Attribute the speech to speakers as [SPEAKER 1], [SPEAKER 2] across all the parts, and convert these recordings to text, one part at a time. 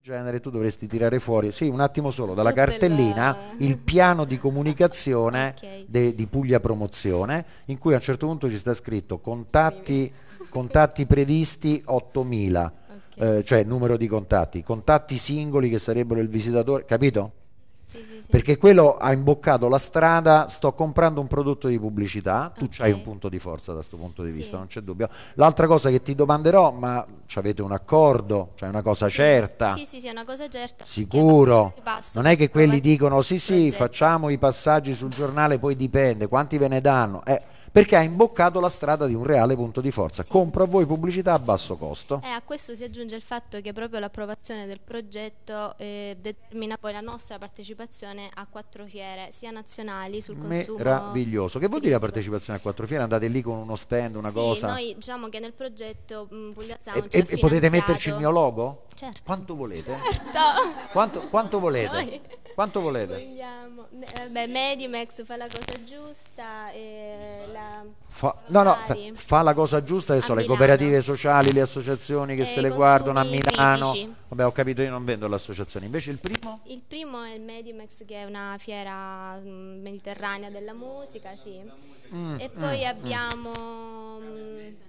[SPEAKER 1] genere tu dovresti tirare fuori, sì, un attimo solo, dalla
[SPEAKER 2] Tutto il-
[SPEAKER 1] cartellina il piano di comunicazione
[SPEAKER 2] Ok.
[SPEAKER 1] de- di Puglia Promozione, in cui a un certo punto ci sta scritto contatti, contatti previsti 8000,
[SPEAKER 2] Ok.
[SPEAKER 1] eh, cioè numero di contatti, contatti singoli che sarebbero il visitatore, capito?
[SPEAKER 2] Sì, sì, sì.
[SPEAKER 1] Perché quello ha imboccato la strada, sto comprando un prodotto di pubblicità, tu
[SPEAKER 2] Ok.
[SPEAKER 1] hai un punto di forza da questo punto di vista, non c'è dubbio. L'altra cosa che ti domanderò, ma avete un accordo, cioè una cosa certa?
[SPEAKER 2] Sì, sì, sì, è una cosa certa.
[SPEAKER 1] Sicuro,
[SPEAKER 2] va-
[SPEAKER 1] non è che quelli dicono sì sì
[SPEAKER 2] progetto.
[SPEAKER 1] facciamo i passaggi sul giornale poi dipende, quanti ve ne danno? Eh, perché ha imboccato la strada di un reale punto di forza,
[SPEAKER 2] Sì.
[SPEAKER 1] compro a voi pubblicità a basso costo.
[SPEAKER 2] E a questo si aggiunge il fatto che proprio l'approvazione del progetto eh, determina poi la nostra partecipazione a quattro fiere, sia nazionali sul consumo.
[SPEAKER 1] Meraviglioso. Che vuol dire la partecipazione a quattro fiere? Andate lì con uno stand, una
[SPEAKER 2] sì,
[SPEAKER 1] cosa?
[SPEAKER 2] noi diciamo che nel progetto mh, Puglia Sound
[SPEAKER 1] e- e potete metterci il mio logo?
[SPEAKER 2] Certo.
[SPEAKER 1] Quanto volete?
[SPEAKER 2] Certo.
[SPEAKER 1] Quanto, quanto volete?
[SPEAKER 2] Noi
[SPEAKER 1] Quanto volete?
[SPEAKER 2] Vogliamo. Eh, Beh, Medimex fa la cosa giusta e la...
[SPEAKER 1] Fa, no, no, fa, la cosa giusta adesso
[SPEAKER 2] A
[SPEAKER 1] le
[SPEAKER 2] Milano.
[SPEAKER 1] cooperative sociali, le associazioni che
[SPEAKER 2] E
[SPEAKER 1] se
[SPEAKER 2] i
[SPEAKER 1] le guardano a Milano.
[SPEAKER 2] critici.
[SPEAKER 1] Vabbè, ho capito, io non vendo le associazioni. Invece il primo?
[SPEAKER 2] Il primo è il Medimex che è una fiera mh, mediterranea della musica, sì.
[SPEAKER 1] Mm,
[SPEAKER 2] E poi abbiamo mh,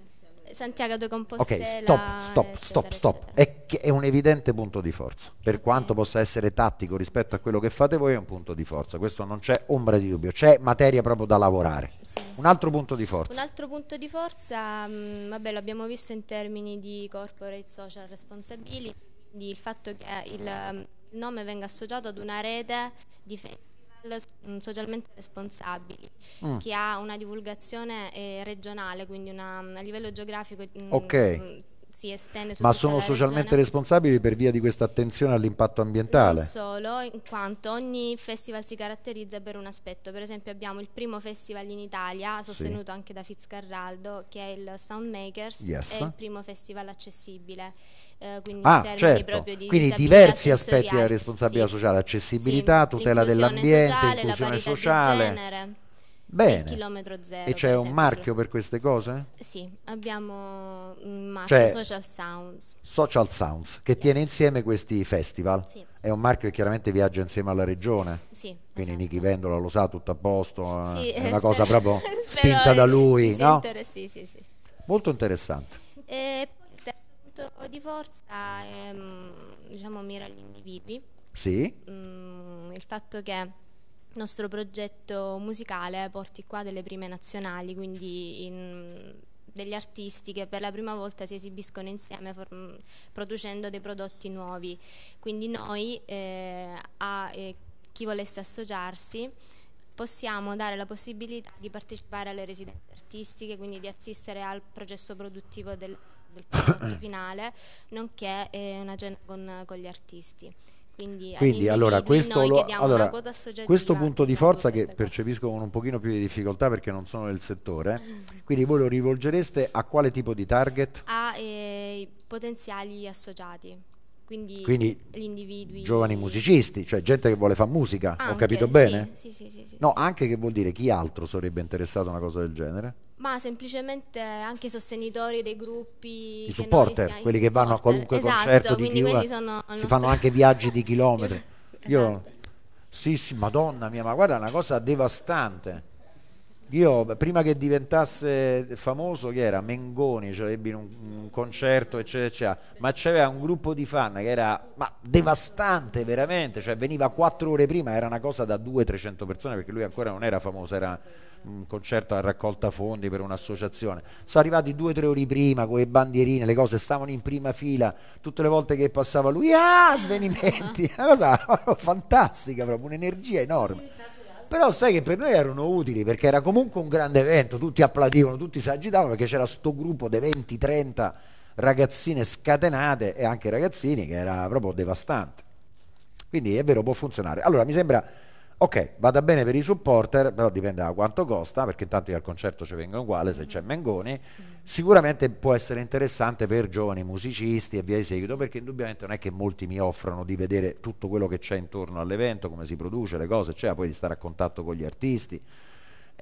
[SPEAKER 2] Santiago de
[SPEAKER 1] Ok,
[SPEAKER 2] Compostela.
[SPEAKER 1] stop, stop, stop, stop.
[SPEAKER 2] eccetera.
[SPEAKER 1] È, è un evidente punto di forza. Per
[SPEAKER 2] Ok.
[SPEAKER 1] quanto possa essere tattico rispetto a quello che fate voi, è un punto di forza. Questo non c'è ombra di dubbio. C'è materia proprio da lavorare.
[SPEAKER 2] Sì.
[SPEAKER 1] Un altro punto di
[SPEAKER 2] Un
[SPEAKER 1] forza.
[SPEAKER 2] altro punto di forza, mh, vabbè, lo abbiamo visto in termini di corporate social responsibility, il fatto che il, um, il nome venga associato ad una rete di mh, socialmente responsabili,
[SPEAKER 1] Mm.
[SPEAKER 2] che ha una divulgazione eh, regionale, quindi una- a livello geografico mh,
[SPEAKER 1] Ok.
[SPEAKER 2] mh, si estende su
[SPEAKER 1] Ma sono socialmente
[SPEAKER 2] regione.
[SPEAKER 1] responsabili per via di questa attenzione all'impatto ambientale.
[SPEAKER 2] Non solo, in quanto ogni festival si caratterizza per un aspetto. Per esempio abbiamo il primo festival in Italia, sostenuto anche da Fitzcarraldo, che è il Soundmakers,
[SPEAKER 1] Yes.
[SPEAKER 2] è il primo festival accessibile. eh, quindi in
[SPEAKER 1] Ah, certo.
[SPEAKER 2] di
[SPEAKER 1] Quindi diversi aspetti della responsabilità
[SPEAKER 2] Sì.
[SPEAKER 1] sociale, accessibilità,
[SPEAKER 2] Sì,
[SPEAKER 1] tutela dell'ambiente, inclusione sociale. Bene.
[SPEAKER 2] chilometro zero.
[SPEAKER 1] E c'è un marchio per queste cose?
[SPEAKER 2] Sì, abbiamo un marchio
[SPEAKER 1] Cioè-
[SPEAKER 2] Social Sounds.
[SPEAKER 1] Social Sounds, che tiene insieme questi festival.
[SPEAKER 2] Sì,
[SPEAKER 1] È un marchio che chiaramente viaggia insieme alla regione.
[SPEAKER 2] sì.
[SPEAKER 1] Quindi
[SPEAKER 2] esatto.
[SPEAKER 1] Nichi Vendola lo sa, tutto a posto, eh,
[SPEAKER 2] Sì,
[SPEAKER 1] è
[SPEAKER 2] eh,
[SPEAKER 1] una cosa
[SPEAKER 2] spero-
[SPEAKER 1] proprio
[SPEAKER 2] spero
[SPEAKER 1] spinta da lui,
[SPEAKER 2] si
[SPEAKER 1] no?
[SPEAKER 2] senta- Sì, sì, sì.
[SPEAKER 1] Molto interessante.
[SPEAKER 2] E poi il terzo punto di forza è, mm, diciamo, mira agli individui.
[SPEAKER 1] Sì?
[SPEAKER 2] Mm, il fatto che il nostro progetto musicale porti qua delle prime nazionali, quindi in- degli artisti che per la prima volta si esibiscono insieme producendo dei prodotti nuovi. Quindi noi, eh, a eh, chi volesse associarsi, possiamo dare la possibilità di partecipare alle residenze artistiche, quindi di assistere al processo produttivo del, del prodotto finale, nonché eh, una cena con, con gli artisti. Quindi,
[SPEAKER 1] Quindi allora questo, lo- allora, questo punto di forza che percepisco con un pochino più di difficoltà perché non sono del settore, quindi voi lo rivolgereste a quale tipo di target?
[SPEAKER 2] a eh, potenziali associati, quindi,
[SPEAKER 1] Quindi
[SPEAKER 2] gli individui
[SPEAKER 1] Giovani musicisti, cioè gente che vuole fare musica, ho
[SPEAKER 2] Anche,
[SPEAKER 1] capito
[SPEAKER 2] sì,
[SPEAKER 1] bene?
[SPEAKER 2] Sì, sì, sì, sì,
[SPEAKER 1] No, anche che vuol dire chi altro sarebbe interessato a una cosa del genere?
[SPEAKER 2] Ma semplicemente anche i sostenitori dei gruppi.
[SPEAKER 1] I supporter,
[SPEAKER 2] noi sia- i
[SPEAKER 1] quelli che vanno a
[SPEAKER 2] supporter.
[SPEAKER 1] qualunque
[SPEAKER 2] esatto,
[SPEAKER 1] concerto di chiunque,
[SPEAKER 2] quelli
[SPEAKER 1] si
[SPEAKER 2] nostro-
[SPEAKER 1] fanno anche viaggi di chilometri. Io,
[SPEAKER 2] Esatto.
[SPEAKER 1] sì, sì, madonna mia, ma guarda, è una cosa devastante. Io, prima che diventasse famoso, che era Mengoni, cioè ebbi un, un concerto, eccetera, eccetera, ma c'era un gruppo di fan che era ma, devastante, veramente, cioè veniva quattro ore prima, era una cosa da 200-300 persone, perché lui ancora non era famoso, era un concerto a raccolta fondi per un'associazione. Sono arrivati due o tre ore prima con le bandierine, le cose stavano in prima fila, tutte le volte che passava lui, ah, svenimenti, una cosa fantastica, proprio un'energia enorme. Però sai che per noi erano utili perché era comunque un grande evento, tutti applaudivano, tutti si agitavano perché c'era sto gruppo di 20-30 ragazzine scatenate e anche ragazzini che era proprio devastante. Quindi è vero, può funzionare. Allora mi sembra, ok, vada bene per i supporter, però dipende da quanto costa, perché intanto al concerto ci vengono uguale se c'è Mengoni. Sicuramente può essere interessante per giovani musicisti e via di seguito, perché indubbiamente non è che molti mi offrono di vedere tutto quello che c'è intorno all'evento, come si produce, le cose, eccetera, poi di stare a contatto con gli artisti.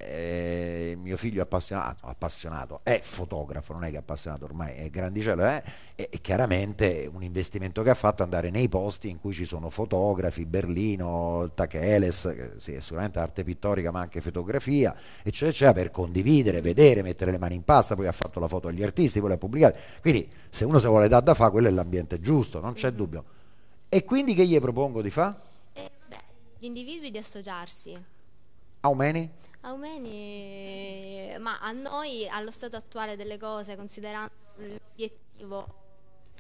[SPEAKER 1] Eh, mio figlio è appassionato, appassionato, è fotografo, non è che è appassionato ormai, è grandicello, eh? e, e, chiaramente un investimento che ha fatto è andare nei posti in cui ci sono fotografi, Berlino, Tacheles, che sì, è sicuramente arte pittorica ma anche fotografia, eccetera, eccetera, per condividere, vedere, mettere le mani in pasta, poi ha fatto la foto agli artisti, poi le ha pubblicate, quindi se uno si vuole dare da fare, quello è l'ambiente giusto, non c'è mm-hmm. dubbio. E quindi che gli propongo di fare?
[SPEAKER 2] Eh, gli individui di associarsi.
[SPEAKER 1] Aumeni?
[SPEAKER 2] Aumeni, ma a noi allo stato attuale delle cose, considerando l'obiettivo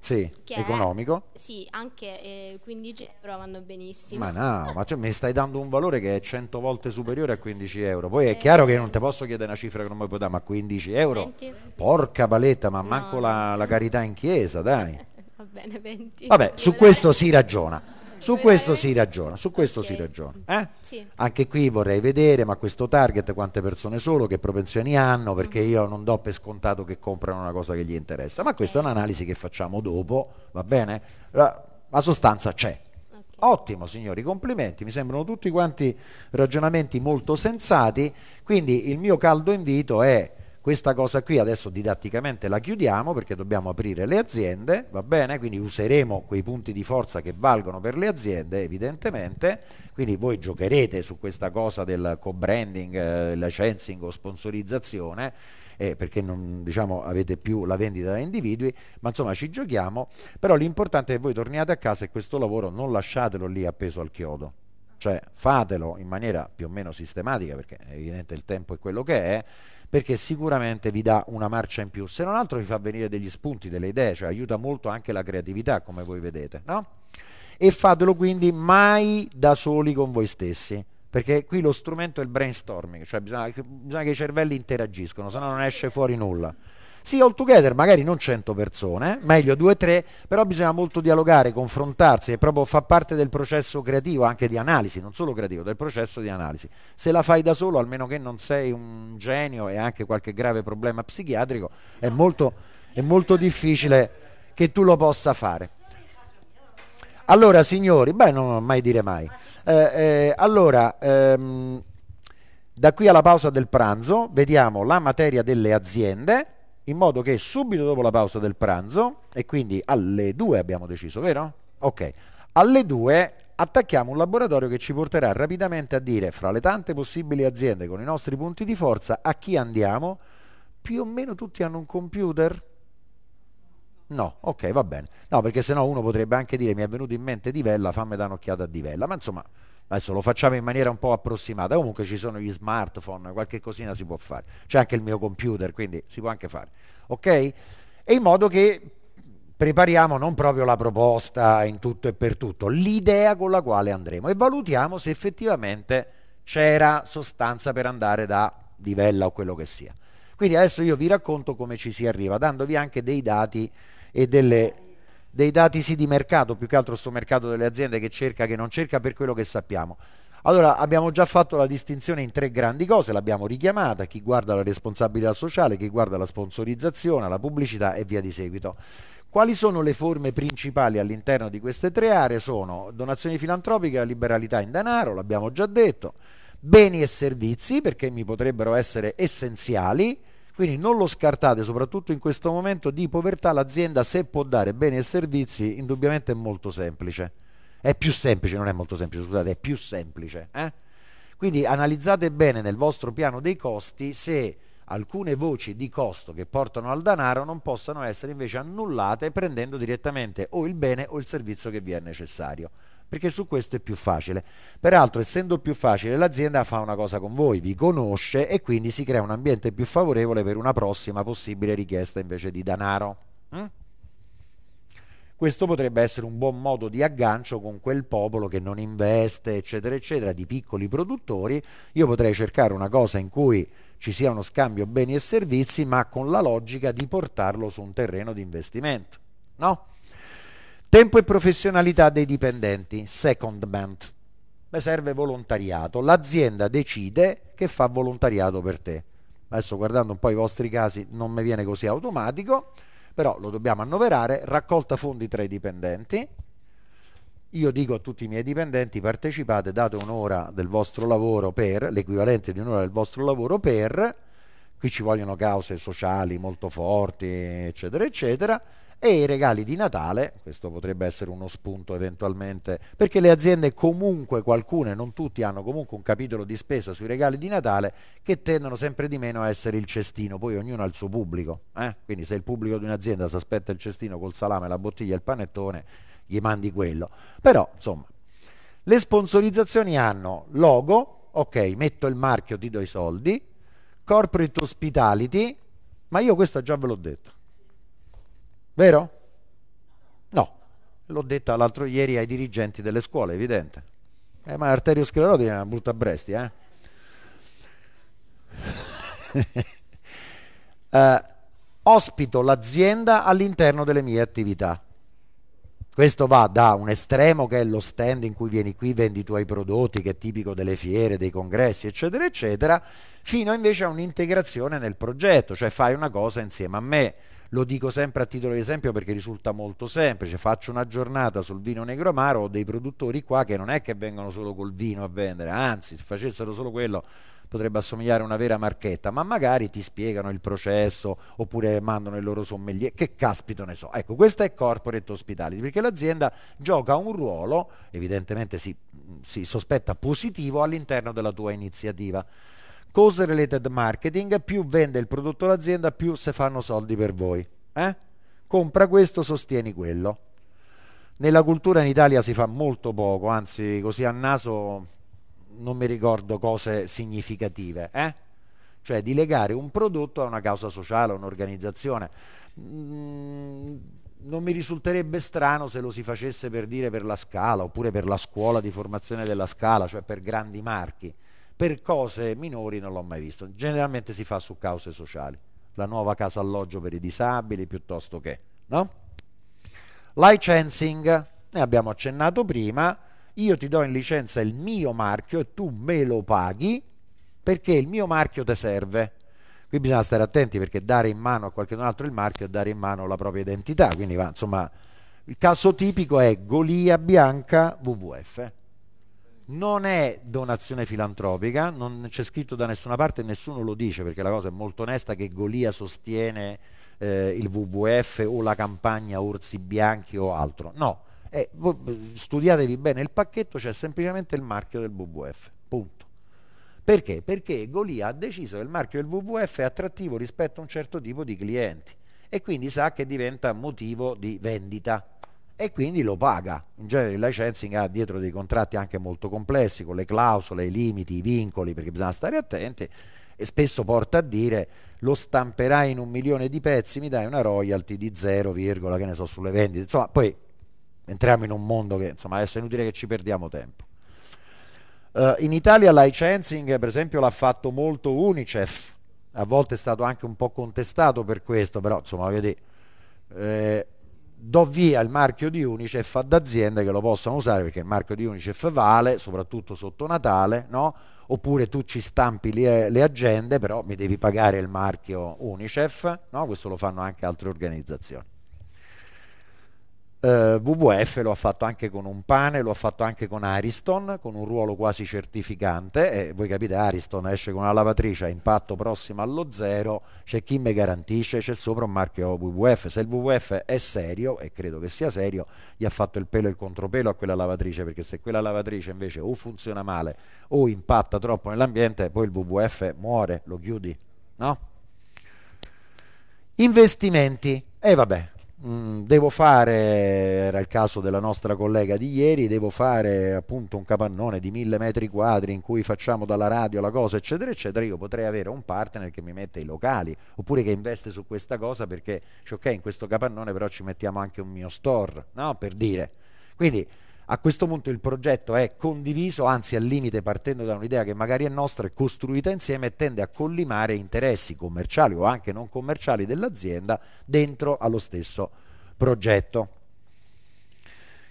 [SPEAKER 1] sì, economico.
[SPEAKER 2] È, sì, anche eh, 15 euro vanno benissimo.
[SPEAKER 1] Ma no, ma cioè, mi stai dando un valore che è 100 volte superiore a 15 euro. Poi è eh, chiaro che non ti posso chiedere una cifra che non mi puoi dare, ma 15 euro? 20. Porca paletta, ma no, manco la, la, carità in chiesa, dai.
[SPEAKER 2] Va bene, 20.
[SPEAKER 1] Vabbè, su questo si ragiona. Su questo si ragiona, su questo okay. si ragiona. Eh? Sì. Anche qui vorrei vedere, ma questo target quante persone sono, che propensioni hanno, perché mm-hmm. io non do per scontato che comprano una cosa che gli interessa, ma questa okay. è un'analisi che facciamo dopo, va bene? La, la sostanza c'è. Okay. Ottimo signori, complimenti, mi sembrano tutti quanti ragionamenti molto sensati, quindi il mio caldo invito è questa cosa qui adesso didatticamente la chiudiamo perché dobbiamo aprire le aziende, va bene? Quindi useremo quei punti di forza che valgono per le aziende, evidentemente. Quindi voi giocherete su questa cosa del co-branding, eh, licensing o sponsorizzazione. Eh, perché non diciamo, avete più la vendita da individui, ma insomma ci giochiamo, però l'importante è che voi torniate a casa e questo lavoro non lasciatelo lì appeso al chiodo, cioè fatelo in maniera più o meno sistematica, perché è evidente il tempo è quello che è, perché sicuramente vi dà una marcia in più, se non altro vi fa venire degli spunti, delle idee, cioè aiuta molto anche la creatività, come voi vedete, no? E fatelo quindi mai da soli con voi stessi, perché qui lo strumento è il brainstorming, cioè bisogna, bisogna che i cervelli interagiscono, se no non esce fuori nulla. Sì, all together, magari non 100 persone, meglio 2-3, però bisogna molto dialogare, confrontarsi e proprio fa parte del processo creativo, anche di analisi, non solo creativo, del processo di analisi. Se la fai da solo, almeno che non sei un genio e anche qualche grave problema psichiatrico, è molto, è molto difficile che tu lo possa fare. Allora, signori, beh, non mai dire mai. Eh, eh, allora, ehm, da qui alla pausa del pranzo, vediamo la materia delle aziende in modo che subito dopo la pausa del pranzo, e quindi alle 2 abbiamo deciso, vero? Ok, alle 2 attacchiamo un laboratorio che ci porterà rapidamente a dire, fra le tante possibili aziende con i nostri punti di forza, a chi andiamo. Più o meno tutti hanno un computer? No, ok, va bene. No, perché sennò uno potrebbe anche dire mi è venuto in mente Divella, fammi dare un'occhiata a Divella. Ma insomma, adesso lo facciamo in maniera un po' approssimata, comunque ci sono gli smartphone, qualche cosina si può fare, c'è anche il mio computer, quindi si può anche fare, ok? E in modo che prepariamo non proprio la proposta in tutto e per tutto, l'idea con la quale andremo e valutiamo se effettivamente c'era sostanza per andare da Divella o quello che sia. Quindi adesso io vi racconto come ci si arriva, dandovi anche dei dati e delle dei dati sì di mercato, più che altro sto mercato delle aziende che cerca, che non cerca per quello che sappiamo. Allora, abbiamo già fatto la distinzione in tre grandi cose, l'abbiamo richiamata, chi guarda la responsabilità sociale, chi guarda la sponsorizzazione, la pubblicità e via di seguito. Quali sono le forme principali all'interno di queste tre aree? Sono donazioni filantropiche, liberalità in denaro, l'abbiamo già detto, beni e servizi, perché mi potrebbero essere essenziali, quindi non lo scartate, soprattutto in questo momento di povertà, l'azienda se può dare beni e servizi indubbiamente è molto semplice. È più semplice, non è molto semplice, scusate, è più semplice. Eh? Quindi analizzate bene nel vostro piano dei costi se alcune voci di costo che portano al denaro non possano essere invece annullate prendendo direttamente o il bene o il servizio che vi è necessario perché su questo è più facile. Peraltro, essendo più facile, l'azienda fa una cosa con voi, vi conosce e quindi si crea un ambiente più favorevole per una prossima possibile richiesta invece di denaro. Mm? Questo potrebbe essere un buon modo di aggancio con quel popolo che non investe, eccetera, eccetera, di piccoli produttori. Io potrei cercare una cosa in cui ci sia uno scambio beni e servizi, ma con la logica di portarlo su un terreno di investimento. No? Tempo e professionalità dei dipendenti, secondment. Mi serve volontariato. L'azienda decide che fa volontariato per te. Adesso guardando un po' i vostri casi non mi viene così automatico, però lo dobbiamo annoverare. Raccolta fondi tra i dipendenti, io dico a tutti i miei dipendenti partecipate, date un'ora del vostro lavoro per, l'equivalente di un'ora del vostro lavoro per, qui ci vogliono cause sociali molto forti, eccetera, eccetera, e i regali di Natale, questo potrebbe essere uno spunto eventualmente, perché le aziende comunque, qualcune, non tutti, hanno comunque un capitolo di spesa sui regali di Natale che tendono sempre di meno a essere il cestino, poi ognuno ha il suo pubblico, eh? quindi se il pubblico di un'azienda si aspetta il cestino col salame, la bottiglia e il panettone, gli mandi quello. Però, insomma, le sponsorizzazioni hanno logo, ok, metto il marchio, ti do i soldi, corporate hospitality, ma io questo già ve l'ho detto Vero? No, l'ho detta l'altro ieri ai dirigenti delle scuole, evidente. Eh, ma l'arteriosclerotica è una brutta bestia, eh? eh, ospito l'azienda all'interno delle mie attività. Questo va da un estremo che è lo stand in cui vieni qui, vendi i tuoi prodotti, che è tipico delle fiere, dei congressi, eccetera, eccetera, fino invece a un'integrazione nel progetto, cioè fai una cosa insieme a me lo dico sempre a titolo di esempio perché risulta molto semplice. Faccio una giornata sul vino negro amaro, ho dei produttori qua che non è che vengono solo col vino a vendere, anzi, se facessero solo quello potrebbe assomigliare a una vera marchetta, ma magari ti spiegano il processo oppure mandano il loro sommelier, che caspito ne so. Ecco, questa è corporate hospitality, perché l'azienda gioca un ruolo, evidentemente si, si sospetta positivo, all'interno della tua iniziativa cose related marketing, più vende il prodotto l'azienda, più se fanno soldi per voi. Eh? Compra questo, sostieni quello. Nella cultura in Italia si fa molto poco, anzi così a naso non mi ricordo cose significative, eh? cioè di legare un prodotto a una causa sociale, a un'organizzazione. Mm, non mi risulterebbe strano se lo si facesse per dire per la scala oppure per la scuola di formazione della scala, cioè per grandi marchi per cose minori non l'ho mai visto. Generalmente si fa su cause sociali. La nuova casa alloggio per i disabili piuttosto che, no? Licensing, ne abbiamo accennato prima, io ti do in licenza il mio marchio e tu me lo paghi perché il mio marchio ti serve. Qui bisogna stare attenti perché dare in mano a qualcun altro il marchio è dare in mano la propria identità, quindi insomma, il caso tipico è Golia Bianca WWF non è donazione filantropica, non c'è scritto da nessuna parte nessuno lo dice perché la cosa è molto onesta che Golia sostiene eh, il WWF o la campagna Orsi Bianchi o altro. No, eh, studiatevi bene il pacchetto, c'è semplicemente il marchio del WWF, punto. Perché? Perché Golia ha deciso che il marchio del WWF è attrattivo rispetto a un certo tipo di clienti e quindi sa che diventa motivo di vendita e quindi lo paga. In genere il licensing ha dietro dei contratti anche molto complessi con le clausole, i limiti, i vincoli, perché bisogna stare attenti e spesso porta a dire lo stamperai in un milione di pezzi, mi dai una royalty di 0, che ne so sulle vendite. Insomma, poi entriamo in un mondo che insomma adesso è inutile che ci perdiamo tempo. Uh, in Italia licensing per esempio l'ha fatto molto Unicef, a volte è stato anche un po' contestato per questo, però insomma vedi, eh, do via il marchio di Unicef ad aziende che lo possano usare perché il marchio di Unicef vale soprattutto sotto Natale no? oppure tu ci stampi le, le, agende però mi devi pagare il marchio Unicef no? questo lo fanno anche altre organizzazioni Uh, WWF lo ha fatto anche con un pane, lo ha fatto anche con Ariston, con un ruolo quasi certificante. E voi capite, Ariston esce con una lavatrice a impatto prossimo allo zero. C'è chi mi garantisce, c'è sopra un marchio WWF. Se il WWF è serio, e credo che sia serio, gli ha fatto il pelo e il contropelo a quella lavatrice. Perché se quella lavatrice invece o funziona male o impatta troppo nell'ambiente, poi il WWF muore, lo chiudi, no? Investimenti. E eh, vabbè, Mm, devo fare, era il caso della nostra collega di ieri, devo fare appunto un capannone di mille metri quadri in cui facciamo dalla radio la cosa, eccetera, eccetera. Io potrei avere un partner che mi mette i locali oppure che investe su questa cosa perché, ok, in questo capannone però ci mettiamo anche un mio store, no? Per dire. Quindi a questo punto il progetto è condiviso, anzi al limite partendo da un'idea che magari è nostra, è costruita insieme e tende a collimare interessi commerciali o anche non commerciali dell'azienda dentro allo stesso progetto.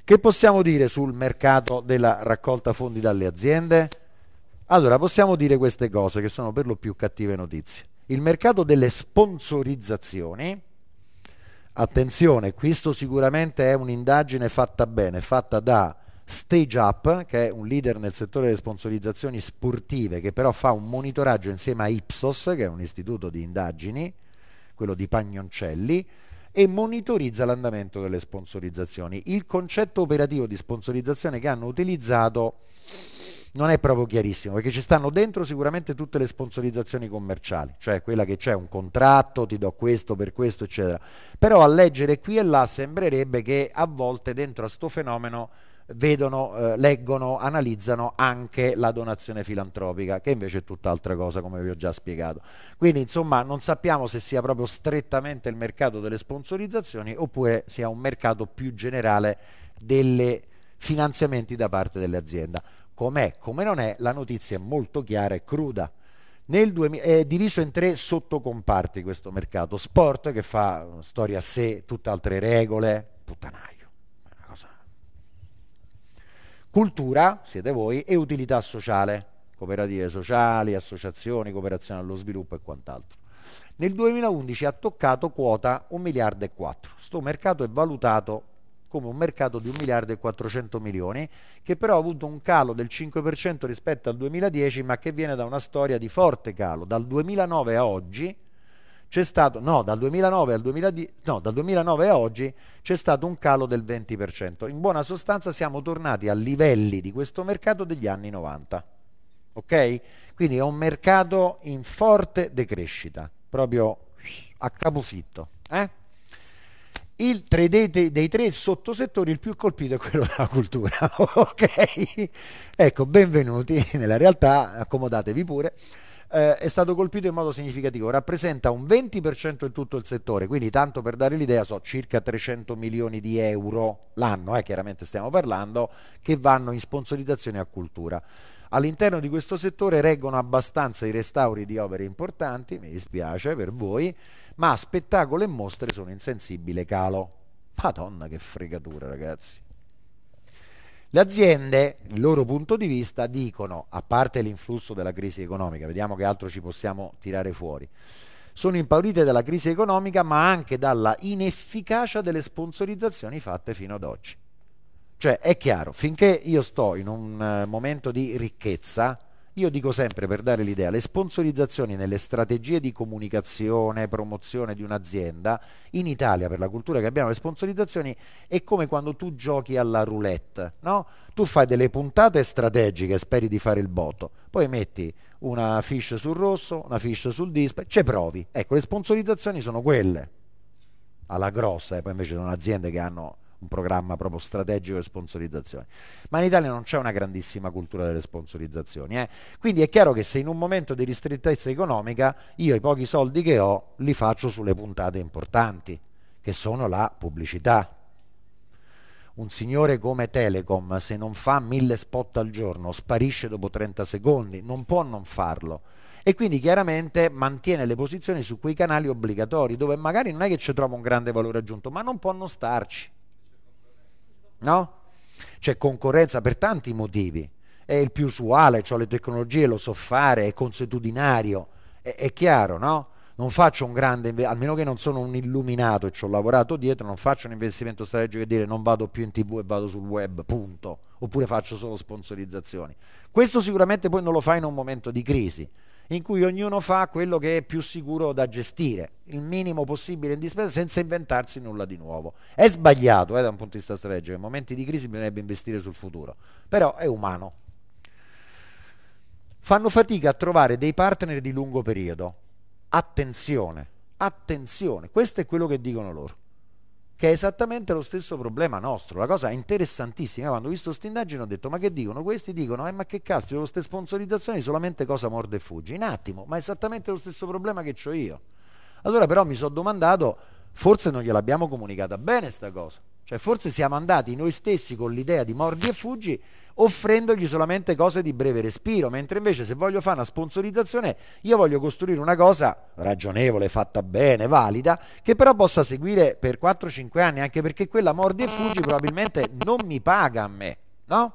[SPEAKER 1] Che possiamo dire sul mercato della raccolta fondi dalle aziende? Allora, possiamo dire queste cose che sono per lo più cattive notizie. Il mercato delle sponsorizzazioni Attenzione, questo sicuramente è un'indagine fatta bene, fatta da Stage Up, che è un leader nel settore delle sponsorizzazioni sportive, che però fa un monitoraggio insieme a Ipsos, che è un istituto di indagini, quello di Pagnoncelli, e monitorizza l'andamento delle sponsorizzazioni. Il concetto operativo di sponsorizzazione che hanno utilizzato non è proprio chiarissimo perché ci stanno dentro sicuramente tutte le sponsorizzazioni commerciali, cioè quella che c'è un contratto, ti do questo per questo, eccetera. Però a leggere qui e là sembrerebbe che a volte dentro a sto fenomeno vedono, eh, leggono, analizzano anche la donazione filantropica, che invece è tutt'altra cosa, come vi ho già spiegato. Quindi, insomma, non sappiamo se sia proprio strettamente il mercato delle sponsorizzazioni oppure sia un mercato più generale dei finanziamenti da parte delle aziende. Com'è, come non è, la notizia è molto chiara e cruda. Nel 2000, è diviso in tre sottocomparti questo mercato. Sport che fa storia a sé, tutte altre regole, puttanaio. Cultura, siete voi, e utilità sociale, cooperative sociali, associazioni, cooperazione allo sviluppo e quant'altro. Nel 2011 ha toccato quota 1 miliardo e 4. Questo mercato è valutato come un mercato di 1 miliardo e 400 milioni, che però ha avuto un calo del 5% rispetto al 2010, ma che viene da una storia di forte calo. Dal 2009 a oggi c'è stato, no, dal 2009, al 2010, no, dal 2009 a oggi c'è stato un calo del 20%. In buona sostanza siamo tornati a livelli di questo mercato degli anni 90. Ok? Quindi è un mercato in forte decrescita, proprio a capofitto. Eh? Il, tre, dei, dei, tre sottosettori il più colpito è quello della cultura. ok? Ecco, benvenuti nella realtà, accomodatevi pure eh, è stato colpito in modo significativo, rappresenta un 20% in tutto il settore, quindi tanto per dare l'idea so circa 300 milioni di euro l'anno, eh, chiaramente stiamo parlando, che vanno in sponsorizzazione a cultura. All'interno di questo settore reggono abbastanza i restauri di opere importanti, mi dispiace per voi, ma spettacolo e mostre sono in sensibile calo. Madonna che fregatura ragazzi. Le aziende, il loro punto di vista, dicono, a parte l'influsso della crisi economica, vediamo che altro ci possiamo tirare fuori, sono impaurite dalla crisi economica ma anche dalla inefficacia delle sponsorizzazioni fatte fino ad oggi. Cioè è chiaro, finché io sto in un uh, momento di ricchezza, io dico sempre per dare l'idea, le sponsorizzazioni nelle strategie di comunicazione, promozione di un'azienda, in Italia per la cultura che abbiamo le sponsorizzazioni è come quando tu giochi alla roulette, no? Tu fai delle puntate strategiche, speri di fare il botto, poi metti una fish sul rosso, una fish sul display, ci provi. Ecco, le sponsorizzazioni sono quelle, alla grossa, e poi invece sono aziende che hanno un programma proprio strategico di sponsorizzazione. Ma in Italia non c'è una grandissima cultura delle sponsorizzazioni. Eh? Quindi è chiaro che se in un momento di ristrettezza economica io i pochi soldi che ho li faccio sulle puntate importanti, che sono la pubblicità. Un signore come Telecom, se non fa mille spot al giorno, sparisce dopo 30 secondi, non può non farlo e quindi chiaramente mantiene le posizioni su quei canali obbligatori dove magari non è che ci trova un grande valore aggiunto, ma non può non starci no? C'è concorrenza per tanti motivi. È il più usuale, ho le tecnologie, lo so fare, è consuetudinario, è, è chiaro, no? Non faccio un grande, almeno che non sono un illuminato e ci ho lavorato dietro, non faccio un investimento strategico e dire non vado più in tv e vado sul web, punto. Oppure faccio solo sponsorizzazioni. Questo sicuramente poi non lo fai in un momento di crisi in cui ognuno fa quello che è più sicuro da gestire, il minimo possibile in dispesa senza inventarsi nulla di nuovo. È sbagliato eh, da un punto di vista strategico, in momenti di crisi bisognerebbe investire sul futuro, però è umano. Fanno fatica a trovare dei partner di lungo periodo. Attenzione, attenzione, questo è quello che dicono loro che è esattamente lo stesso problema nostro. La cosa interessantissima, quando ho visto questa indagine ho detto ma che dicono? Questi dicono, eh, ma che caspita, queste sponsorizzazioni solamente cosa morde e fugge. In attimo, ma è esattamente lo stesso problema che ho io. Allora però mi sono domandato, forse non gliel'abbiamo comunicata bene sta cosa. Cioè forse siamo andati noi stessi con l'idea di mordi e fuggi offrendogli solamente cose di breve respiro, mentre invece se voglio fare una sponsorizzazione io voglio costruire una cosa ragionevole, fatta bene, valida, che però possa seguire per 4-5 anni, anche perché quella mordi e fuggi probabilmente non mi paga a me, no?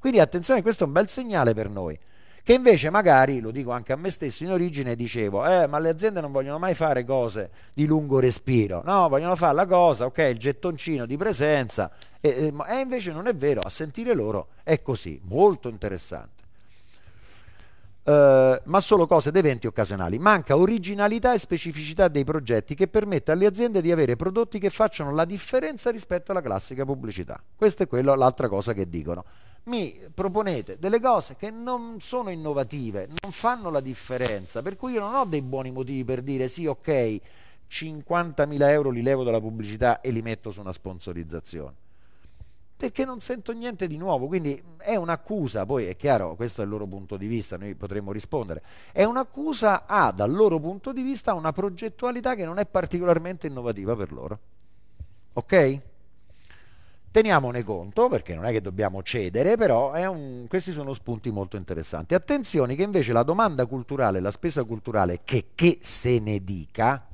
[SPEAKER 1] Quindi attenzione, questo è un bel segnale per noi che invece magari, lo dico anche a me stesso in origine, dicevo, eh, ma le aziende non vogliono mai fare cose di lungo respiro, no, vogliono fare la cosa, ok, il gettoncino di presenza, e, e invece non è vero, a sentire loro è così, molto interessante. Uh, ma solo cose ed eventi occasionali. Manca originalità e specificità dei progetti che permette alle aziende di avere prodotti che facciano la differenza rispetto alla classica pubblicità. Questa è quello, l'altra cosa che dicono mi proponete delle cose che non sono innovative, non fanno la differenza, per cui io non ho dei buoni motivi per dire sì, ok, 50.000 euro li levo dalla pubblicità e li metto su una sponsorizzazione. Perché non sento niente di nuovo, quindi è un'accusa, poi è chiaro, questo è il loro punto di vista, noi potremmo rispondere, è un'accusa a, dal loro punto di vista, una progettualità che non è particolarmente innovativa per loro. Ok? Teniamone conto perché non è che dobbiamo cedere, però un, questi sono spunti molto interessanti. Attenzione che invece la domanda culturale, la spesa culturale, che, che se ne dica,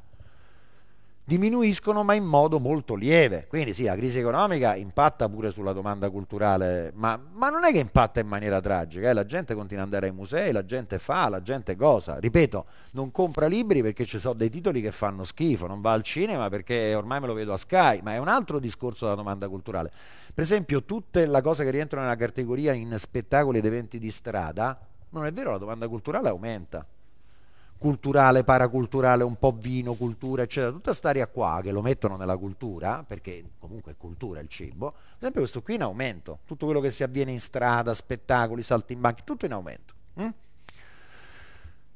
[SPEAKER 1] diminuiscono ma in modo molto lieve. Quindi sì, la crisi economica impatta pure sulla domanda culturale, ma, ma non è che impatta in maniera tragica, eh? la gente continua ad andare ai musei, la gente fa, la gente cosa. Ripeto, non compra libri perché ci sono dei titoli che fanno schifo, non va al cinema perché ormai me lo vedo a Sky, ma è un altro discorso della domanda culturale. Per esempio, tutte le cose che rientrano nella categoria in spettacoli ed eventi di strada, non è vero, la domanda culturale aumenta culturale, paraculturale, un po' vino, cultura, eccetera, tutta questa qua che lo mettono nella cultura, perché comunque è cultura il cibo, ad esempio questo qui in aumento, tutto quello che si avviene in strada, spettacoli, salti in banchi, tutto in aumento. Mm?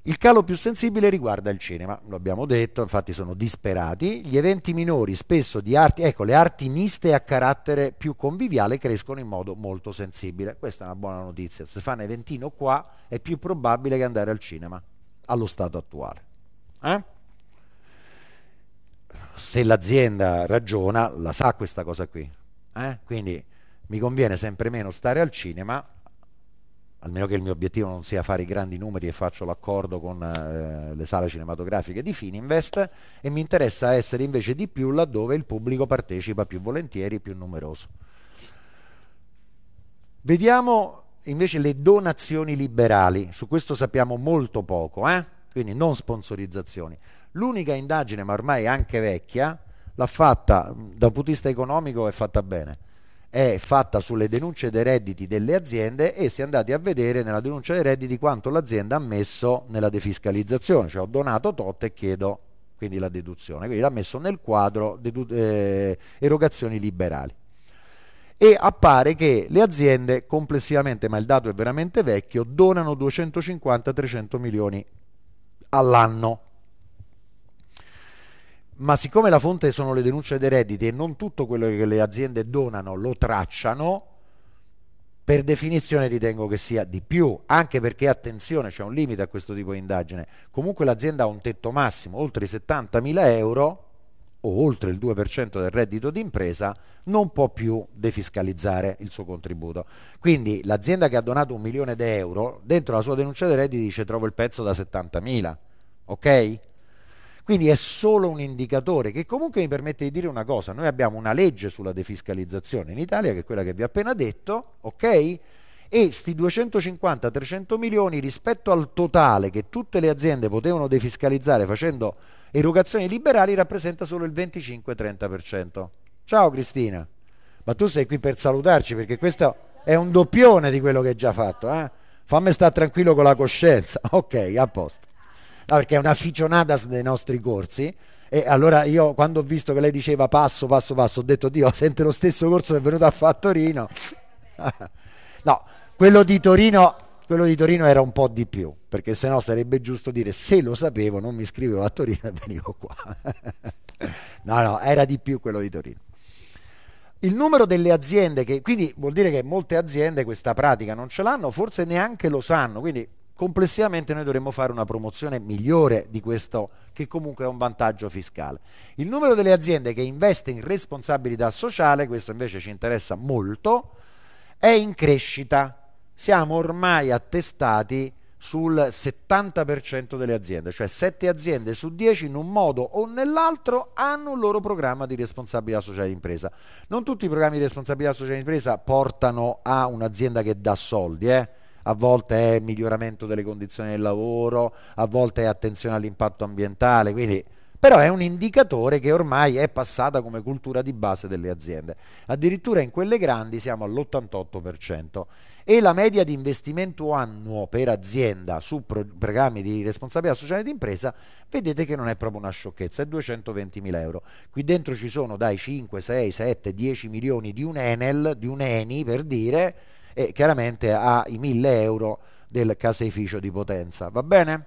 [SPEAKER 1] Il calo più sensibile riguarda il cinema, lo abbiamo detto, infatti sono disperati. Gli eventi minori, spesso di arti, ecco, le arti miste a carattere più conviviale crescono in modo molto sensibile. Questa è una buona notizia. Se fa un eventino qua è più probabile che andare al cinema allo stato attuale. Eh? Se l'azienda ragiona, la sa questa cosa qui. Eh? Quindi mi conviene sempre meno stare al cinema, almeno che il mio obiettivo non sia fare i grandi numeri e faccio l'accordo con eh, le sale cinematografiche di Fininvest, e mi interessa essere invece di più laddove il pubblico partecipa più volentieri, più numeroso. Vediamo invece le donazioni liberali, su questo sappiamo molto poco, eh? quindi non sponsorizzazioni. L'unica indagine, ma ormai anche vecchia, l'ha fatta da un punto di vista economico è fatta bene. È fatta sulle denunce dei redditi delle aziende e si è andati a vedere nella denuncia dei redditi quanto l'azienda ha messo nella defiscalizzazione, cioè ho donato tot e chiedo quindi la deduzione, quindi l'ha messo nel quadro eh, erogazioni liberali e appare che le aziende complessivamente, ma il dato è veramente vecchio, donano 250-300 milioni all'anno. Ma siccome la fonte sono le denunce dei redditi e non tutto quello che le aziende donano lo tracciano, per definizione ritengo che sia di più, anche perché attenzione, c'è un limite a questo tipo di indagine. Comunque l'azienda ha un tetto massimo, oltre i 70.000 euro, o oltre il 2% del reddito d'impresa non può più defiscalizzare il suo contributo. Quindi l'azienda che ha donato un milione di euro, dentro la sua denuncia dei redditi dice trovo il pezzo da 70.000, ok? Quindi è solo un indicatore che comunque mi permette di dire una cosa, noi abbiamo una legge sulla defiscalizzazione in Italia che è quella che vi ho appena detto, ok? e sti 250-300 milioni rispetto al totale che tutte le aziende potevano defiscalizzare facendo erogazioni liberali rappresenta solo il 25-30%. Ciao Cristina, ma tu sei qui per salutarci perché questo è un doppione di quello che hai già fatto. Eh? Fammi stare tranquillo con la coscienza. Ok, a posto. No, perché è una ficcionata dei nostri corsi. E allora io quando ho visto che lei diceva passo, passo, passo, ho detto Dio, sente lo stesso corso che è venuto a fare a Torino. no, quello di Torino quello di Torino era un po' di più, perché sennò sarebbe giusto dire se lo sapevo non mi iscrivevo a Torino e venivo qua. no, no, era di più quello di Torino. Il numero delle aziende, che, quindi vuol dire che molte aziende questa pratica non ce l'hanno, forse neanche lo sanno, quindi complessivamente noi dovremmo fare una promozione migliore di questo che comunque è un vantaggio fiscale. Il numero delle aziende che investe in responsabilità sociale, questo invece ci interessa molto, è in crescita siamo ormai attestati sul 70% delle aziende, cioè 7 aziende su 10 in un modo o nell'altro hanno un loro programma di responsabilità sociale d'impresa. Non tutti i programmi di responsabilità sociale d'impresa portano a un'azienda che dà soldi, eh? a volte è miglioramento delle condizioni del lavoro, a volte è attenzione all'impatto ambientale, quindi però è un indicatore che ormai è passata come cultura di base delle aziende. Addirittura in quelle grandi siamo all'88% e la media di investimento annuo per azienda su pro- programmi di responsabilità sociale d'impresa vedete che non è proprio una sciocchezza, è 220 mila euro. Qui dentro ci sono dai 5, 6, 7, 10 milioni di un Enel, di un Eni per dire, e chiaramente ai 1000 euro del caseificio di Potenza. Va bene?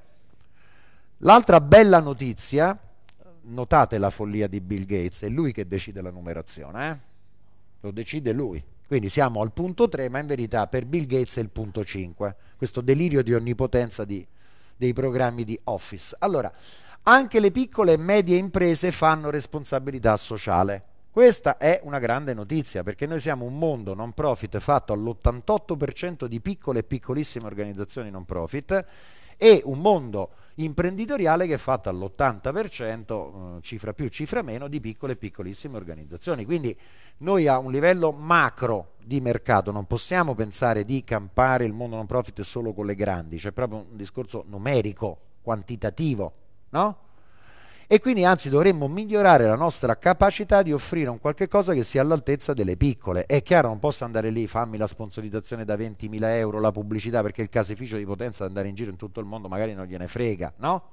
[SPEAKER 1] L'altra bella notizia notate la follia di Bill Gates, è lui che decide la numerazione, eh? lo decide lui. Quindi siamo al punto 3, ma in verità per Bill Gates è il punto 5, questo delirio di onnipotenza di, dei programmi di Office. Allora, anche le piccole e medie imprese fanno responsabilità sociale. Questa è una grande notizia perché noi siamo un mondo non profit fatto all'88% di piccole e piccolissime organizzazioni non profit e un mondo imprenditoriale che è fatto all'80%, eh, cifra più, cifra meno, di piccole e piccolissime organizzazioni. Quindi noi a un livello macro di mercato non possiamo pensare di campare il mondo non profit solo con le grandi, c'è proprio un discorso numerico, quantitativo, no? E quindi anzi dovremmo migliorare la nostra capacità di offrire un qualche cosa che sia all'altezza delle piccole. È chiaro, non posso andare lì, fammi la sponsorizzazione da 20.000 euro, la pubblicità, perché il caseificio di potenza di andare in giro in tutto il mondo magari non gliene frega, no?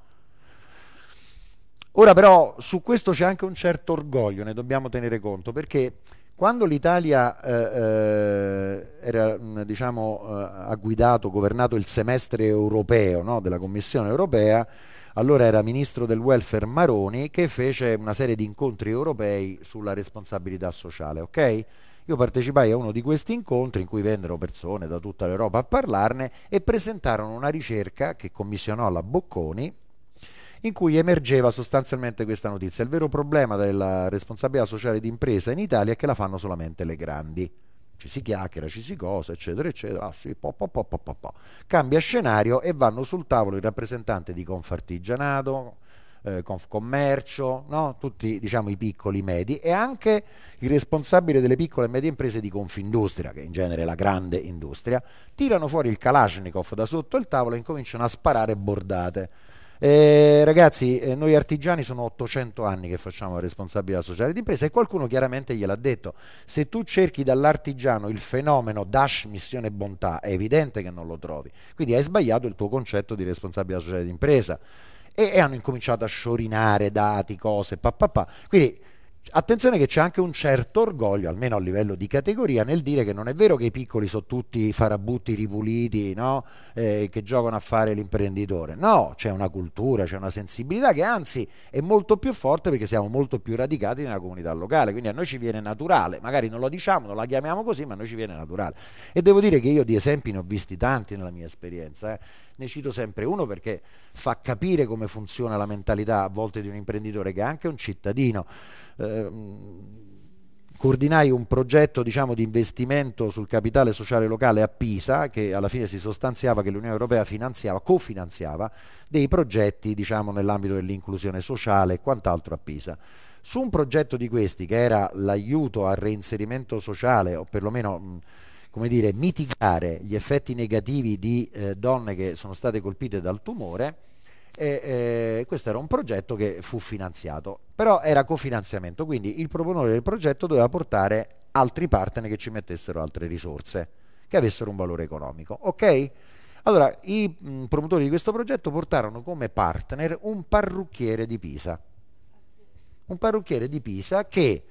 [SPEAKER 1] Ora però su questo c'è anche un certo orgoglio, ne dobbiamo tenere conto, perché quando l'Italia eh, eh, era, diciamo, eh, ha guidato, governato il semestre europeo no, della Commissione europea, allora era ministro del welfare Maroni, che fece una serie di incontri europei sulla responsabilità sociale, ok? Io partecipai a uno di questi incontri in cui vennero persone da tutta l'Europa a parlarne e presentarono una ricerca che commissionò alla Bocconi in cui emergeva sostanzialmente questa notizia. Il vero problema della responsabilità sociale d'impresa in Italia è che la fanno solamente le grandi ci si chiacchiera, ci si cosa, eccetera, eccetera. Ah, sì, po, po, po, Cambia scenario e vanno sul tavolo i rappresentanti di Confartigianato, eh, Confcommercio, no? tutti diciamo, i piccoli medi e anche il responsabile delle piccole e medie imprese di Confindustria, che in genere è la grande industria, tirano fuori il Kalashnikov da sotto il tavolo e incominciano a sparare bordate eh, ragazzi, eh, noi artigiani sono 800 anni che facciamo la responsabilità sociale d'impresa e qualcuno chiaramente gliel'ha detto. Se tu cerchi dall'artigiano il fenomeno dash missione bontà, è evidente che non lo trovi. Quindi hai sbagliato il tuo concetto di responsabilità sociale d'impresa. E, e hanno incominciato a sciorinare dati, cose, papà. Quindi Attenzione che c'è anche un certo orgoglio, almeno a livello di categoria, nel dire che non è vero che i piccoli sono tutti farabutti ripuliti no? eh, che giocano a fare l'imprenditore. No, c'è una cultura, c'è una sensibilità che anzi è molto più forte perché siamo molto più radicati nella comunità locale, quindi a noi ci viene naturale, magari non lo diciamo, non la chiamiamo così, ma a noi ci viene naturale. E devo dire che io di esempi ne ho visti tanti nella mia esperienza. Eh. Ne cito sempre uno perché fa capire come funziona la mentalità a volte di un imprenditore che è anche un cittadino eh, coordinai un progetto diciamo, di investimento sul capitale sociale locale a Pisa che alla fine si sostanziava che l'Unione Europea finanziava, cofinanziava dei progetti diciamo, nell'ambito dell'inclusione sociale e quant'altro a Pisa. Su un progetto di questi che era l'aiuto al reinserimento sociale o perlomeno mh, come dire, mitigare gli effetti negativi di eh, donne che sono state colpite dal tumore, e, eh, questo era un progetto che fu finanziato, però era cofinanziamento, quindi il proponore del progetto doveva portare altri partner che ci mettessero altre risorse, che avessero un valore economico. Ok? Allora, i mh, promotori di questo progetto portarono come partner un parrucchiere di Pisa. Un parrucchiere di Pisa che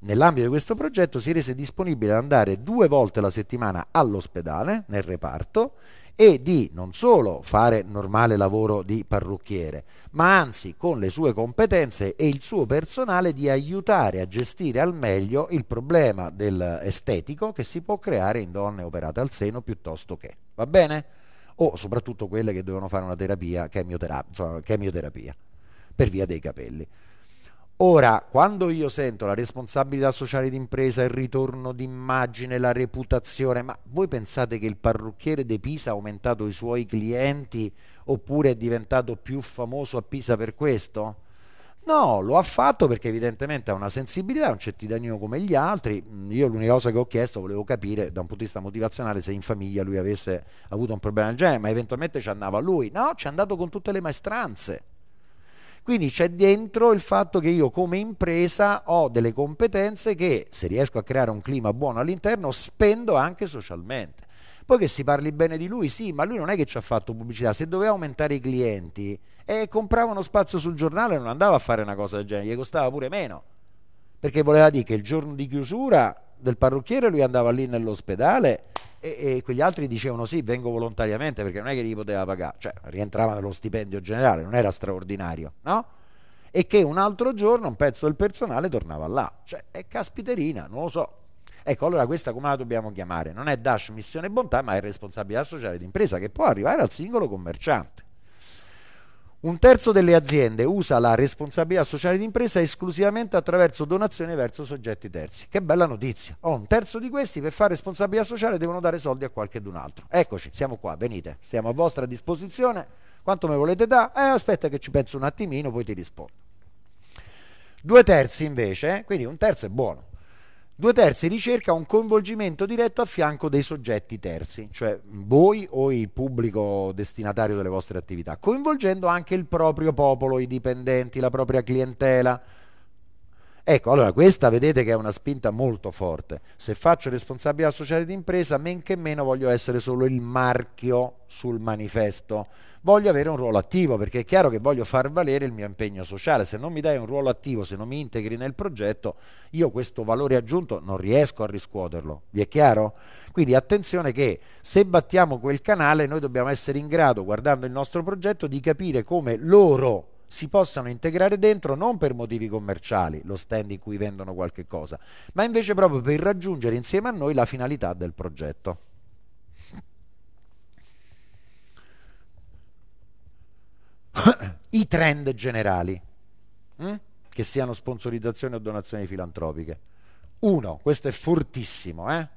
[SPEAKER 1] nell'ambito di questo progetto si rese disponibile ad andare due volte la settimana all'ospedale, nel reparto, e di non solo fare normale lavoro di parrucchiere, ma anzi con le sue competenze e il suo personale di aiutare a gestire al meglio il problema dell'estetico che si può creare in donne operate al seno piuttosto che. Va bene? O soprattutto quelle che devono fare una terapia, chemioterapia, insomma, chemioterapia per via dei capelli. Ora, quando io sento la responsabilità sociale d'impresa, il ritorno d'immagine, la reputazione, ma voi pensate che il parrucchiere di Pisa ha aumentato i suoi clienti oppure è diventato più famoso a Pisa per questo? No, lo ha fatto perché evidentemente ha una sensibilità, un cittadino come gli altri. Mm, io l'unica cosa che ho chiesto, volevo capire da un punto di vista motivazionale se in famiglia lui avesse avuto un problema del genere, ma eventualmente ci andava lui. No, ci è andato con tutte le maestranze. Quindi c'è dentro il fatto che io come impresa ho delle competenze che se riesco a creare un clima buono all'interno spendo anche socialmente. Poi che si parli bene di lui, sì, ma lui non è che ci ha fatto pubblicità, se doveva aumentare i clienti e comprava uno spazio sul giornale non andava a fare una cosa del genere, gli costava pure meno. Perché voleva dire che il giorno di chiusura del parrucchiere lui andava lì nell'ospedale e, e, quegli altri dicevano sì, vengo volontariamente perché non è che gli poteva pagare, cioè rientrava nello stipendio generale, non era straordinario, no? E che un altro giorno un pezzo del personale tornava là, cioè è caspiterina, non lo so. Ecco, allora questa come la dobbiamo chiamare? Non è Dash Missione Bontà, ma è responsabilità sociale d'impresa che può arrivare al singolo commerciante. Un terzo delle aziende usa la responsabilità sociale d'impresa esclusivamente attraverso donazioni verso soggetti terzi. Che bella notizia. Oh, un terzo di questi per fare responsabilità sociale devono dare soldi a qualche d'un altro. Eccoci, siamo qua, venite, siamo a vostra disposizione. Quanto mi volete dare? Eh, aspetta che ci penso un attimino, poi ti rispondo. Due terzi invece, quindi un terzo è buono. Due terzi ricerca un coinvolgimento diretto a fianco dei soggetti terzi, cioè voi o il pubblico destinatario delle vostre attività, coinvolgendo anche il proprio popolo, i dipendenti, la propria clientela. Ecco, allora questa vedete che è una spinta molto forte. Se faccio responsabilità sociale d'impresa, men che meno voglio essere solo il marchio sul manifesto voglio avere un ruolo attivo perché è chiaro che voglio far valere il mio impegno sociale. Se non mi dai un ruolo attivo, se non mi integri nel progetto, io questo valore aggiunto non riesco a riscuoterlo. Vi è chiaro? Quindi attenzione che se battiamo quel canale noi dobbiamo essere in grado, guardando il nostro progetto, di capire come loro si possano integrare dentro non per motivi commerciali, lo stand in cui vendono qualche cosa, ma invece proprio per raggiungere insieme a noi la finalità del progetto. i trend generali, hm? che siano sponsorizzazioni o donazioni filantropiche. Uno, questo è fortissimo, eh?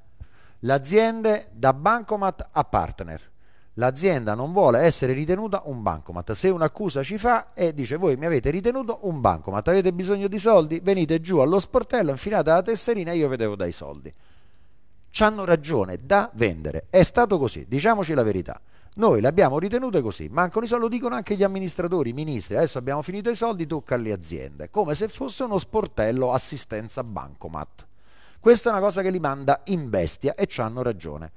[SPEAKER 1] l'azienda da bancomat a partner. L'azienda non vuole essere ritenuta un bancomat. Se un'accusa ci fa e dice voi mi avete ritenuto un bancomat, avete bisogno di soldi, venite giù allo sportello, infilate la tesserina e io vi devo dai soldi. C'hanno ragione da vendere. È stato così, diciamoci la verità. Noi le abbiamo ritenute così, mancano i soldi, lo dicono anche gli amministratori, i ministri, adesso abbiamo finito i soldi, tocca alle aziende, come se fosse uno sportello assistenza bancomat. Questa è una cosa che li manda in bestia e ci hanno ragione.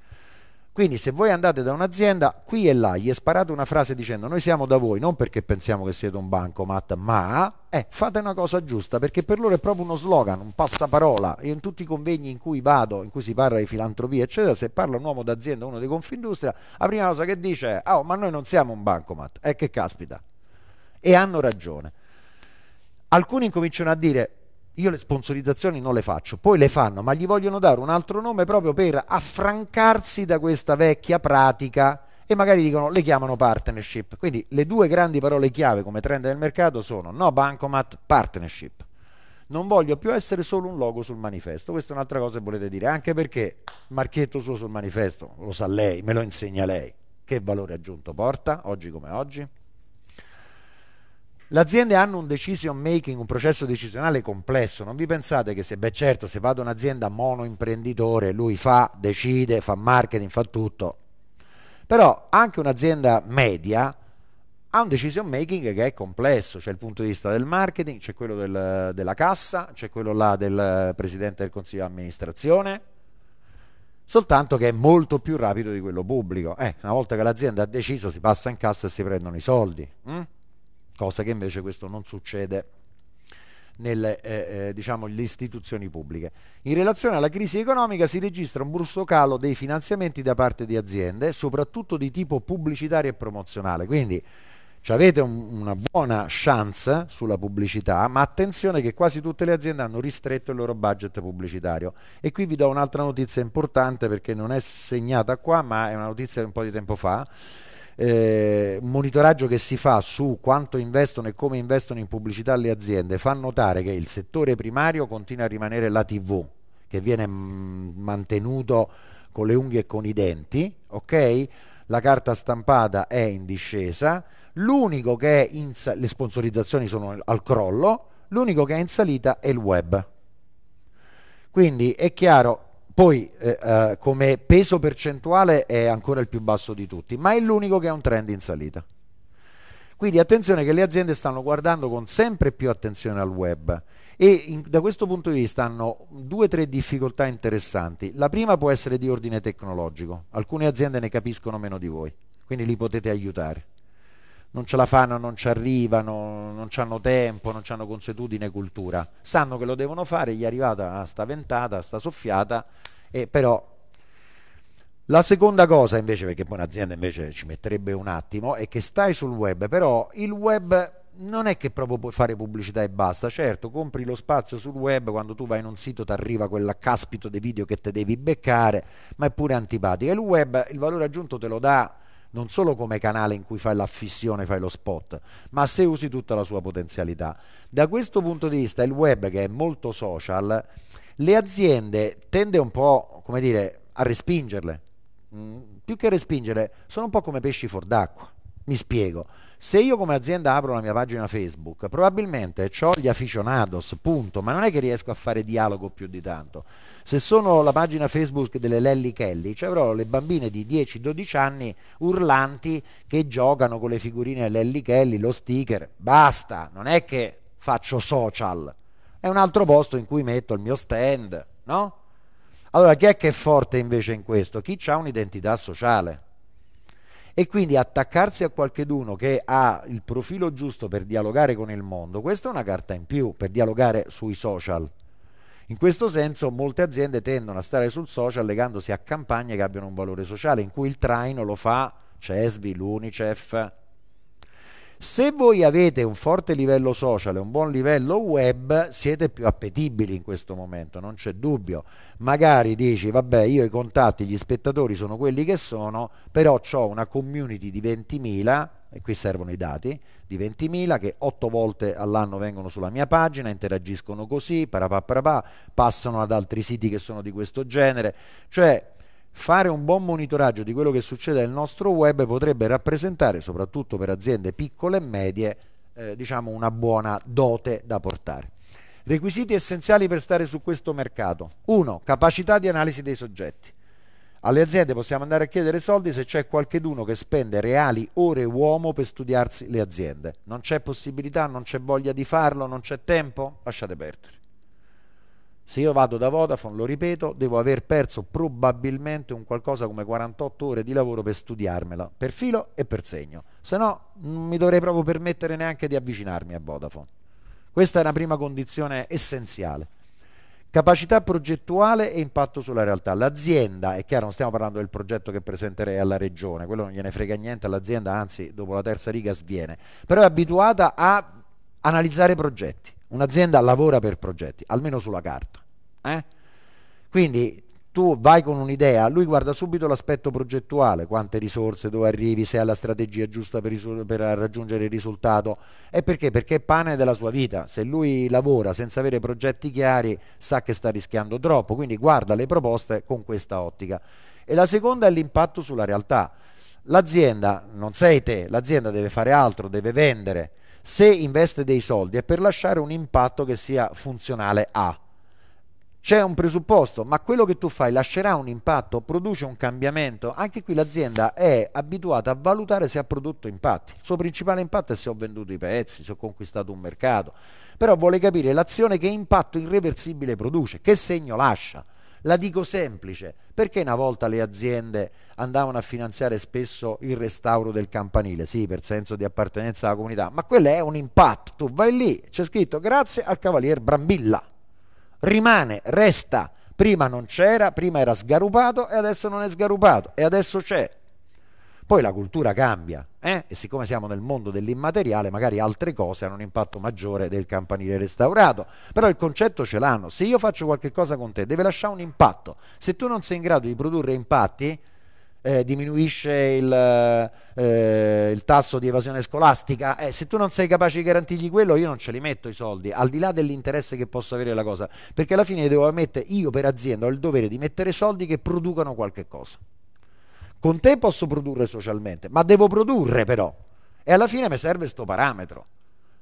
[SPEAKER 1] Quindi se voi andate da un'azienda, qui e là gli sparate una frase dicendo noi siamo da voi, non perché pensiamo che siete un bancomat, ma eh, fate una cosa giusta, perché per loro è proprio uno slogan, un passaparola. Io in tutti i convegni in cui vado, in cui si parla di filantropia, eccetera, se parla un uomo d'azienda, uno di Confindustria, la prima cosa che dice è, oh, ma noi non siamo un bancomat. Eh, che caspita. E hanno ragione. Alcuni incominciano a dire io le sponsorizzazioni non le faccio, poi le fanno, ma gli vogliono dare un altro nome proprio per affrancarsi da questa vecchia pratica e magari dicono le chiamano partnership. Quindi le due grandi parole chiave come trend del mercato sono no bancomat, partnership. Non voglio più essere solo un logo sul manifesto, questa è un'altra cosa che volete dire, anche perché il marchietto suo sul manifesto lo sa lei, me lo insegna lei. Che valore aggiunto porta oggi come oggi? Le aziende hanno un decision making, un processo decisionale complesso. Non vi pensate che se, beh certo, se vado un'azienda monoimprenditore, lui fa, decide, fa marketing, fa tutto. Però anche un'azienda media ha un decision making che è complesso, c'è il punto di vista del marketing, c'è quello del, della cassa, c'è quello là del presidente del consiglio di amministrazione, soltanto che è molto più rapido di quello pubblico. Eh, una volta che l'azienda ha deciso si passa in cassa e si prendono i soldi. Hm? Cosa che invece questo non succede nelle eh, eh, diciamo, istituzioni pubbliche. In relazione alla crisi economica si registra un brusco calo dei finanziamenti da parte di aziende, soprattutto di tipo pubblicitario e promozionale. Quindi avete un, una buona chance sulla pubblicità, ma attenzione che quasi tutte le aziende hanno ristretto il loro budget pubblicitario. E qui vi do un'altra notizia importante perché non è segnata qua, ma è una notizia di un po' di tempo fa eh, monitoraggio che si fa su quanto investono e come investono in pubblicità le aziende fa notare che il settore primario continua a rimanere la TV, che viene mantenuto con le unghie e con i denti, ok? La carta stampata è in discesa, l'unico che è in le sponsorizzazioni sono al crollo l'unico che è in salita è il web. Quindi è chiaro, poi eh, eh, come peso percentuale è ancora il più basso di tutti, ma è l'unico che ha un trend in salita. Quindi attenzione che le aziende stanno guardando con sempre più attenzione al web e in, da questo punto di vista hanno due o tre difficoltà interessanti. La prima può essere di ordine tecnologico, alcune aziende ne capiscono meno di voi, quindi li potete aiutare non ce la fanno, non ci arrivano, non hanno tempo, non hanno consuetudine, cultura. Sanno che lo devono fare, gli è arrivata sta ventata, sta soffiata, e però la seconda cosa invece, perché poi un'azienda invece ci metterebbe un attimo, è che stai sul web, però il web non è che proprio puoi fare pubblicità e basta, certo, compri lo spazio sul web, quando tu vai in un sito ti arriva quella caspito dei video che te devi beccare, ma è pure antipatica. Il web il valore aggiunto te lo dà non solo come canale in cui fai l'affissione, fai lo spot, ma se usi tutta la sua potenzialità. Da questo punto di vista il web che è molto social, le aziende tende un po', come dire, a respingerle. Mm, più che respingerle, sono un po' come pesci fuor d'acqua. Mi spiego. Se io come azienda apro la mia pagina Facebook, probabilmente ho gli aficionados, punto, ma non è che riesco a fare dialogo più di tanto. Se sono la pagina Facebook delle Lelly Kelly, ci avrò le bambine di 10-12 anni urlanti che giocano con le figurine Lelly Kelly, lo sticker. Basta, non è che faccio social. È un altro posto in cui metto il mio stand, no? Allora, chi è che è forte invece in questo? Chi ha un'identità sociale. E quindi attaccarsi a qualcheduno che ha il profilo giusto per dialogare con il mondo, questa è una carta in più per dialogare sui social. In questo senso molte aziende tendono a stare sul social legandosi a campagne che abbiano un valore sociale, in cui il traino lo fa CESVI, l'UNICEF. Se voi avete un forte livello social e un buon livello web, siete più appetibili in questo momento, non c'è dubbio. Magari dici, vabbè, io i contatti, gli spettatori sono quelli che sono, però ho una community di 20.000 e qui servono i dati, di 20.000 che 8 volte all'anno vengono sulla mia pagina, interagiscono così, passano ad altri siti che sono di questo genere, cioè fare un buon monitoraggio di quello che succede nel nostro web potrebbe rappresentare, soprattutto per aziende piccole e medie, eh, diciamo una buona dote da portare. Requisiti essenziali per stare su questo mercato. 1. Capacità di analisi dei soggetti. Alle aziende possiamo andare a chiedere soldi se c'è qualcheduno che spende reali ore uomo per studiarsi le aziende. Non c'è possibilità, non c'è voglia di farlo, non c'è tempo? Lasciate perdere. Se io vado da Vodafone, lo ripeto, devo aver perso probabilmente un qualcosa come 48 ore di lavoro per studiarmela, per filo e per segno. Se no, non mi dovrei proprio permettere neanche di avvicinarmi a Vodafone. Questa è una prima condizione essenziale. Capacità progettuale e impatto sulla realtà. L'azienda, è chiaro, non stiamo parlando del progetto che presenterei alla regione, quello non gliene frega niente all'azienda, anzi dopo la terza riga sviene, però è abituata a analizzare progetti. Un'azienda lavora per progetti, almeno sulla carta. Eh? Quindi tu vai con un'idea, lui guarda subito l'aspetto progettuale, quante risorse, dove arrivi, se hai la strategia giusta per, per, raggiungere il risultato. E perché? Perché è pane della sua vita. Se lui lavora senza avere progetti chiari, sa che sta rischiando troppo, quindi guarda le proposte con questa ottica. E la seconda è l'impatto sulla realtà. L'azienda, non sei te, l'azienda deve fare altro, deve vendere. Se investe dei soldi è per lasciare un impatto che sia funzionale a c'è un presupposto, ma quello che tu fai lascerà un impatto, produce un cambiamento. Anche qui l'azienda è abituata a valutare se ha prodotto impatti. Il suo principale impatto è se ho venduto i pezzi, se ho conquistato un mercato. Però vuole capire l'azione che impatto irreversibile produce, che segno lascia. La dico semplice, perché una volta le aziende andavano a finanziare spesso il restauro del campanile? Sì, per senso di appartenenza alla comunità, ma quello è un impatto. Tu vai lì, c'è scritto grazie al cavalier Brambilla rimane, resta. Prima non c'era, prima era sgarupato e adesso non è sgarupato e adesso c'è. Poi la cultura cambia eh? e siccome siamo nel mondo dell'immateriale magari altre cose hanno un impatto maggiore del campanile restaurato, però il concetto ce l'hanno. Se io faccio qualche cosa con te deve lasciare un impatto. Se tu non sei in grado di produrre impatti, eh, diminuisce il, eh, il, tasso di evasione scolastica, eh, se tu non sei capace di garantirgli quello io non ce li metto i soldi, al di là dell'interesse che possa avere la cosa, perché alla fine devo mettere, io per azienda ho il dovere di mettere soldi che producano qualche cosa. Con te posso produrre socialmente, ma devo produrre però, e alla fine mi serve questo parametro.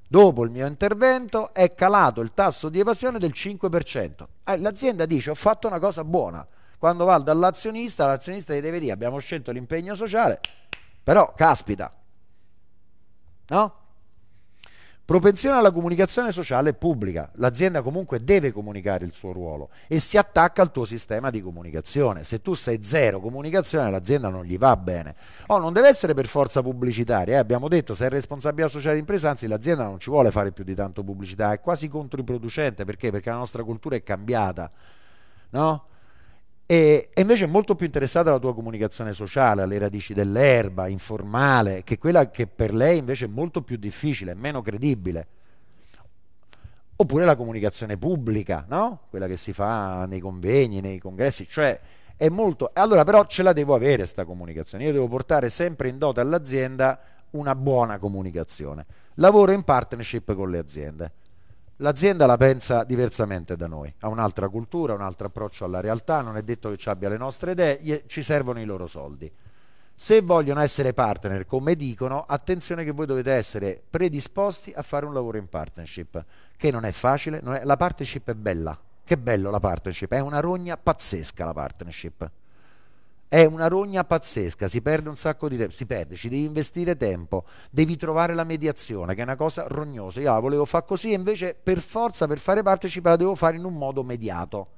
[SPEAKER 1] Dopo il mio intervento è calato il tasso di evasione del 5%. Eh, l'azienda dice ho fatto una cosa buona. Quando va dall'azionista, l'azionista gli deve dire abbiamo scelto l'impegno sociale, però caspita. No? Propensione alla comunicazione sociale pubblica. L'azienda comunque deve comunicare il suo ruolo e si attacca al tuo sistema di comunicazione. Se tu sei zero comunicazione, l'azienda non gli va bene. Oh, non deve essere per forza pubblicitaria. Eh? Abbiamo detto, se è responsabilità sociale d'impresa, anzi l'azienda non ci vuole fare più di tanto pubblicità, è quasi controproducente. Perché? Perché la nostra cultura è cambiata. No? E, e, invece è molto più interessata alla tua comunicazione sociale, alle radici dell'erba, informale, che quella che per lei invece è molto più difficile, meno credibile. Oppure la comunicazione pubblica, no? Quella che si fa nei convegni, nei congressi, cioè è molto... Allora però ce la devo avere questa comunicazione, io devo portare sempre in dote all'azienda una buona comunicazione. Lavoro in partnership con le aziende. L'azienda la pensa diversamente da noi, ha un'altra cultura, un altro approccio alla realtà, non è detto che ci abbia le nostre idee, ci servono i loro soldi. Se vogliono essere partner, come dicono, attenzione che voi dovete essere predisposti a fare un lavoro in partnership, che non è facile, non è... la partnership è bella, che bello la partnership, è una rogna pazzesca la partnership. È una rogna pazzesca, si perde un sacco di tempo, si perde, ci devi investire tempo, devi trovare la mediazione, che è una cosa rognosa. Io la volevo fare così, e invece per forza, per fare partecipa, la devo fare in un modo mediato.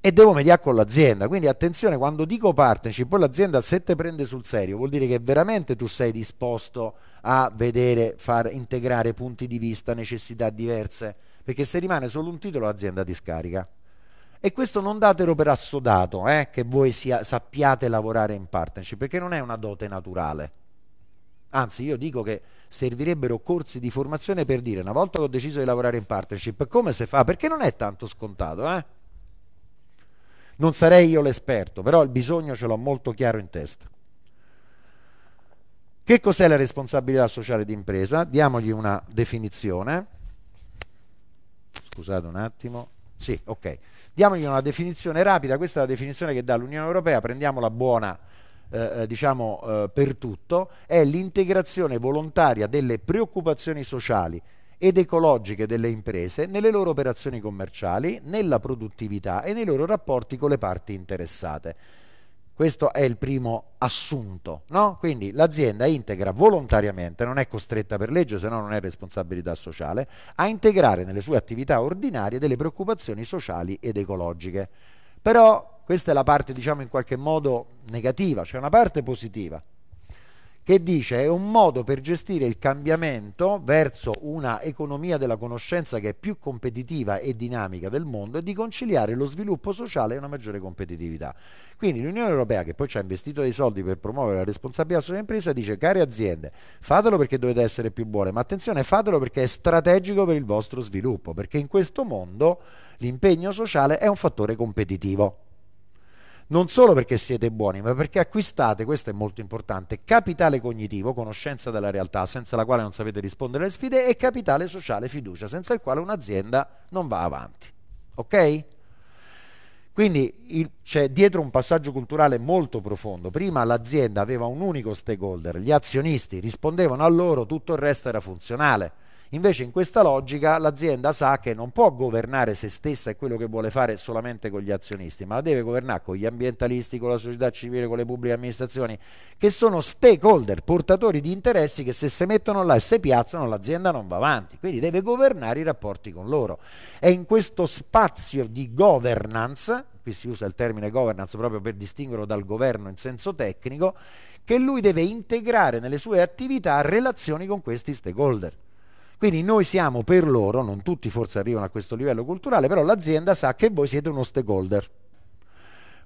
[SPEAKER 1] E devo mediare con l'azienda. Quindi attenzione, quando dico partnership, poi l'azienda se te prende sul serio, vuol dire che veramente tu sei disposto a vedere, far integrare punti di vista, necessità diverse. Perché se rimane solo un titolo, l'azienda ti scarica. E questo non datelo per assodato, eh, che voi sia, sappiate lavorare in partnership, perché non è una dote naturale. Anzi, io dico che servirebbero corsi di formazione per dire, una volta che ho deciso di lavorare in partnership, come si fa? Perché non è tanto scontato, eh? Non sarei io l'esperto, però il bisogno ce l'ho molto chiaro in testa. Che cos'è la responsabilità sociale di impresa? Diamogli una definizione. Scusate un attimo. Sì, ok. Diamogli una definizione rapida, questa è la definizione che dà l'Unione Europea, prendiamola buona eh, eh, diciamo eh, per tutto, è l'integrazione volontaria delle preoccupazioni sociali ed ecologiche delle imprese nelle loro operazioni commerciali, nella produttività e nei loro rapporti con le parti interessate. Questo è il primo assunto, no? Quindi l'azienda integra volontariamente, non è costretta per legge, se no non è responsabilità sociale, a integrare nelle sue attività ordinarie delle preoccupazioni sociali ed ecologiche. Però questa è la parte, diciamo, in qualche modo negativa, c'è cioè una parte positiva che dice è un modo per gestire il cambiamento verso una economia della conoscenza che è più competitiva e dinamica del mondo e di conciliare lo sviluppo sociale e una maggiore competitività. Quindi l'Unione Europea, che poi ci ha investito dei soldi per promuovere la responsabilità sull'impresa, dice care aziende, fatelo perché dovete essere più buone, ma attenzione, fatelo perché è strategico per il vostro sviluppo, perché in questo mondo l'impegno sociale è un fattore competitivo non solo perché siete buoni, ma perché acquistate, questo è molto importante, capitale cognitivo, conoscenza della realtà, senza la quale non sapete rispondere alle sfide, e capitale sociale, fiducia, senza il quale un'azienda non va avanti. Ok? Quindi c'è dietro un passaggio culturale molto profondo. Prima l'azienda aveva un unico stakeholder, gli azionisti rispondevano a loro, tutto il resto era funzionale Invece in questa logica l'azienda sa che non può governare se stessa e quello che vuole fare solamente con gli azionisti, ma la deve governare con gli ambientalisti, con la società civile, con le pubbliche amministrazioni, che sono stakeholder, portatori di interessi che se si mettono là e si piazzano l'azienda non va avanti. Quindi deve governare i rapporti con loro. È in questo spazio di governance, qui si usa il termine governance proprio per distinguerlo dal governo in senso tecnico, che lui deve integrare nelle sue attività relazioni con questi stakeholder. Quindi noi siamo per loro, non tutti forse arrivano a questo livello culturale, però l'azienda sa che voi siete uno stakeholder.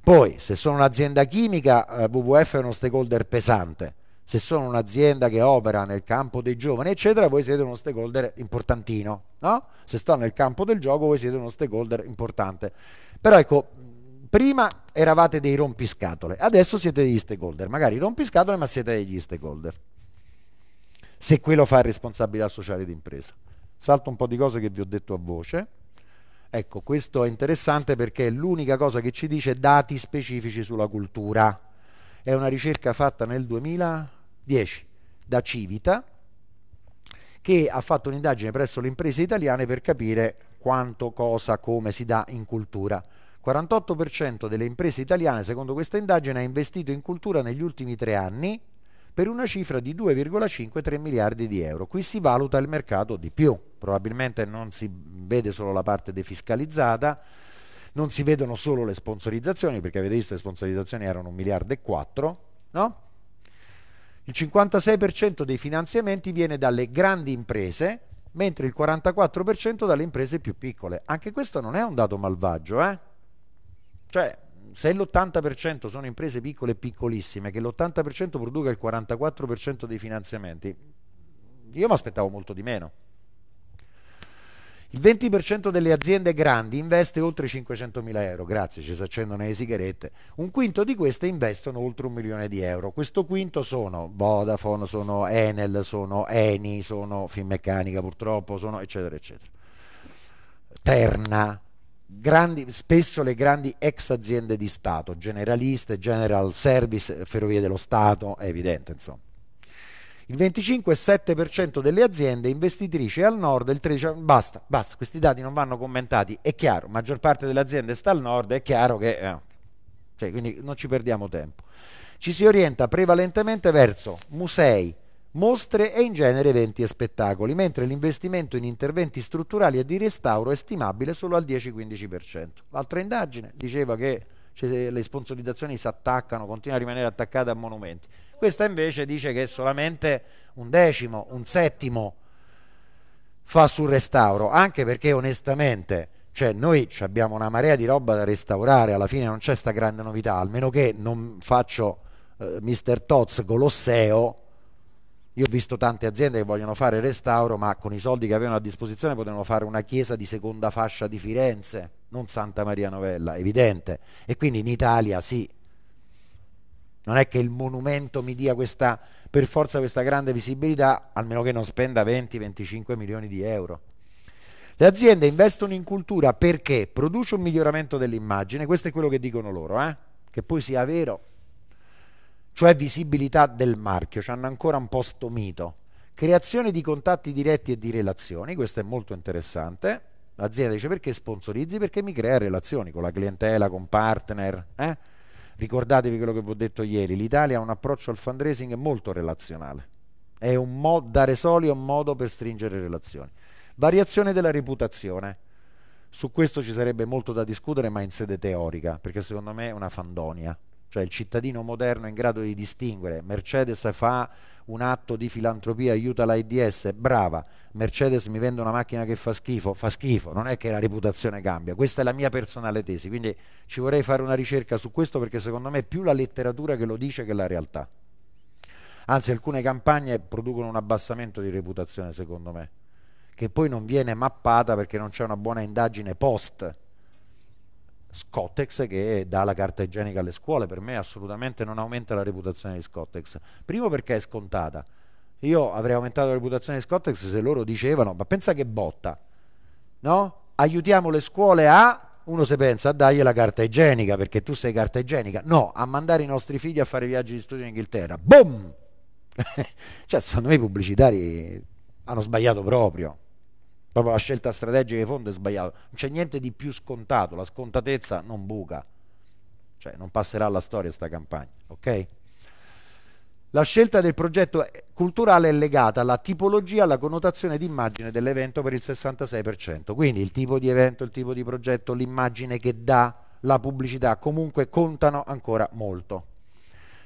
[SPEAKER 1] Poi, se sono un'azienda chimica, eh, WWF è uno stakeholder pesante. Se sono un'azienda che opera nel campo dei giovani, eccetera, voi siete uno stakeholder importantino. No? Se sto nel campo del gioco, voi siete uno stakeholder importante. Però ecco, prima eravate dei rompiscatole, adesso siete degli stakeholder. Magari rompiscatole, ma siete degli stakeholder se quello fa responsabilità sociale d'impresa. Salto un po' di cose che vi ho detto a voce. Ecco, questo è interessante perché è l'unica cosa che ci dice dati specifici sulla cultura. È una ricerca fatta nel 2010 da Civita che ha fatto un'indagine presso le imprese italiane per capire quanto, cosa, come si dà in cultura. 48% delle imprese italiane, secondo questa indagine, ha investito in cultura negli ultimi tre anni per una cifra di 2,5-3 miliardi di euro. Qui si valuta il mercato di più, probabilmente non si vede solo la parte defiscalizzata, non si vedono solo le sponsorizzazioni, perché avete visto le sponsorizzazioni erano un miliardo e quattro, no? Il 56% dei finanziamenti viene dalle grandi imprese, mentre il 44% dalle imprese più piccole. Anche questo non è un dato malvagio, eh? Cioè, se l'80% sono imprese piccole e piccolissime, che l'80% produca il 44% dei finanziamenti, io mi aspettavo molto di meno. Il 20% delle aziende grandi investe oltre 500 mila euro, grazie, ci si accendono le sigarette. Un quinto di queste investono oltre un milione di euro. Questo quinto sono Vodafone, sono Enel, sono Eni, sono Finmeccanica purtroppo, sono eccetera eccetera. Terna, grandi, spesso le grandi ex aziende di Stato, generaliste, General Service, Ferrovie dello Stato, è evidente insomma. Il 25,7% delle aziende investitrici al nord, il 13% basta, basta, questi dati non vanno commentati, è chiaro, maggior parte delle aziende sta al nord, è chiaro che eh, cioè, quindi non ci perdiamo tempo. Ci si orienta prevalentemente verso musei, mostre e in genere eventi e spettacoli, mentre l'investimento in interventi strutturali e di restauro è stimabile solo al 10-15%. L'altra indagine diceva che le sponsorizzazioni si attaccano, continuano a rimanere attaccate a monumenti. Questa invece dice che solamente un decimo, un settimo fa sul restauro, anche perché onestamente cioè noi abbiamo una marea di roba da restaurare, alla fine non c'è sta grande novità, almeno che non faccio eh, Mr. Tots Colosseo. Io ho visto tante aziende che vogliono fare restauro, ma con i soldi che avevano a disposizione potevano fare una chiesa di seconda fascia di Firenze, non Santa Maria Novella, evidente. E quindi in Italia sì, non è che il monumento mi dia questa, per forza questa grande visibilità, almeno che non spenda 20-25 milioni di euro. Le aziende investono in cultura perché produce un miglioramento dell'immagine, questo è quello che dicono loro, eh? che poi sia vero, cioè visibilità del marchio, hanno ancora un po' sto mito. Creazione di contatti diretti e di relazioni, questo è molto interessante. L'azienda dice perché sponsorizzi? Perché mi crea relazioni con la clientela, con partner. Eh? Ricordatevi quello che vi ho detto ieri, l'Italia ha un approccio al fundraising molto relazionale. È un modo, dare soldi è un modo per stringere relazioni. Variazione della reputazione. Su questo ci sarebbe molto da discutere, ma in sede teorica, perché secondo me è una fandonia. Cioè il cittadino moderno è in grado di distinguere. Mercedes fa un atto di filantropia, aiuta l'AIDS, brava, Mercedes mi vende una macchina che fa schifo, fa schifo, non è che la reputazione cambia, questa è la mia personale tesi, quindi ci vorrei fare una ricerca su questo perché secondo me è più la letteratura che lo dice che la realtà. Anzi, alcune campagne producono un abbassamento di reputazione, secondo me, che poi non viene mappata perché non c'è una buona indagine post Scottex che dà la carta igienica alle scuole, per me assolutamente non aumenta la reputazione di Scottex. Primo perché è scontata. Io avrei aumentato la reputazione di Scottex se loro dicevano, ma pensa che botta, no? Aiutiamo le scuole a uno si pensa a dargli la carta igienica perché tu sei carta igienica, no, a mandare i nostri figli a fare viaggi di studio in Inghilterra. Boom! cioè, secondo me i pubblicitari hanno sbagliato proprio. Proprio la scelta strategica di fondo è sbagliata. Non c'è niente di più scontato, la scontatezza non buca. Cioè, non passerà alla storia sta campagna, ok? La scelta del progetto culturale è legata alla tipologia, alla connotazione d'immagine dell'evento per il 66%. Quindi il tipo di evento, il tipo di progetto, l'immagine che dà la pubblicità comunque contano ancora molto.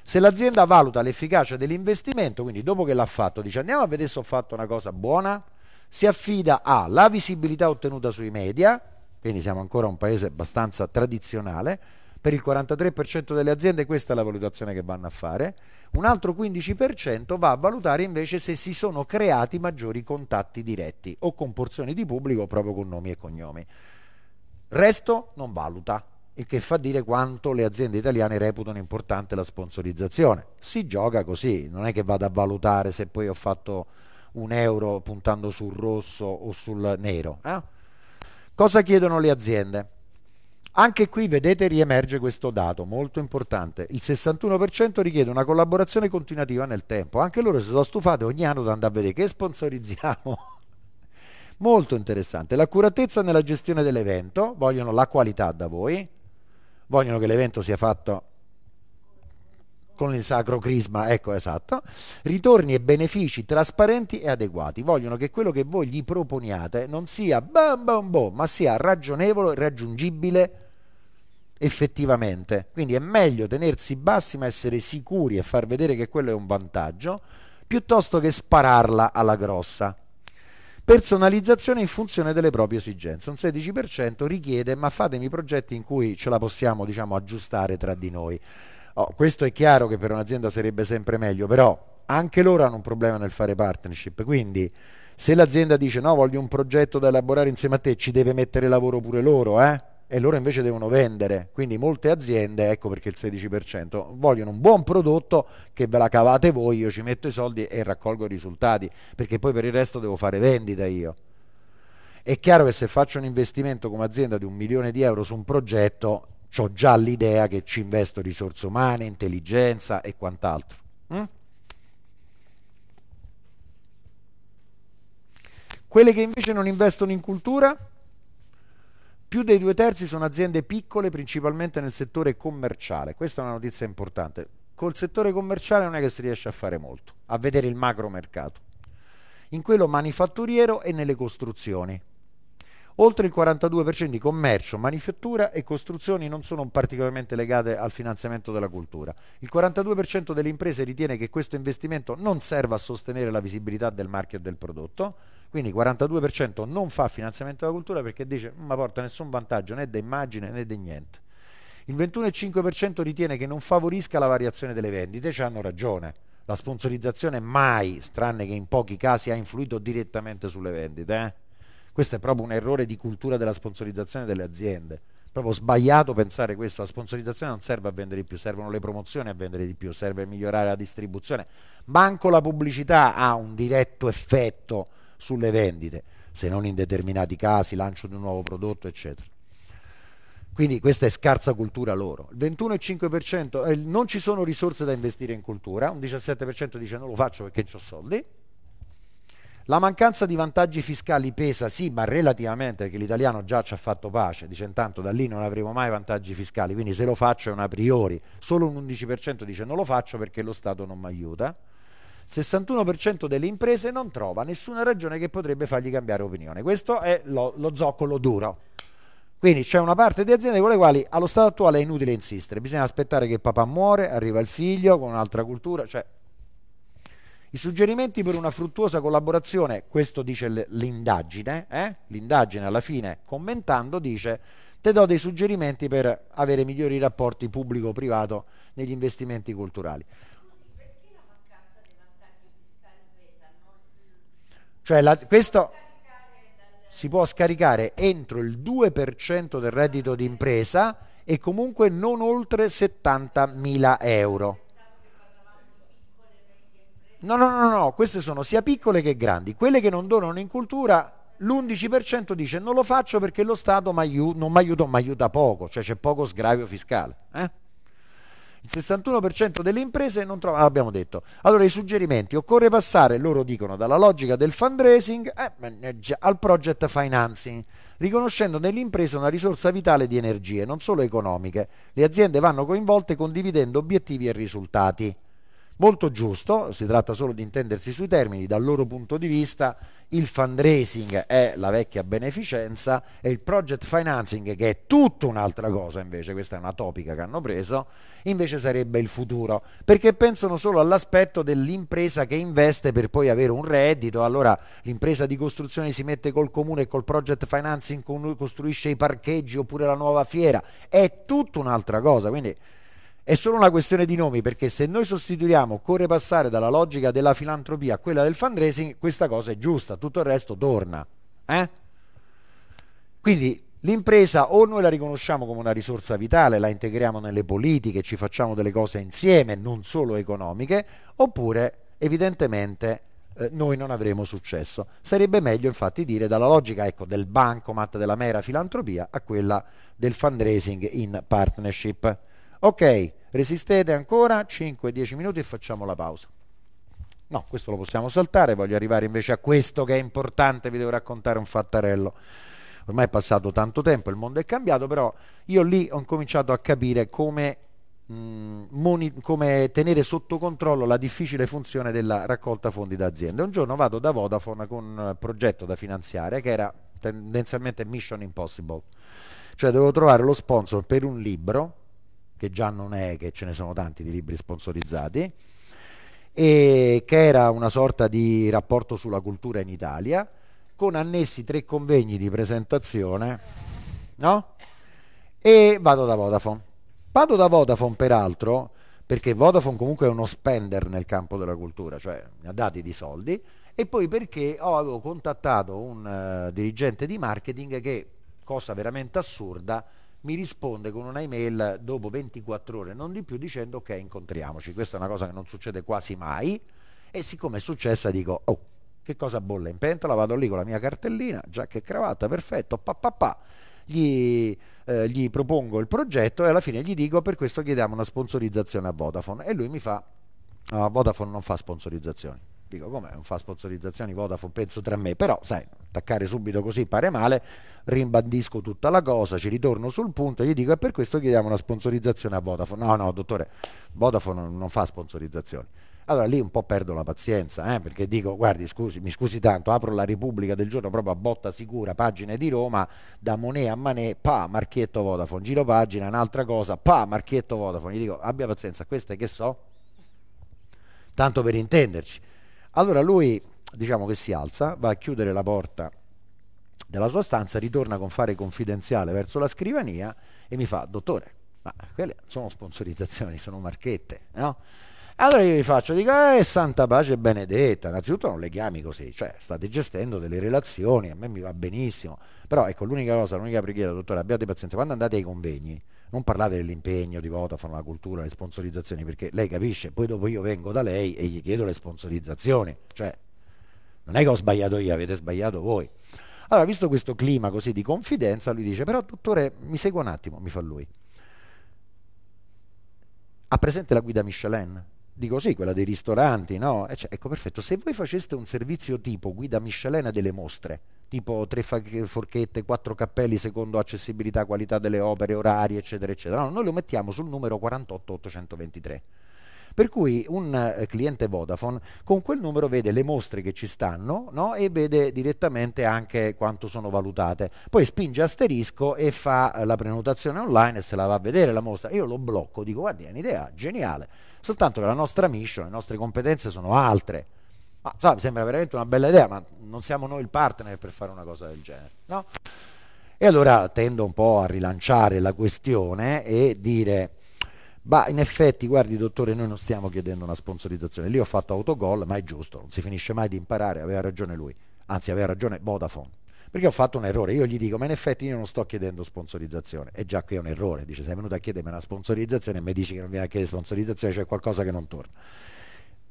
[SPEAKER 1] Se l'azienda valuta l'efficacia dell'investimento, quindi dopo che l'ha fatto, dice andiamo a vedere se ho fatto una cosa buona, si affida alla visibilità ottenuta sui media, quindi siamo ancora un paese abbastanza tradizionale, per il 43% delle aziende questa è la valutazione che vanno a fare, un altro 15% va a valutare invece se si sono creati maggiori contatti diretti o con porzioni di pubblico proprio con nomi e cognomi. Resto non valuta, il che fa dire quanto le aziende italiane reputano importante la sponsorizzazione. Si gioca così, non è che vado a valutare se poi ho fatto un euro puntando sul rosso o sul nero. Eh? Cosa chiedono le aziende? Anche qui vedete riemerge questo dato molto importante. Il 61% richiede una collaborazione continuativa nel tempo. Anche loro si sono stufate ogni anno da andare a vedere che sponsorizziamo. molto interessante. L'accuratezza nella gestione dell'evento, vogliono la qualità da voi, vogliono che l'evento sia fatto con il sacro crisma, ecco esatto, ritorni e benefici trasparenti e adeguati. Vogliono che quello che voi gli proponiate non sia bam bam bom, ma sia ragionevole raggiungibile effettivamente. Quindi è meglio tenersi bassi ma essere sicuri e far vedere che quello è un vantaggio, piuttosto che spararla alla grossa. Personalizzazione in funzione delle proprie esigenze. Un 16% richiede ma fatemi progetti in cui ce la possiamo diciamo, aggiustare tra di noi. Oh, questo è chiaro che per un'azienda sarebbe sempre meglio, però anche loro hanno un problema nel fare partnership, quindi se l'azienda dice no, voglio un progetto da elaborare insieme a te, ci deve mettere lavoro pure loro, eh? e loro invece devono vendere. Quindi molte aziende, ecco perché il 16%, vogliono un buon prodotto che ve la cavate voi, io ci metto i soldi e raccolgo i risultati, perché poi per il resto devo fare vendita io. È chiaro che se faccio un investimento come azienda di un milione di euro su un progetto, ho già l'idea che ci investo risorse umane, intelligenza e quant'altro. Mm? Quelle che invece non investono in cultura, più dei due terzi sono aziende piccole, principalmente nel settore commerciale. Questa è una notizia importante. Col settore commerciale non è che si riesce a fare molto, a vedere il macro mercato. In quello manifatturiero e nelle costruzioni. Oltre il 42% di commercio, manifattura e costruzioni non sono particolarmente legate al finanziamento della cultura. Il 42% delle imprese ritiene che questo investimento non serva a sostenere la visibilità del marchio e del prodotto, quindi il 42% non fa finanziamento della cultura perché dice ma porta nessun vantaggio né da immagine né di niente. Il 21,5% ritiene che non favorisca la variazione delle vendite, ci hanno ragione. La sponsorizzazione mai, tranne che in pochi casi, ha influito direttamente sulle vendite. Eh? Questo è proprio un errore di cultura della sponsorizzazione delle aziende. Proprio sbagliato pensare questo, la sponsorizzazione non serve a vendere di più, servono le promozioni a vendere di più, serve a migliorare la distribuzione. Manco la pubblicità ha un diretto effetto sulle vendite, se non in determinati casi, lancio di un nuovo prodotto, eccetera. Quindi questa è scarsa cultura loro. Il 21,5% eh, non ci sono risorse da investire in cultura, un 17% dice non lo faccio perché ho soldi, la mancanza di vantaggi fiscali pesa, sì, ma relativamente, perché l'italiano già ci ha fatto pace, dice intanto da lì non avremo mai vantaggi fiscali, quindi se lo faccio è un a priori. Solo un 11% dice non lo faccio perché lo Stato non mi aiuta. 61% delle imprese non trova nessuna ragione che potrebbe fargli cambiare opinione. Questo è lo, lo zoccolo duro. Quindi c'è una parte di aziende con le quali allo stato attuale è inutile insistere, bisogna aspettare che papà muore, arriva il figlio con un'altra cultura, cioè i suggerimenti per una fruttuosa collaborazione, questo dice l'indagine, eh? l'indagine alla fine commentando dice te do dei suggerimenti per avere migliori rapporti pubblico-privato negli investimenti culturali. Cioè la, questo si può scaricare entro il 2% del reddito d'impresa e comunque non oltre 70.000 euro. No, no, no, no, queste sono sia piccole che grandi. Quelle che non donano in cultura, l'11% dice non lo faccio perché lo Stato non mi aiuta mi aiuta poco, cioè c'è poco sgravio fiscale. Eh? Il 61% delle imprese non trova, abbiamo detto. Allora i suggerimenti, occorre passare, loro dicono, dalla logica del fundraising eh, al project financing, riconoscendo nell'impresa una risorsa vitale di energie, non solo economiche. Le aziende vanno coinvolte condividendo obiettivi e risultati. Molto giusto, si tratta solo di intendersi sui termini, dal loro punto di vista il fundraising è la vecchia beneficenza e il project financing che è tutta un'altra cosa invece, questa è una topica che hanno preso, invece sarebbe il futuro, perché pensano solo all'aspetto dell'impresa che investe per poi avere un reddito, allora l'impresa di costruzione si mette col comune e col project financing costruisce i parcheggi oppure la nuova fiera, è tutta un'altra cosa, quindi è solo una questione di nomi, perché se noi sostituiamo, occorre passare dalla logica della filantropia a quella del fundraising, questa cosa è giusta, tutto il resto torna. Eh? Quindi l'impresa o noi la riconosciamo come una risorsa vitale, la integriamo nelle politiche, ci facciamo delle cose insieme, non solo economiche, oppure evidentemente eh, noi non avremo successo. Sarebbe meglio infatti dire dalla logica ecco, del bancomat della mera filantropia a quella del fundraising in partnership. Ok, resistete ancora 5-10 minuti e facciamo la pausa. No, questo lo possiamo saltare, voglio arrivare invece a questo che è importante, vi devo raccontare un fattarello. Ormai è passato tanto tempo, il mondo è cambiato, però io lì ho cominciato a capire come mh, come tenere sotto controllo la difficile funzione della raccolta fondi d'azienda. Un giorno vado da Vodafone con un progetto da finanziare che era tendenzialmente Mission Impossible, cioè dovevo trovare lo sponsor per un libro, che già non è che ce ne sono tanti di libri sponsorizzati, e che era una sorta di rapporto sulla cultura in Italia, con annessi tre convegni di presentazione, no? E vado da Vodafone Vado da Vodafone peraltro, perché Vodafone comunque è uno spender nel campo della cultura, cioè mi ha dati di soldi, e poi perché oh, avevo contattato un uh, dirigente di marketing che, cosa veramente assurda, mi risponde con una email dopo 24 ore, non di più, dicendo ok, incontriamoci. Questa è una cosa che non succede quasi mai e siccome è successa dico, oh, che cosa bolle in pentola? Vado lì con la mia cartellina, giacca e cravatta, perfetto, pa pa pa gli, eh, gli propongo il progetto e alla fine gli dico per questo chiediamo una sponsorizzazione a Vodafone e lui mi fa no, Vodafone non fa sponsorizzazioni dico come non fa sponsorizzazioni Vodafone penso tra me però sai attaccare subito così pare male rimbandisco tutta la cosa ci ritorno sul punto e gli dico e per questo chiediamo una sponsorizzazione a Vodafone no no dottore Vodafone non fa sponsorizzazioni allora lì un po' perdo la pazienza, eh, perché dico, guardi, scusi, mi scusi tanto, apro la Repubblica del giorno proprio a botta sicura, pagine di Roma, da Monet a Manè, pa, marchietto Vodafone, giro pagina, un'altra cosa, pa, marchietto Vodafone, gli dico, abbia pazienza, queste che so? Tanto per intenderci. Allora lui, diciamo che si alza, va a chiudere la porta della sua stanza, ritorna con fare confidenziale verso la scrivania e mi fa, dottore, ma quelle sono sponsorizzazioni, sono marchette, no? Allora io vi faccio, dico, eh, santa pace benedetta, innanzitutto non le chiami così, cioè state gestendo delle relazioni, a me mi va benissimo, però ecco l'unica cosa, l'unica preghiera, dottore, abbiate pazienza, quando andate ai convegni, non parlate dell'impegno di Vodafone, la cultura, le sponsorizzazioni, perché lei capisce, poi dopo io vengo da lei e gli chiedo le sponsorizzazioni, cioè non è che ho sbagliato io, avete sbagliato voi. Allora, visto questo clima così di confidenza, lui dice, però dottore, mi segua un attimo, mi fa lui. Ha presente la guida Michelin? Dico sì, quella dei ristoranti, no? Cioè, ecco, perfetto. Se voi faceste un servizio tipo guida Michelena delle mostre, tipo tre forchette, quattro cappelli secondo accessibilità, qualità delle opere, orari, eccetera, eccetera, no, noi lo mettiamo sul numero 48823. Per cui un eh, cliente Vodafone con quel numero vede le mostre che ci stanno no? e vede direttamente anche quanto sono valutate. Poi spinge asterisco e fa la prenotazione online e se la va a vedere la mostra. Io lo blocco, dico guardi è un'idea geniale, soltanto che la nostra mission, le nostre competenze sono altre. Ma so, mi sembra veramente una bella idea, ma non siamo noi il partner per fare una cosa del genere. No? E allora tendo un po' a rilanciare la questione e dire ma in effetti, guardi dottore, noi non stiamo chiedendo una sponsorizzazione. Lì ho fatto autogol, ma è giusto, non si finisce mai di imparare, aveva ragione lui. Anzi, aveva ragione Vodafone. Perché ho fatto un errore, io gli dico, ma in effetti io non sto chiedendo sponsorizzazione. E già qui è un errore, dice, sei venuto a chiedermi una sponsorizzazione e mi dici che non viene a chiedere sponsorizzazione, c'è qualcosa che non torna.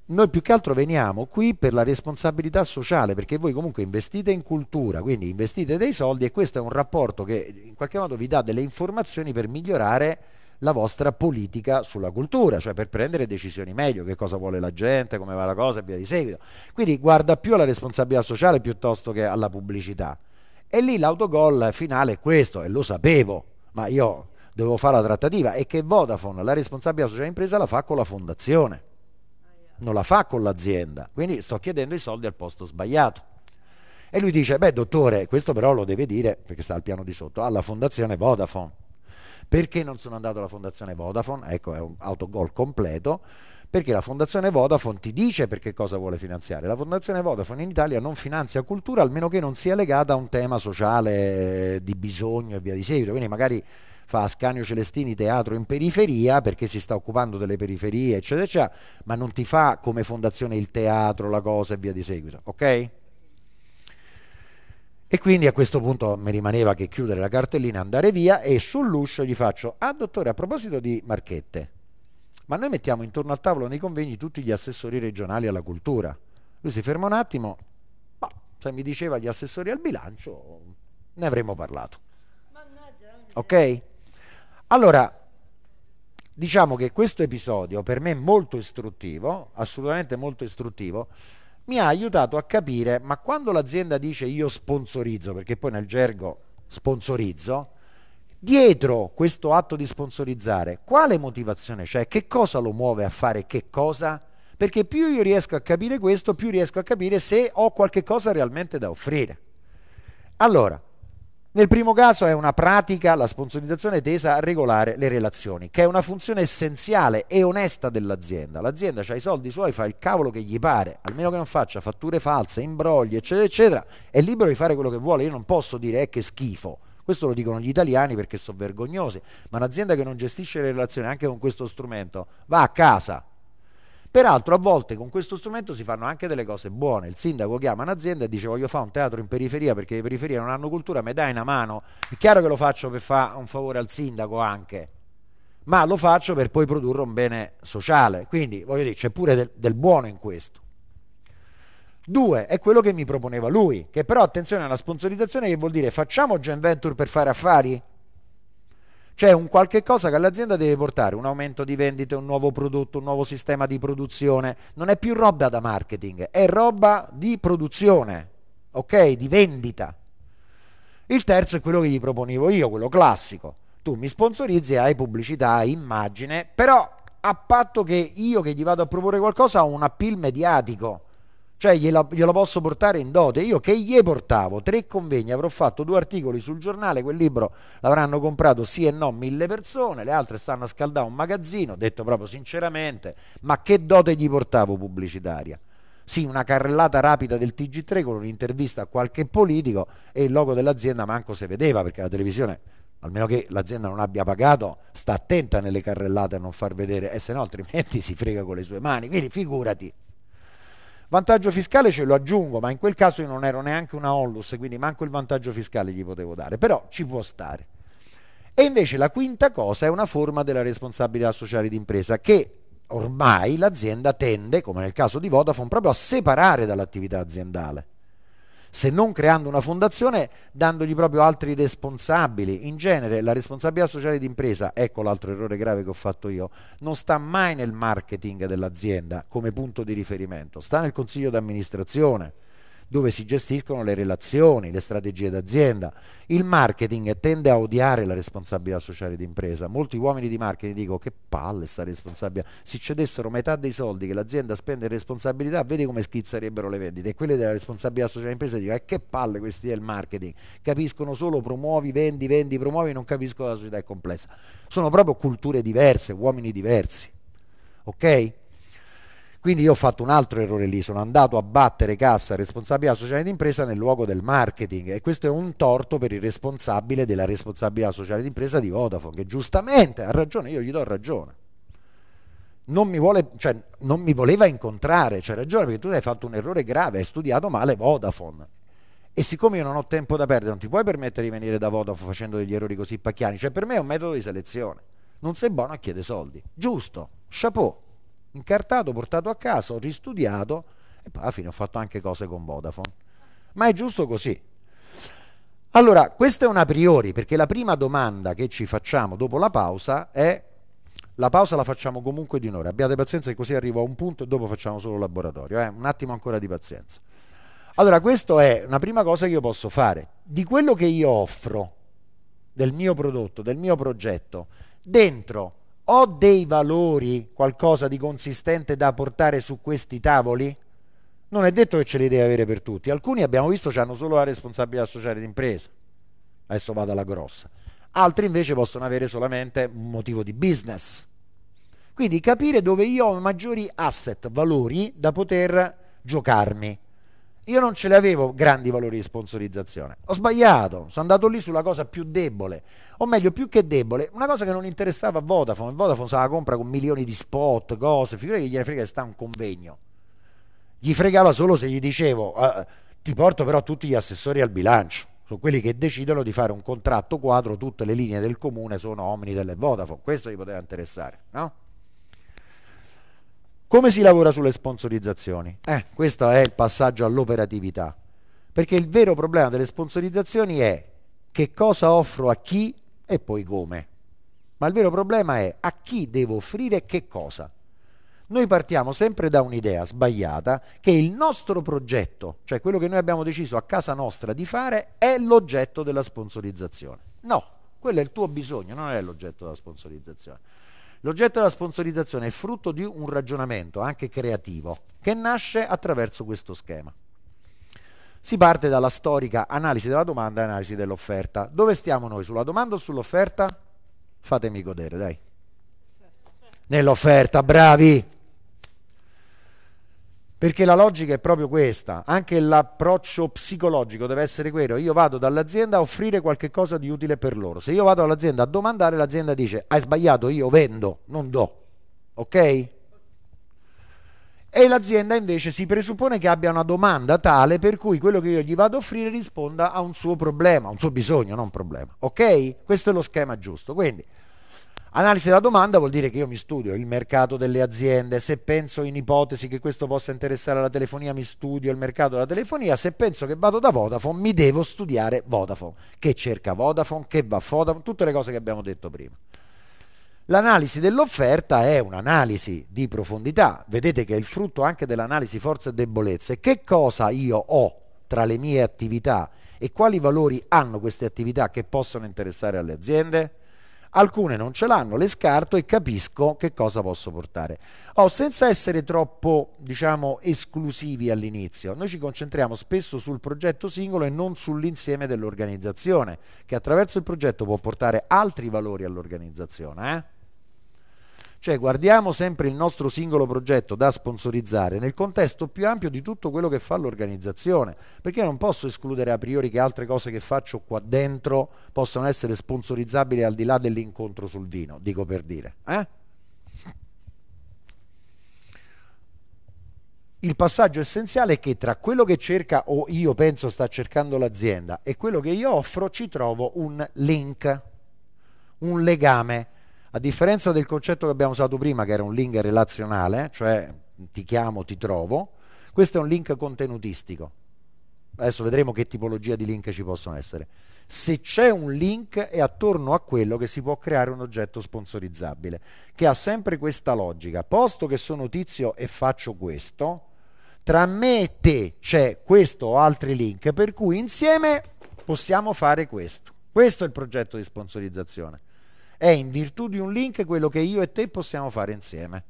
[SPEAKER 1] Noi più che altro veniamo qui per la responsabilità sociale, perché voi comunque investite in cultura, quindi investite dei soldi e questo è un rapporto che in qualche modo vi dà delle informazioni per migliorare la vostra politica sulla cultura, cioè per prendere decisioni meglio, che cosa vuole la gente, come va la cosa e via di seguito. Quindi guarda più alla responsabilità sociale piuttosto che alla pubblicità. E lì l'autogol finale è questo, e lo sapevo, ma io dovevo fare la trattativa, è che Vodafone la responsabilità sociale impresa la fa con la fondazione, non la fa con l'azienda, quindi sto chiedendo i soldi al posto sbagliato. E lui dice, beh dottore, questo però lo deve dire, perché sta al piano di sotto, alla fondazione Vodafone. Perché non sono andato alla fondazione Vodafone? Ecco, è un autogol completo. Perché la fondazione Vodafone ti dice perché cosa vuole finanziare. La fondazione Vodafone in Italia non finanzia cultura almeno che non sia legata a un tema sociale di bisogno e via di seguito. Quindi magari fa Ascanio Celestini teatro in periferia perché si sta occupando delle periferie, eccetera, eccetera, ma non ti fa come fondazione il teatro, la cosa e via di seguito. Ok? E quindi a questo punto mi rimaneva che chiudere la cartellina andare via e sull'uscio gli faccio, ah dottore, a proposito di marchette, ma noi mettiamo intorno al tavolo nei convegni tutti gli assessori regionali alla cultura. Lui si ferma un attimo, ma se mi diceva gli assessori al bilancio ne avremmo parlato. Ok? Allora, diciamo che questo episodio per me è molto istruttivo, assolutamente molto istruttivo, mi ha aiutato a capire, ma quando l'azienda dice io sponsorizzo, perché poi nel gergo sponsorizzo, dietro questo atto di sponsorizzare, quale motivazione c'è? Che cosa lo muove a fare che cosa? Perché più io riesco a capire questo, più riesco a capire se ho qualche cosa realmente da offrire. Allora, nel primo caso è una pratica, la sponsorizzazione tesa a regolare le relazioni, che è una funzione essenziale e onesta dell'azienda. L'azienda ha i soldi suoi, fa il cavolo che gli pare, almeno che non faccia fatture false, imbrogli, eccetera, eccetera, è libero di fare quello che vuole. Io non posso dire eh, che schifo. Questo lo dicono gli italiani perché sono vergognosi, ma un'azienda che non gestisce le relazioni anche con questo strumento va a casa, Peraltro a volte con questo strumento si fanno anche delle cose buone. Il sindaco chiama un'azienda e dice voglio fare un teatro in periferia perché le periferie non hanno cultura, mi dai una mano? È chiaro che lo faccio per fare un favore al sindaco anche, ma lo faccio per poi produrre un bene sociale. Quindi voglio dire, c'è pure del, del buono in questo. Due, è quello che mi proponeva lui, che però attenzione alla sponsorizzazione che vuol dire facciamo joint venture per fare affari? C'è un qualche cosa che l'azienda deve portare, un aumento di vendite, un nuovo prodotto, un nuovo sistema di produzione. Non è più roba da marketing, è roba di produzione, ok? Di vendita. Il terzo è quello che gli proponevo io, quello classico. Tu mi sponsorizzi, e hai pubblicità, hai immagine, però a patto che io che gli vado a proporre qualcosa ho un appeal mediatico cioè gliela, glielo posso portare in dote. Io che gli portavo tre convegni, avrò fatto due articoli sul giornale, quel libro l'avranno comprato sì e no mille persone, le altre stanno a scaldare un magazzino, detto proprio sinceramente, ma che dote gli portavo pubblicitaria? Sì, una carrellata rapida del TG3 con un'intervista a qualche politico e il logo dell'azienda manco si vedeva perché la televisione almeno che l'azienda non abbia pagato, sta attenta nelle carrellate a non far vedere, e se no altrimenti si frega con le sue mani. Quindi figurati. Vantaggio fiscale ce lo aggiungo, ma in quel caso io non ero neanche una onlus, quindi manco il vantaggio fiscale gli potevo dare, però ci può stare. E invece la quinta cosa è una forma della responsabilità sociale d'impresa che ormai l'azienda tende, come nel caso di Vodafone, proprio a separare dall'attività aziendale se non creando una fondazione, dandogli proprio altri responsabili. In genere la responsabilità sociale d'impresa, ecco l'altro errore grave che ho fatto io, non sta mai nel marketing dell'azienda come punto di riferimento, sta nel consiglio d'amministrazione dove si gestiscono le relazioni, le strategie d'azienda. Il marketing tende a odiare la responsabilità sociale d'impresa. Molti uomini di marketing dicono che palle sta responsabilità. Se cedessero metà dei soldi che l'azienda spende in responsabilità, vedi come schizzerebbero le vendite. E quelle della responsabilità sociale d'impresa dicono eh, che palle questi il marketing. Capiscono solo promuovi, vendi, vendi, promuovi, non capiscono la società è complessa. Sono proprio culture diverse, uomini diversi. Ok? Quindi io ho fatto un altro errore lì, sono andato a battere cassa responsabilità sociale d'impresa nel luogo del marketing e questo è un torto per il responsabile della responsabilità sociale d'impresa di Vodafone, che giustamente ha ragione, io gli do ragione. Non mi, vuole, cioè, non mi voleva incontrare, c'è ragione perché tu hai fatto un errore grave, hai studiato male Vodafone. E siccome io non ho tempo da perdere, non ti puoi permettere di venire da Vodafone facendo degli errori così pacchiani, cioè per me è un metodo di selezione. Non sei buono a chiedere soldi. Giusto, chapeau incartato, portato a casa, ho ristudiato e poi alla fine ho fatto anche cose con Vodafone. Ma è giusto così. Allora, questo è un a priori, perché la prima domanda che ci facciamo dopo la pausa è la pausa la facciamo comunque di un'ora. Abbiate pazienza che così arrivo a un punto e dopo facciamo solo laboratorio. Eh? Un attimo ancora di pazienza. Allora, questa è una prima cosa che io posso fare. Di quello che io offro, del mio prodotto, del mio progetto, dentro ho dei valori, qualcosa di consistente da portare su questi tavoli? Non è detto che ce li deve avere per tutti. Alcuni abbiamo visto hanno solo la responsabilità sociale d'impresa. Adesso vado alla grossa. Altri invece possono avere solamente un motivo di business. Quindi capire dove io ho maggiori asset, valori da poter giocarmi. Io non ce le avevo grandi valori di sponsorizzazione. Ho sbagliato, sono andato lì sulla cosa più debole, o meglio, più che debole, una cosa che non interessava a Vodafone. Vodafone se la compra con milioni di spot, cose, figurati che gliene frega che sta un convegno. Gli fregava solo se gli dicevo, uh, ti porto però tutti gli assessori al bilancio. Sono quelli che decidono di fare un contratto quadro, tutte le linee del comune sono uomini delle Vodafone. Questo gli poteva interessare, no? Come si lavora sulle sponsorizzazioni? Eh, questo è il passaggio all'operatività. Perché il vero problema delle sponsorizzazioni è che cosa offro a chi e poi come. Ma il vero problema è a chi devo offrire che cosa. Noi partiamo sempre da un'idea sbagliata che il nostro progetto, cioè quello che noi abbiamo deciso a casa nostra di fare, è l'oggetto della sponsorizzazione. No, quello è il tuo bisogno, non è l'oggetto della sponsorizzazione. L'oggetto della sponsorizzazione è frutto di un ragionamento anche creativo che nasce attraverso questo schema. Si parte dalla storica analisi della domanda e analisi dell'offerta. Dove stiamo noi? Sulla domanda o sull'offerta? Fatemi godere, dai. Nell'offerta, bravi! Perché la logica è proprio questa, anche l'approccio psicologico deve essere quello, io vado dall'azienda a offrire qualcosa di utile per loro, se io vado all'azienda a domandare, l'azienda dice hai sbagliato, io vendo, non do, ok? e l'azienda invece si presuppone che abbia una domanda tale per cui quello che io gli vado a offrire risponda a un suo problema, a un suo bisogno, non un problema. Ok? Questo è lo schema giusto. Quindi, analisi della domanda vuol dire che io mi studio il mercato delle aziende, se penso in ipotesi che questo possa interessare la telefonia, mi studio il mercato della telefonia, se penso che vado da Vodafone, mi devo studiare Vodafone, che cerca Vodafone, che va Vodafone, tutte le cose che abbiamo detto prima. L'analisi dell'offerta è un'analisi di profondità, vedete che è il frutto anche dell'analisi forze e debolezze. Che cosa io ho tra le mie attività e quali valori hanno queste attività che possono interessare alle aziende? Alcune non ce l'hanno, le scarto e capisco che cosa posso portare. Oh, senza essere troppo, diciamo, esclusivi all'inizio, noi ci concentriamo spesso sul progetto singolo e non sull'insieme dell'organizzazione, che attraverso il progetto può portare altri valori all'organizzazione. Eh? Cioè guardiamo sempre il nostro singolo progetto da sponsorizzare nel contesto più ampio di tutto quello che fa l'organizzazione, perché io non posso escludere a priori che altre cose che faccio qua dentro possano essere sponsorizzabili al di là dell'incontro sul vino, dico per dire. Eh? Il passaggio essenziale è che tra quello che cerca o io penso sta cercando l'azienda e quello che io offro ci trovo un link, un legame a differenza del concetto che abbiamo usato prima, che era un link relazionale, cioè ti chiamo, ti trovo, questo è un link contenutistico. Adesso vedremo che tipologia di link ci possono essere. Se c'è un link è attorno a quello che si può creare un oggetto sponsorizzabile, che ha sempre questa logica. Posto che sono tizio e faccio questo, tra me e te c'è questo o altri link, per cui insieme possiamo fare questo. Questo è il progetto di sponsorizzazione è in virtù di un link quello che io e te possiamo fare insieme.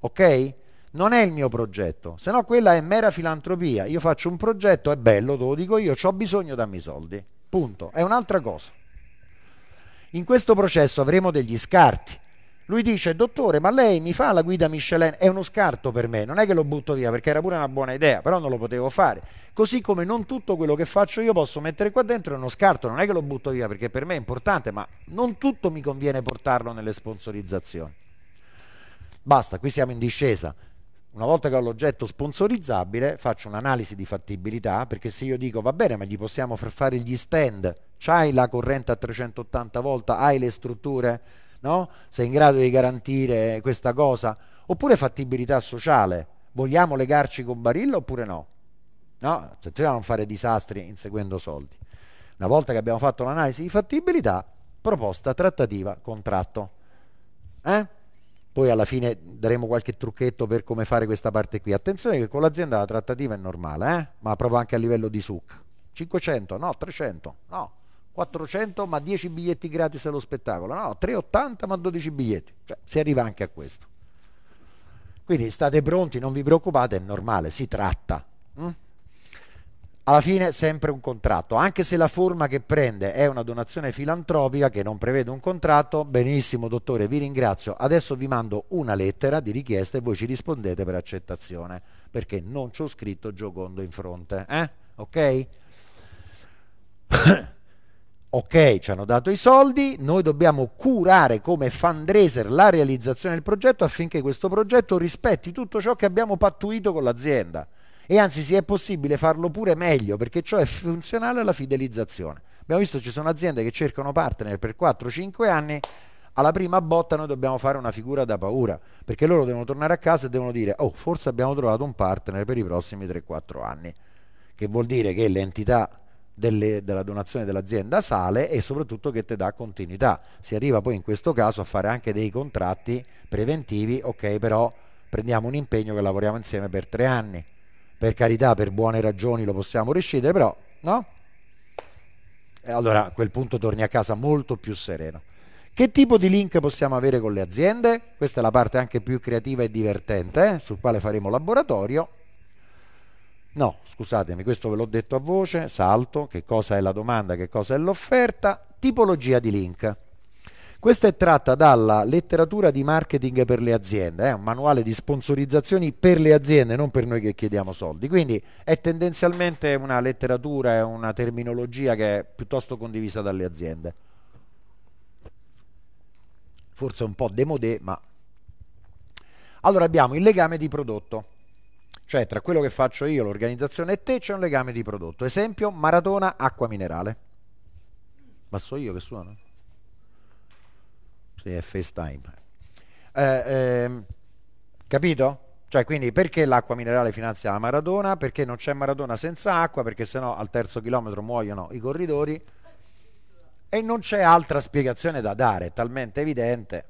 [SPEAKER 1] Ok? Non è il mio progetto, se no quella è mera filantropia. Io faccio un progetto, è bello, te lo dico io, ho bisogno, dammi i soldi. Punto. È un'altra cosa. In questo processo avremo degli scarti lui dice, dottore, ma lei mi fa la guida Michelin? È uno scarto per me, non è che lo butto via perché era pure una buona idea, però non lo potevo fare. Così come non tutto quello che faccio io posso mettere qua dentro è uno scarto, non è che lo butto via perché per me è importante, ma non tutto mi conviene portarlo nelle sponsorizzazioni. Basta, qui siamo in discesa. Una volta che ho l'oggetto sponsorizzabile, faccio un'analisi di fattibilità, perché se io dico va bene, ma gli possiamo far fare gli stand, c'hai la corrente a 380 volt, hai le strutture no? sei in grado di garantire questa cosa, oppure fattibilità sociale, vogliamo legarci con Barilla oppure no? No, cerchiamo di non fare disastri inseguendo soldi. Una volta che abbiamo fatto l'analisi di fattibilità, proposta, trattativa, contratto. Eh? Poi alla fine daremo qualche trucchetto per come fare questa parte qui. Attenzione che con l'azienda la trattativa è normale, eh? ma proprio anche a livello di SUC. 500, no, 300, no, 400 ma 10 biglietti gratis allo spettacolo, no, 380 ma 12 biglietti, cioè si arriva anche a questo. Quindi state pronti, non vi preoccupate, è normale, si tratta. Hm? Alla fine sempre un contratto, anche se la forma che prende è una donazione filantropica che non prevede un contratto, benissimo dottore, vi ringrazio, adesso vi mando una lettera di richiesta e voi ci rispondete per accettazione, perché non ci ho scritto Giocondo in fronte, eh? ok? ok, ci hanno dato i soldi, noi dobbiamo curare come fundraiser la realizzazione del progetto affinché questo progetto rispetti tutto ciò che abbiamo pattuito con l'azienda. E anzi, se è possibile farlo pure meglio, perché ciò è funzionale alla fidelizzazione. Abbiamo visto ci sono aziende che cercano partner per 4-5 anni, alla prima botta noi dobbiamo fare una figura da paura, perché loro devono tornare a casa e devono dire, oh, forse abbiamo trovato un partner per i prossimi 3-4 anni, che vuol dire che l'entità delle, della donazione dell'azienda sale e soprattutto che ti dà continuità. Si arriva poi in questo caso a fare anche dei contratti preventivi, ok, però prendiamo un impegno che lavoriamo insieme per tre anni. Per carità, per buone ragioni lo possiamo rescindere, però no? E allora a quel punto torni a casa molto più sereno. Che tipo di link possiamo avere con le aziende? Questa è la parte anche più creativa e divertente, eh, sul quale faremo laboratorio. No, scusatemi, questo ve l'ho detto a voce, salto, che cosa è la domanda, che cosa è l'offerta, tipologia di link. Questa è tratta dalla letteratura di marketing per le aziende, è eh, un manuale di sponsorizzazioni per le aziende, non per noi che chiediamo soldi. Quindi è tendenzialmente una letteratura, è una terminologia che è piuttosto condivisa dalle aziende forse un po' demodé, ma... Allora abbiamo il legame di prodotto, cioè tra quello che faccio io, l'organizzazione e te c'è un legame di prodotto. Esempio, maratona acqua minerale. Ma so io che suono? Sì, è FaceTime. Eh, eh, capito? Cioè, quindi perché l'acqua minerale finanzia la maratona? Perché non c'è maratona senza acqua? Perché sennò al terzo chilometro muoiono i corridori e non c'è altra spiegazione da dare, è talmente evidente.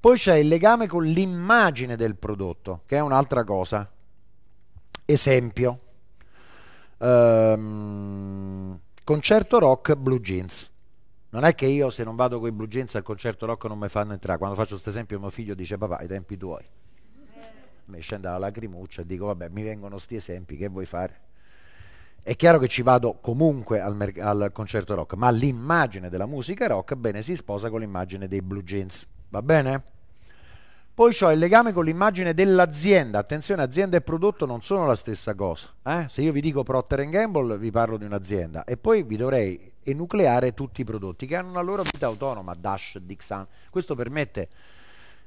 [SPEAKER 1] Poi c'è il legame con l'immagine del prodotto, che è un'altra cosa. Esempio, ehm, concerto rock Blue Jeans. Non è che io se non vado con i Blue Jeans al concerto rock non mi fanno entrare. Quando faccio questo esempio mio figlio dice papà, ai tempi tuoi. Mi scende la lacrimuccia e dico vabbè mi vengono sti esempi, che vuoi fare? È chiaro che ci vado comunque al, mer- al, concerto rock, ma l'immagine della musica rock, bene, si sposa con l'immagine dei blue jeans. Va bene? Poi ho il legame con l'immagine dell'azienda. Attenzione, azienda e prodotto non sono la stessa cosa. Eh? Se io vi dico Procter Gamble, vi parlo di un'azienda e poi vi dovrei enucleare tutti i prodotti che hanno una loro vita autonoma, Dash, Dixon. Questo permette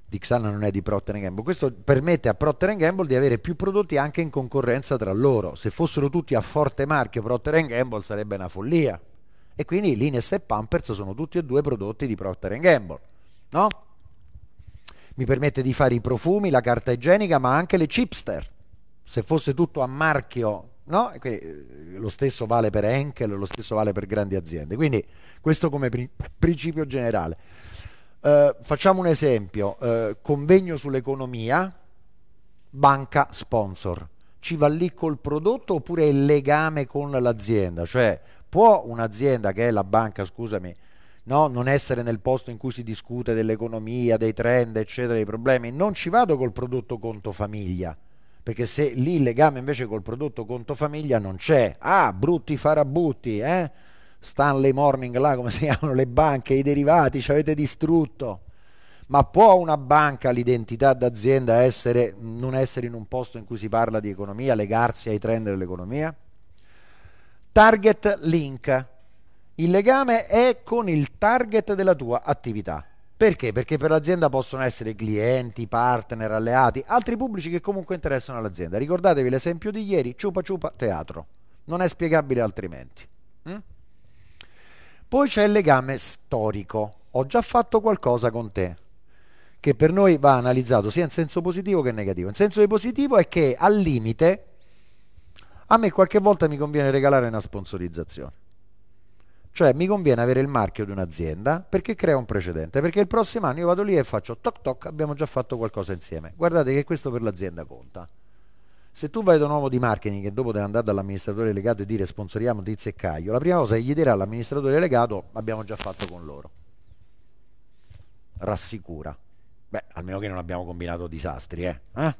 [SPEAKER 1] Dixana non è di Procter Gamble. Questo permette a Procter Gamble di avere più prodotti anche in concorrenza tra loro. Se fossero tutti a forte marchio Procter Gamble sarebbe una follia. E quindi Lines e Pampers sono tutti e due prodotti di Procter Gamble. No? Mi permette di fare i profumi, la carta igienica, ma anche le chipster. Se fosse tutto a marchio, no? Eh, lo stesso vale per Henkel, lo stesso vale per grandi aziende. Quindi questo come pri- principio generale. Eh, facciamo un esempio, eh, convegno sull'economia, banca sponsor. Ci va lì col prodotto oppure il legame con l'azienda? Cioè, può un'azienda che è la banca, scusami, no, non essere nel posto in cui si discute dell'economia, dei trend, eccetera, dei problemi? Non ci vado col prodotto conto famiglia perché se lì il legame invece col prodotto conto famiglia non c'è. Ah, brutti farabutti, eh? Stanley Morning, là come si chiamano le banche, i derivati, ci avete distrutto. Ma può una banca, l'identità d'azienda, essere, non essere in un posto in cui si parla di economia, legarsi ai trend dell'economia? Target link. Il legame è con il target della tua attività. Perché? Perché per l'azienda possono essere clienti, partner, alleati, altri pubblici che comunque interessano all'azienda. Ricordatevi l'esempio di ieri, ciupa ciupa teatro. Non è spiegabile altrimenti. Mm? Poi c'è il legame storico. Ho già fatto qualcosa con te, che per noi va analizzato sia in senso positivo che negativo. In senso positivo è che al limite a me qualche volta mi conviene regalare una sponsorizzazione. Cioè mi conviene avere il marchio di un'azienda perché crea un precedente, perché il prossimo anno io vado lì e faccio toc toc, abbiamo già fatto qualcosa insieme. Guardate che questo per l'azienda conta. Se tu vai da un uomo di marketing e dopo deve andare dall'amministratore delegato e dire sponsoriamo Tizio e Caio, la prima cosa che gli dirà all'amministratore delegato abbiamo già fatto con loro. Rassicura. Beh, almeno che non abbiamo combinato disastri, eh? eh?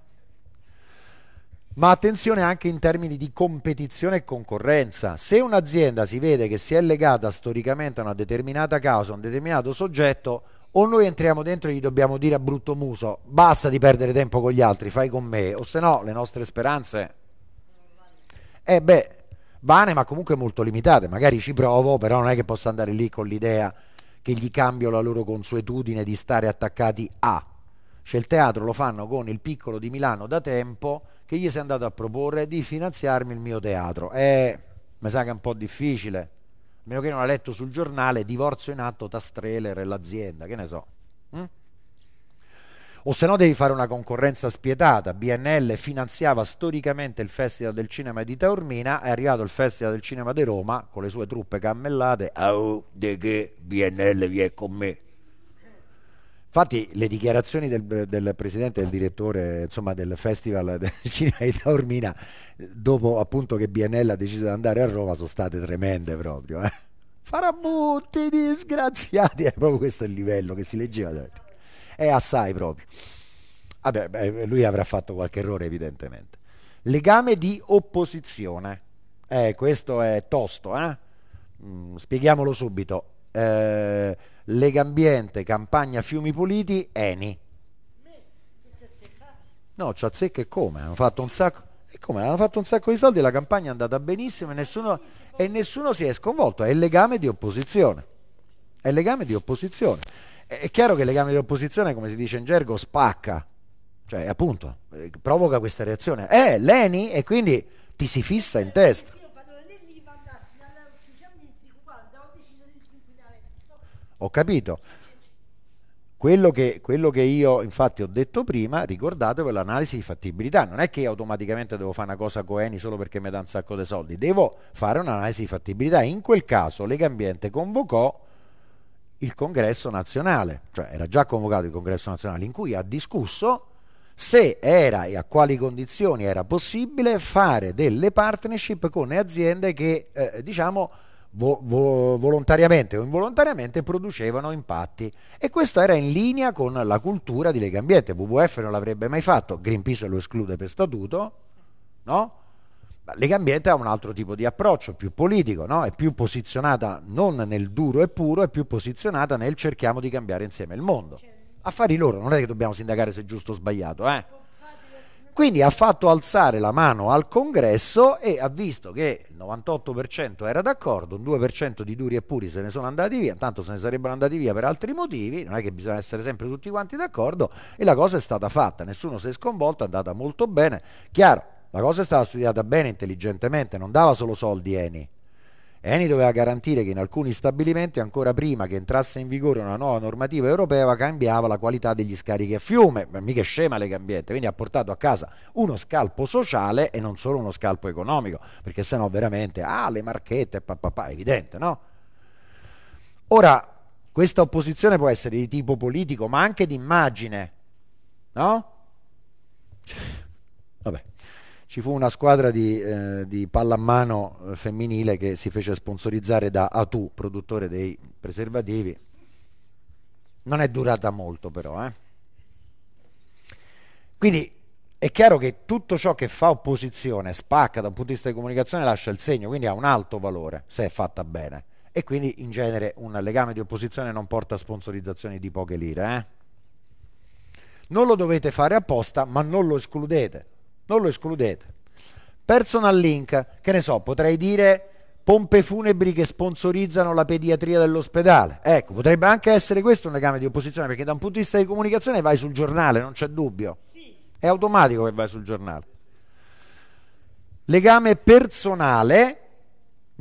[SPEAKER 1] Ma attenzione anche in termini di competizione e concorrenza. Se un'azienda si vede che si è legata storicamente a una determinata causa, a un determinato soggetto, o noi entriamo dentro e gli dobbiamo dire a brutto muso basta di perdere tempo con gli altri, fai con me, o se no le nostre speranze... Eh beh, vane ma comunque molto limitate, magari ci provo, però non è che posso andare lì con l'idea che gli cambio la loro consuetudine di stare attaccati a. Cioè il teatro lo fanno con il piccolo di Milano da tempo che gli è andato a proporre di finanziarmi il mio teatro. Eh, mi sa che è un po' difficile. meno che non ha letto sul giornale divorzio in atto tra Streller e l'azienda, che ne so. Mm? O se no devi fare una concorrenza spietata. BNL finanziava storicamente il Festival del Cinema di Taormina, è arrivato il Festival del Cinema di Roma con le sue truppe cammellate. Oh, de che BNL vi è con me. Infatti le dichiarazioni del, del, presidente e del direttore insomma, del Festival del Cinema di Taormina dopo appunto che BNL ha deciso di andare a Roma sono state tremende proprio. Eh? Farabutti disgraziati, è proprio questo il livello che si leggeva. È assai proprio. Vabbè, beh, lui avrà fatto qualche errore evidentemente. Legame di opposizione. Eh, questo è tosto, eh? mm, spieghiamolo subito. Eh, Legambiente, Campagna Fiumi Puliti, Eni. No, ci azzecca e come? Hanno fatto un sacco. E come? Hanno fatto un sacco di soldi, la campagna è andata benissimo e nessuno, e nessuno si è sconvolto. È il legame di opposizione. È il legame di opposizione. È chiaro che il legame di opposizione, come si dice in gergo, spacca. Cioè, appunto, eh, provoca questa reazione. Eh, Leni, e quindi ti si fissa in testa. Ho capito. Quello che, quello che, io infatti ho detto prima, ricordatevi l'analisi di fattibilità. Non è che automaticamente devo fare una cosa coeni solo perché mi dà un sacco di soldi, devo fare un'analisi di fattibilità. In quel caso Lega Ambiente convocò il congresso nazionale, cioè era già convocato il congresso nazionale in cui ha discusso se era e a quali condizioni era possibile fare delle partnership con aziende che eh, diciamo vo- vo- volontariamente o involontariamente producevano impatti e questo era in linea con la cultura di Lega Ambiente. WWF non l'avrebbe mai fatto, Greenpeace lo esclude per statuto, no? Lega Ambiente ha un altro tipo di approccio, più politico, no? è più posizionata non nel duro e puro, è più posizionata nel cerchiamo di cambiare insieme il mondo. Affari loro, non è che dobbiamo sindacare se è giusto o sbagliato, eh? Quindi ha fatto alzare la mano al congresso e ha visto che il 98% era d'accordo, un 2% di duri e puri se ne sono andati via, tanto se ne sarebbero andati via per altri motivi, non è che bisogna essere sempre tutti quanti d'accordo e la cosa è stata fatta, nessuno si è sconvolto, è andata molto bene. Chiaro, la cosa è stata studiata bene, intelligentemente, non dava solo soldi Eni, Eni doveva garantire che in alcuni stabilimenti, ancora prima che entrasse in vigore una nuova normativa europea, cambiava la qualità degli scarichi a fiume, mica scema le cambiette, quindi ha portato a casa uno scalpo sociale e non solo uno scalpo economico, perché sennò veramente, ah, le marchette, papà, è evidente, no? Ora, questa opposizione può essere di tipo politico, ma anche di immagine, no? Vabbè ci fu una squadra di, eh, di pallamano eh, femminile che si fece sponsorizzare da Atu, produttore dei preservativi. Non è durata molto però. Eh. Quindi è chiaro che tutto ciò che fa opposizione, spacca da un punto di vista di comunicazione, lascia il segno, quindi ha un alto valore se è fatta bene. E quindi in genere un legame di opposizione non porta a sponsorizzazioni di poche lire. Eh. Non lo dovete fare apposta, ma non lo escludete non lo escludete. Personal link, che ne so, potrei dire pompe funebri che sponsorizzano la pediatria dell'ospedale. Ecco, potrebbe anche essere questo un legame di opposizione, perché da un punto di vista di comunicazione vai sul giornale, non c'è dubbio. È automatico che vai sul giornale. Legame personale,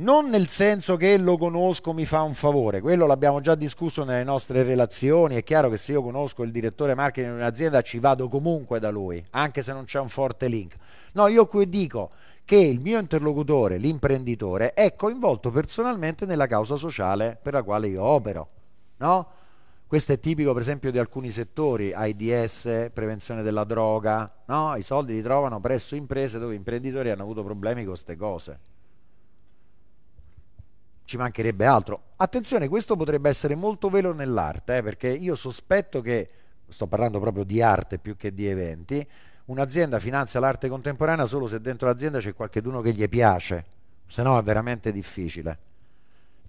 [SPEAKER 1] non nel senso che lo conosco mi fa un favore, quello l'abbiamo già discusso nelle nostre relazioni, è chiaro che se io conosco il direttore marketing di un'azienda ci vado comunque da lui, anche se non c'è un forte link. No, io qui dico che il mio interlocutore, l'imprenditore, è coinvolto personalmente nella causa sociale per la quale io opero, no? Questo è tipico per esempio di alcuni settori, AIDS, prevenzione della droga, no? I soldi li trovano presso imprese dove imprenditori hanno avuto problemi con queste cose ci mancherebbe altro. Attenzione, questo potrebbe essere molto velo nell'arte, eh, perché io sospetto che, sto parlando proprio di arte più che di eventi, un'azienda finanzia l'arte contemporanea solo se dentro l'azienda c'è qualcuno che gli piace, se no è veramente difficile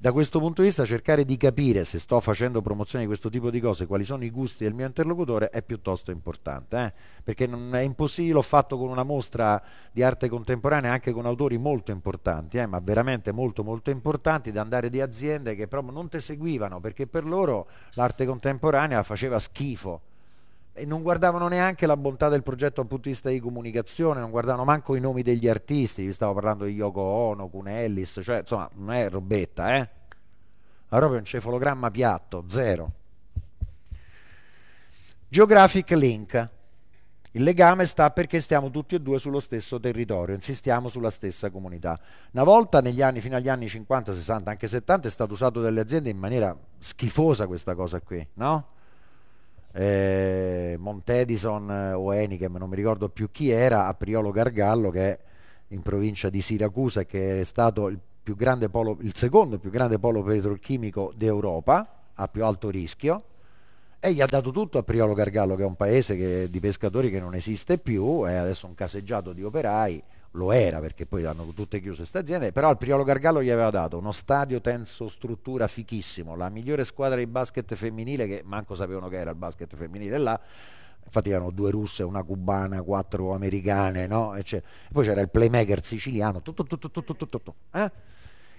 [SPEAKER 1] da questo punto di vista cercare di capire se sto facendo promozione di questo tipo di cose, quali sono i gusti del mio interlocutore è piuttosto importante, eh? perché non è impossibile, l'ho fatto con una mostra di arte contemporanea anche con autori molto importanti, eh? ma veramente molto molto importanti, da andare di aziende che proprio non te seguivano, perché per loro l'arte contemporanea faceva schifo e non guardavano neanche la bontà del progetto dal punto di vista di comunicazione, non guardavano manco i nomi degli artisti, vi stavo parlando di Yoko Ono, Kun Ellis, cioè insomma non è robetta, eh? proprio un cefalogramma piatto, zero. Geographic link. Il legame sta perché stiamo tutti e due sullo stesso territorio, insistiamo sulla stessa comunità. Una volta negli anni, fino agli anni 50, 60, anche 70, è stato usato dalle aziende in maniera schifosa questa cosa qui, no? Eh, Montedison eh, o Enichem, non mi ricordo più chi era, a Priolo Gargallo, che è in provincia di Siracusa, che è stato il, polo, il secondo più grande polo petrolchimico d'Europa, a più alto rischio, e gli ha dato tutto a Priolo Gargallo, che è un paese che, di pescatori che non esiste più, è adesso un caseggiato di operai, lo era perché poi hanno tutte chiuse queste aziende, però al Priolo Gargallo gli aveva dato uno stadio tenso struttura fichissimo, la migliore squadra di basket femminile che manco sapevano che era il basket femminile là, infatti erano due russe, una cubana, quattro americane, no? E poi c'era il playmaker siciliano, tutto, tutto, tutto, tutto, tutto eh?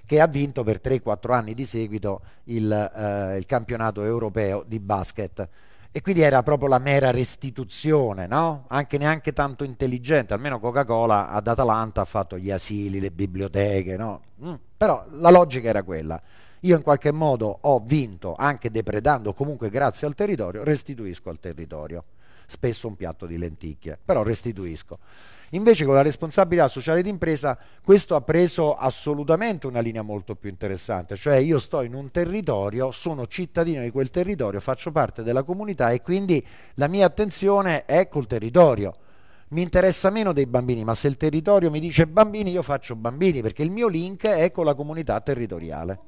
[SPEAKER 1] che ha vinto per 3-4 anni di seguito il, eh, il, campionato europeo di basket. E quindi era proprio la mera restituzione, no? Anche neanche tanto intelligente, almeno Coca-Cola ad Atalanta ha fatto gli asili, le biblioteche, no? Mm, però la logica era quella. Io in qualche modo ho vinto, anche depredando, comunque grazie al territorio, restituisco al territorio. Spesso un piatto di lenticchie, però restituisco. Invece con la responsabilità sociale d'impresa questo ha preso assolutamente una linea molto più interessante, cioè io sto in un territorio, sono cittadino di quel territorio, faccio parte della comunità e quindi la mia attenzione è col territorio. Mi interessa meno dei bambini, ma se il territorio mi dice bambini, io faccio bambini perché il mio link è con la comunità territoriale.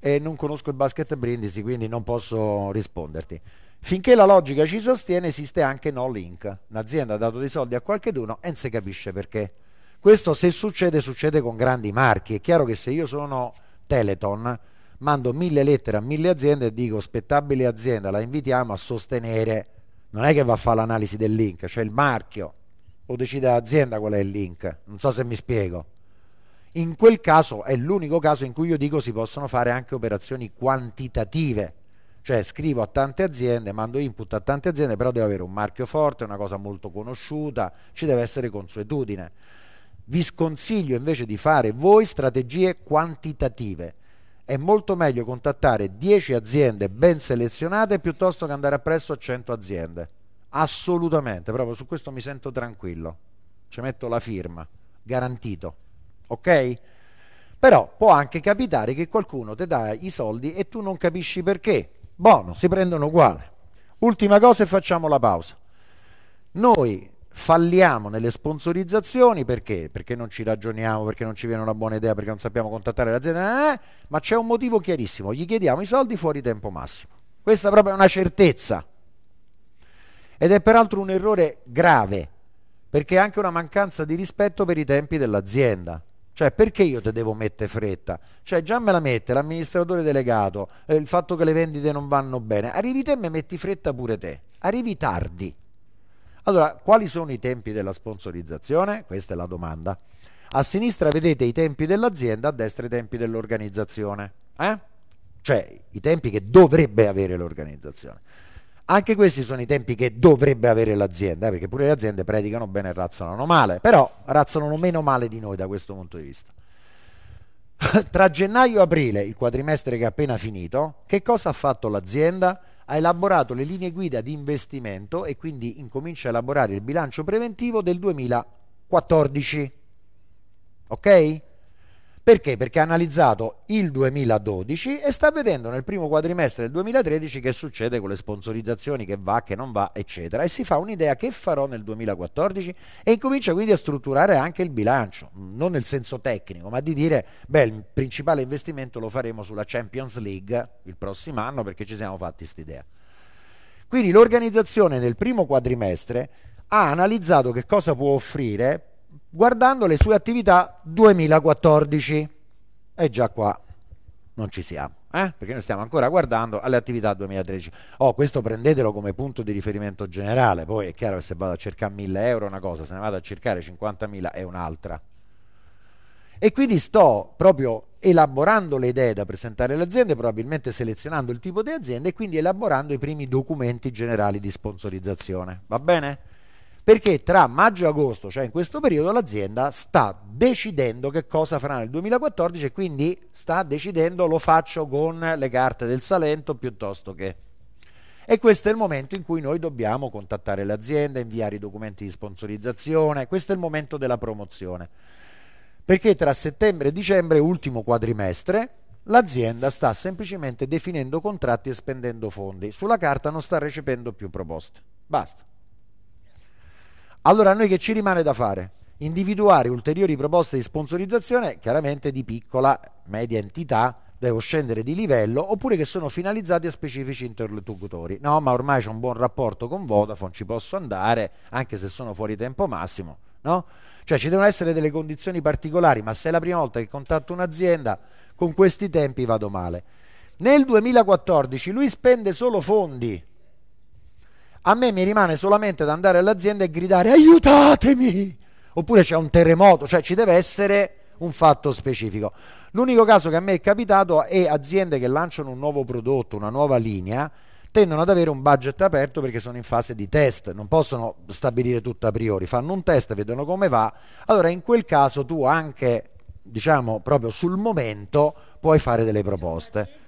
[SPEAKER 1] E non conosco il basket Brindisi, quindi non posso risponderti. Finché la logica ci sostiene esiste anche no link. Un'azienda ha dato dei soldi a qualcuno e non si capisce perché. Questo se succede succede con grandi marchi. È chiaro che se io sono Teleton mando mille lettere a mille aziende e dico spettabile azienda, la invitiamo a sostenere, non è che va a fare l'analisi del link, cioè il marchio, o decide l'azienda qual è il link, non so se mi spiego. In quel caso è l'unico caso in cui io dico si possono fare anche operazioni quantitative cioè scrivo a tante aziende, mando input a tante aziende, però deve avere un marchio forte, una cosa molto conosciuta, ci deve essere consuetudine. Vi sconsiglio invece di fare voi strategie quantitative. È molto meglio contattare 10 aziende ben selezionate piuttosto che andare appresso a 100 aziende. Assolutamente, proprio su questo mi sento tranquillo. Ci metto la firma, garantito. Ok? Però può anche capitare che qualcuno ti dà i soldi e tu non capisci perché Buono, si prendono uguale. Ultima cosa e facciamo la pausa. Noi falliamo nelle sponsorizzazioni perché? Perché non ci ragioniamo, perché non ci viene una buona idea, perché non sappiamo contattare l'azienda, eh, ma c'è un motivo chiarissimo, gli chiediamo i soldi fuori tempo massimo. Questa proprio è una certezza. Ed è peraltro un errore grave, perché è anche una mancanza di rispetto per i tempi dell'azienda. Cioè, perché io te devo mettere fretta? Cioè, già me la mette l'amministratore delegato, eh, il fatto che le vendite non vanno bene. Arrivi te e mi metti fretta pure te. Arrivi tardi. Allora, quali sono i tempi della sponsorizzazione? Questa è la domanda. A sinistra vedete i tempi dell'azienda, a destra i tempi dell'organizzazione. Eh? Cioè, i tempi che dovrebbe avere l'organizzazione. Anche questi sono i tempi che dovrebbe avere l'azienda, eh, perché pure le aziende predicano bene e razzolano male, però razzolano meno male di noi da questo punto di vista. Tra gennaio e aprile, il quadrimestre che è appena finito, che cosa ha fatto l'azienda? Ha elaborato le linee guida di investimento e quindi incomincia a elaborare il bilancio preventivo del 2014. Ok? Perché? Perché ha analizzato il 2012 e sta vedendo nel primo quadrimestre del 2013 che succede con le sponsorizzazioni, che va, che non va, eccetera, e si fa un'idea che farò nel 2014 e incomincia quindi a strutturare anche il bilancio, non nel senso tecnico, ma di dire, beh, il principale investimento lo faremo sulla Champions League il prossimo anno perché ci siamo fatti quest'idea. Quindi l'organizzazione nel primo quadrimestre ha analizzato che cosa può offrire guardando le sue attività 2014. E già qua non ci siamo, eh? perché noi stiamo ancora guardando alle attività 2013. Oh, questo prendetelo come punto di riferimento generale, poi è chiaro che se vado a cercare 1000 euro è una cosa, se ne vado a cercare 50.000 è un'altra. E quindi sto proprio elaborando le idee da presentare alle aziende, probabilmente selezionando il tipo di azienda e quindi elaborando i primi documenti generali di sponsorizzazione. Va bene? Perché tra maggio e agosto, cioè in questo periodo, l'azienda sta decidendo che cosa farà nel 2014 e quindi sta decidendo lo faccio con le carte del Salento piuttosto che... E questo è il momento in cui noi dobbiamo contattare l'azienda, inviare i documenti di sponsorizzazione, questo è il momento della promozione. Perché tra settembre e dicembre, ultimo quadrimestre, l'azienda sta semplicemente definendo contratti e spendendo fondi. Sulla carta non sta recependo più proposte. Basta. Allora a noi che ci rimane da fare? Individuare ulteriori proposte di sponsorizzazione, chiaramente di piccola, media entità, devo scendere di livello, oppure che sono finalizzati a specifici interlocutori. No, ma ormai c'è un buon rapporto con Vodafone, ci posso andare, anche se sono fuori tempo massimo, no? Cioè ci devono essere delle condizioni particolari, ma se è la prima volta che contatto un'azienda, con questi tempi vado male. Nel 2014 lui spende solo fondi a me mi rimane solamente da andare all'azienda e gridare aiutatemi! Oppure c'è un terremoto, cioè ci deve essere un fatto specifico. L'unico caso che a me è capitato è aziende che lanciano un nuovo prodotto, una nuova linea, tendono ad avere un budget aperto perché sono in fase di test, non possono stabilire tutto a priori, fanno un test, vedono come va, allora in quel caso tu anche, diciamo, proprio sul momento puoi fare delle proposte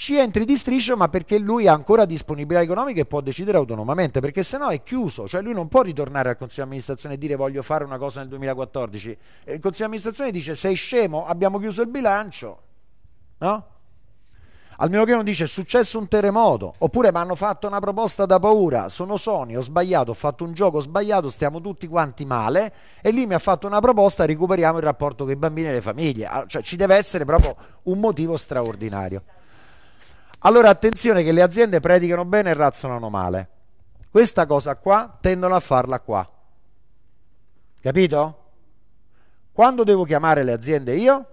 [SPEAKER 1] ci entri di striscio ma perché lui ha ancora disponibilità economica e può decidere autonomamente perché se no è chiuso cioè lui non può ritornare al consiglio di amministrazione e dire voglio fare una cosa nel 2014 il consiglio di amministrazione dice sei scemo abbiamo chiuso il bilancio no? almeno che non dice è successo un terremoto oppure mi hanno fatto una proposta da paura sono Sony ho sbagliato ho fatto un gioco sbagliato stiamo tutti quanti male e lì mi ha fatto una proposta recuperiamo il rapporto con i bambini e le famiglie cioè ci deve essere proprio un motivo straordinario allora attenzione che le aziende predicano bene e razzolano male. Questa cosa qua tendono a farla qua. Capito? Quando devo chiamare le aziende io?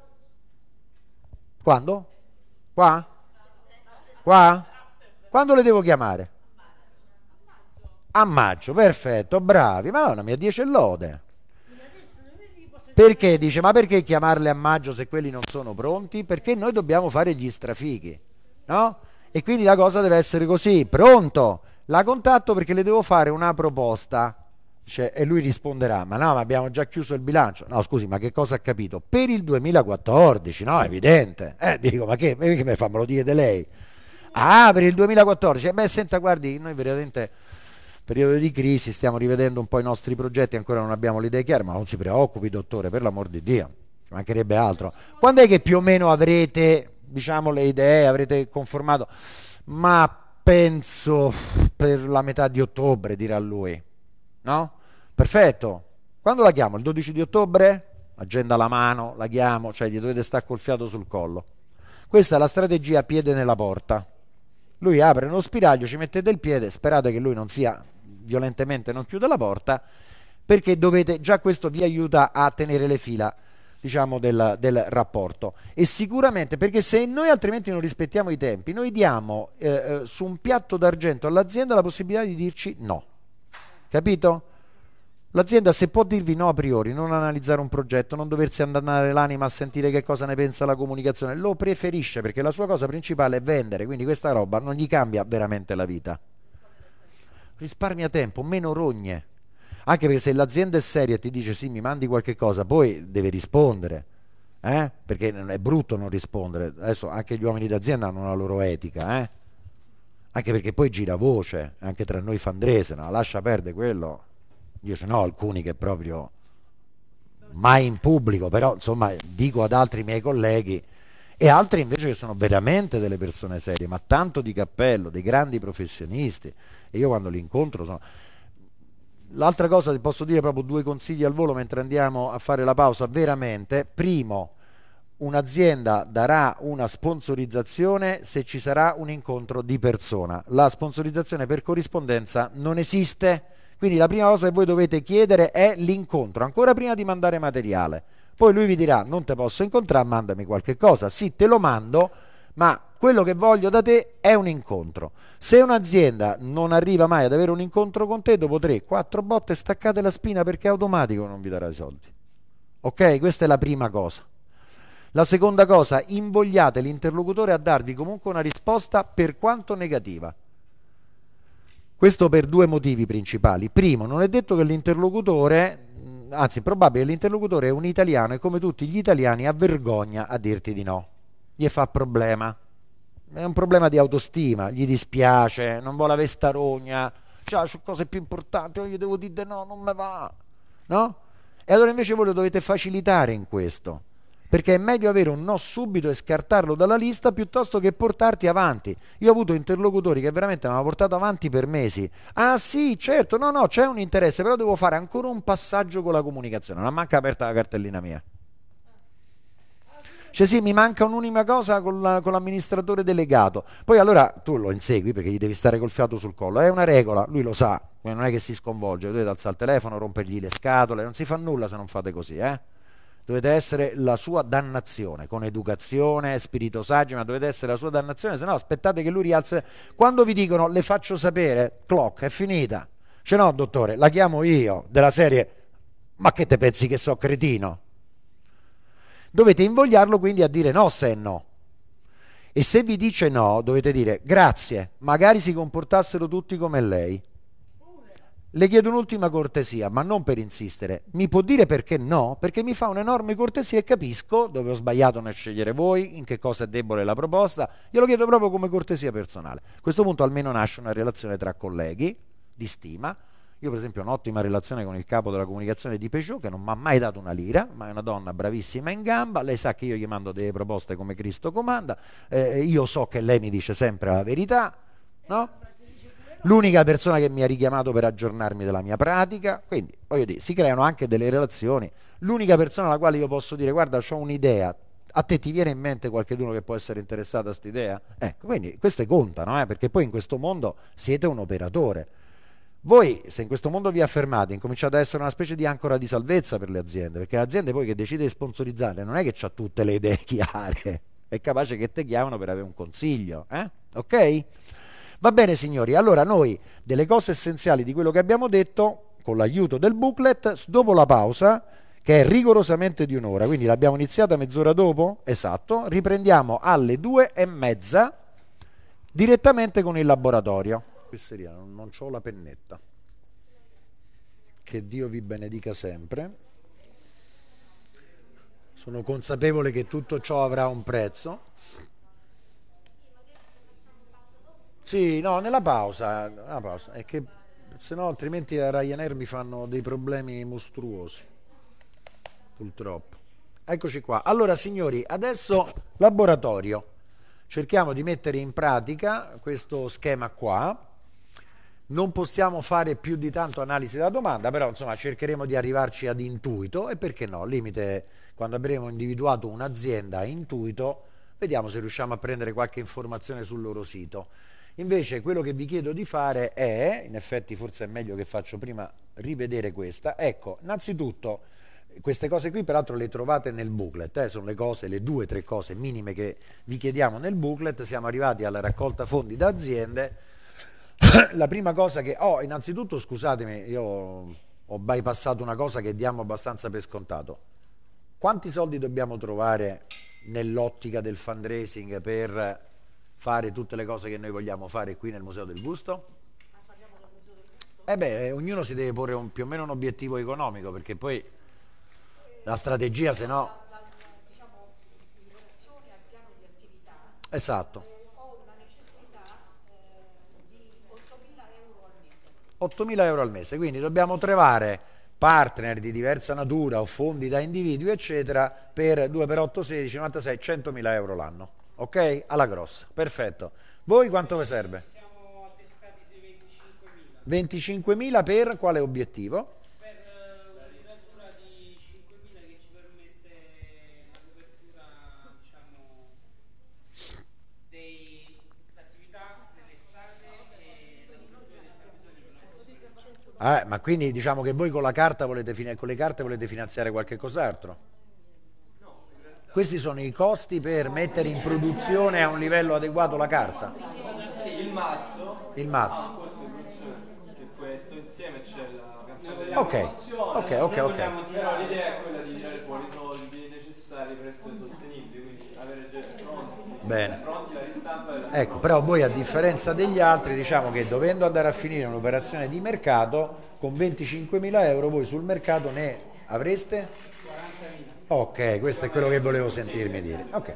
[SPEAKER 1] Quando? Qua? Qua? Quando le devo chiamare? A maggio, perfetto, bravi. Madonna mia, 10 lode. Perché dice, ma perché chiamarle a maggio se quelli non sono pronti? Perché noi dobbiamo fare gli strafighi no? E quindi la cosa deve essere così, pronto, la contatto perché le devo fare una proposta. Cioè, e lui risponderà: Ma no, ma abbiamo già chiuso il bilancio. No, scusi, ma che cosa ha capito? Per il 2014, no? Evidente. Eh, dico, ma che, che me fa? Me lo dite lei? Ah, per il 2014. Eh, beh, senta, guardi, noi veramente periodo di crisi, stiamo rivedendo un po' i nostri progetti, ancora non abbiamo le idee chiare, ma non si preoccupi, dottore, per l'amor di Dio, ci mancherebbe altro. Quando è che più o meno avrete diciamo le idee, avrete conformato, ma penso per la metà di ottobre, dirà lui. No? Perfetto. Quando la chiamo? Il 12 di ottobre? Agenda alla mano, la chiamo, cioè gli dovete stare col fiato sul collo. Questa è la strategia piede nella porta. Lui apre uno spiraglio, ci mettete il piede, sperate che lui non sia violentemente, non chiude la porta, perché dovete, già questo vi aiuta a tenere le fila diciamo, del, del, rapporto. E sicuramente, perché se noi altrimenti non rispettiamo i tempi, noi diamo eh, eh, su un piatto d'argento all'azienda la possibilità di dirci no. Capito? L'azienda se può dirvi no a priori, non analizzare un progetto, non doversi andare l'anima a sentire che cosa ne pensa la comunicazione, lo preferisce perché la sua cosa principale è vendere, quindi questa roba non gli cambia veramente la vita. Risparmia tempo, meno rogne. Anche perché se l'azienda è seria e ti dice sì, mi mandi qualche cosa, poi deve rispondere. Eh? Perché è brutto non rispondere. Adesso anche gli uomini d'azienda hanno la loro etica, eh? Anche perché poi gira voce, anche tra noi fandrese, no? lascia perdere quello. Io ce n'ho alcuni che proprio mai in pubblico, però insomma dico ad altri miei colleghi e altri invece che sono veramente delle persone serie, ma tanto di cappello, dei grandi professionisti. E io quando li incontro sono L'altra cosa ti posso dire proprio due consigli al volo mentre andiamo a fare la pausa, veramente. Primo, un'azienda darà una sponsorizzazione se ci sarà un incontro di persona. La sponsorizzazione per corrispondenza non esiste, quindi la prima cosa che voi dovete chiedere è l'incontro, ancora prima di mandare materiale. Poi lui vi dirà non te posso incontrare, mandami qualche cosa. Sì, te lo mando, ma quello che voglio da te è un incontro. Se un'azienda non arriva mai ad avere un incontro con te, dopo 3-4 botte staccate la spina perché automatico non vi darà i soldi. Ok? Questa è la prima cosa. La seconda cosa, invogliate l'interlocutore a darvi comunque una risposta per quanto negativa. Questo per due motivi principali. Primo, non è detto che l'interlocutore, anzi è probabile che l'interlocutore è un italiano e come tutti gli italiani ha vergogna a dirti di no. Gli fa problema. È un problema di autostima, gli dispiace, non vuole avere sta rogna, cioè, su cose più importanti, non gli devo dire no, non mi va. No? E allora invece voi lo dovete facilitare in questo perché è meglio avere un no subito e scartarlo dalla lista piuttosto che portarti avanti. Io ho avuto interlocutori che veramente mi hanno portato avanti per mesi. Ah sì, certo, no, no, c'è un interesse, però devo fare ancora un passaggio con la comunicazione. Non ha manca aperta la cartellina mia. Cioè sì, mi manca un'unica cosa con, la, con, l'amministratore delegato. Poi allora tu lo insegui perché gli devi stare col fiato sul collo. È una regola, lui lo sa, non è che si sconvolge. Dovete alzare il telefono, rompergli le scatole, non si fa nulla se non fate così, eh? dovete essere la sua dannazione, con educazione, spirito saggio, ma dovete essere la sua dannazione, se no aspettate che lui rialzi. Quando vi dicono le faccio sapere, clock, è finita. Cioè no, dottore, la chiamo io, della serie, ma che te pensi che so cretino? Dovete invogliarlo quindi a dire no se no. E se vi dice no, dovete dire grazie, magari si comportassero tutti come lei. Le chiedo un'ultima cortesia, ma non per insistere. Mi può dire perché no? Perché mi fa un'enorme cortesia e capisco dove ho sbagliato nel scegliere voi, in che cosa è debole la proposta. Glielo chiedo proprio come cortesia personale. A questo punto almeno nasce una relazione tra colleghi di stima. Io per esempio ho un'ottima relazione con il capo della comunicazione di Peugeot che non mi ha mai dato una lira, ma è una donna bravissima in gamba, lei sa che io gli mando delle proposte come Cristo comanda, eh, io so che lei mi dice sempre la verità, no? l'unica persona che mi ha richiamato per aggiornarmi della mia pratica, quindi voglio dire, si creano anche delle relazioni, l'unica persona alla quale io posso dire guarda ho un'idea, a te ti viene in mente qualcuno che può essere interessato a questa idea? Ecco, quindi queste contano, eh, perché poi in questo mondo siete un operatore. Voi, se in questo mondo vi affermate, incominciate ad essere una specie di ancora di salvezza per le aziende, perché l'azienda poi che decide di sponsorizzare non è che ha tutte le idee chiare, è capace che te chiamano per avere un consiglio, eh? ok? Va bene signori, allora noi delle cose essenziali di quello che abbiamo detto, con l'aiuto del booklet, dopo la pausa, che è rigorosamente di un'ora, quindi l'abbiamo iniziata mezz'ora dopo, esatto, riprendiamo alle due e mezza direttamente con il laboratorio. Quesseria, non, non ho la pennetta. Che Dio vi benedica sempre. Sono consapevole che tutto ciò avrà un prezzo. Sì, no, nella pausa, nella pausa, è che se no altrimenti a Ryanair mi fanno dei problemi mostruosi, purtroppo. Eccoci qua. Allora, signori, adesso laboratorio. Cerchiamo di mettere in pratica questo schema qua. Non possiamo fare più di tanto analisi della domanda, però insomma cercheremo di arrivarci ad intuito e perché no, limite quando avremo individuato un'azienda a intuito, vediamo se riusciamo a prendere qualche informazione sul loro sito. Invece quello che vi chiedo di fare è, in effetti forse è meglio che faccio prima rivedere questa, ecco, innanzitutto queste cose qui peraltro le trovate nel booklet, eh, sono le cose, le due o tre cose minime che vi chiediamo nel booklet, siamo arrivati alla raccolta fondi da aziende, la prima cosa che ho, oh, innanzitutto scusatemi, io ho bypassato una cosa che diamo abbastanza per scontato, quanti soldi dobbiamo trovare nell'ottica del fundraising per fare tutte le cose che noi vogliamo fare qui nel Museo del Gusto? Eh beh, ognuno si deve porre un, più o meno un obiettivo economico perché poi la strategia se no... Esatto. 8.000 euro al mese, quindi dobbiamo trovare partner di diversa natura o fondi da individui, eccetera, per 2 per 8, 16, 96, 100.000 euro l'anno ok? Alla grossa, perfetto. Voi quanto vi serve?
[SPEAKER 3] Siamo attestati sui 25.000.
[SPEAKER 1] 25.000 per quale obiettivo?
[SPEAKER 3] Per uh, una risatura di 5.000 che ci permette la copertura, diciamo, dell'attività dell'estate e la copertura del fabbisogno per la
[SPEAKER 1] Ah, ma quindi diciamo che voi con, la carta volete, con le carte volete finanziare qualche cos'altro? Questi sono i costi per mettere in produzione a un livello adeguato la carta.
[SPEAKER 4] Il mazzo.
[SPEAKER 1] Il mazzo.
[SPEAKER 4] Che questo insieme c'è la
[SPEAKER 1] Ok, ok, ok, ok.
[SPEAKER 4] L'idea è quella di tirare fuori i soldi necessari per essere sostenibili, quindi avere già pronti,
[SPEAKER 1] Bene. Ecco, però voi a differenza degli altri diciamo che dovendo andare a finire un'operazione di mercato, con 25.000 euro voi sul mercato ne avreste? 40.000. Ok, questo è quello che volevo sentirmi dire. Ok.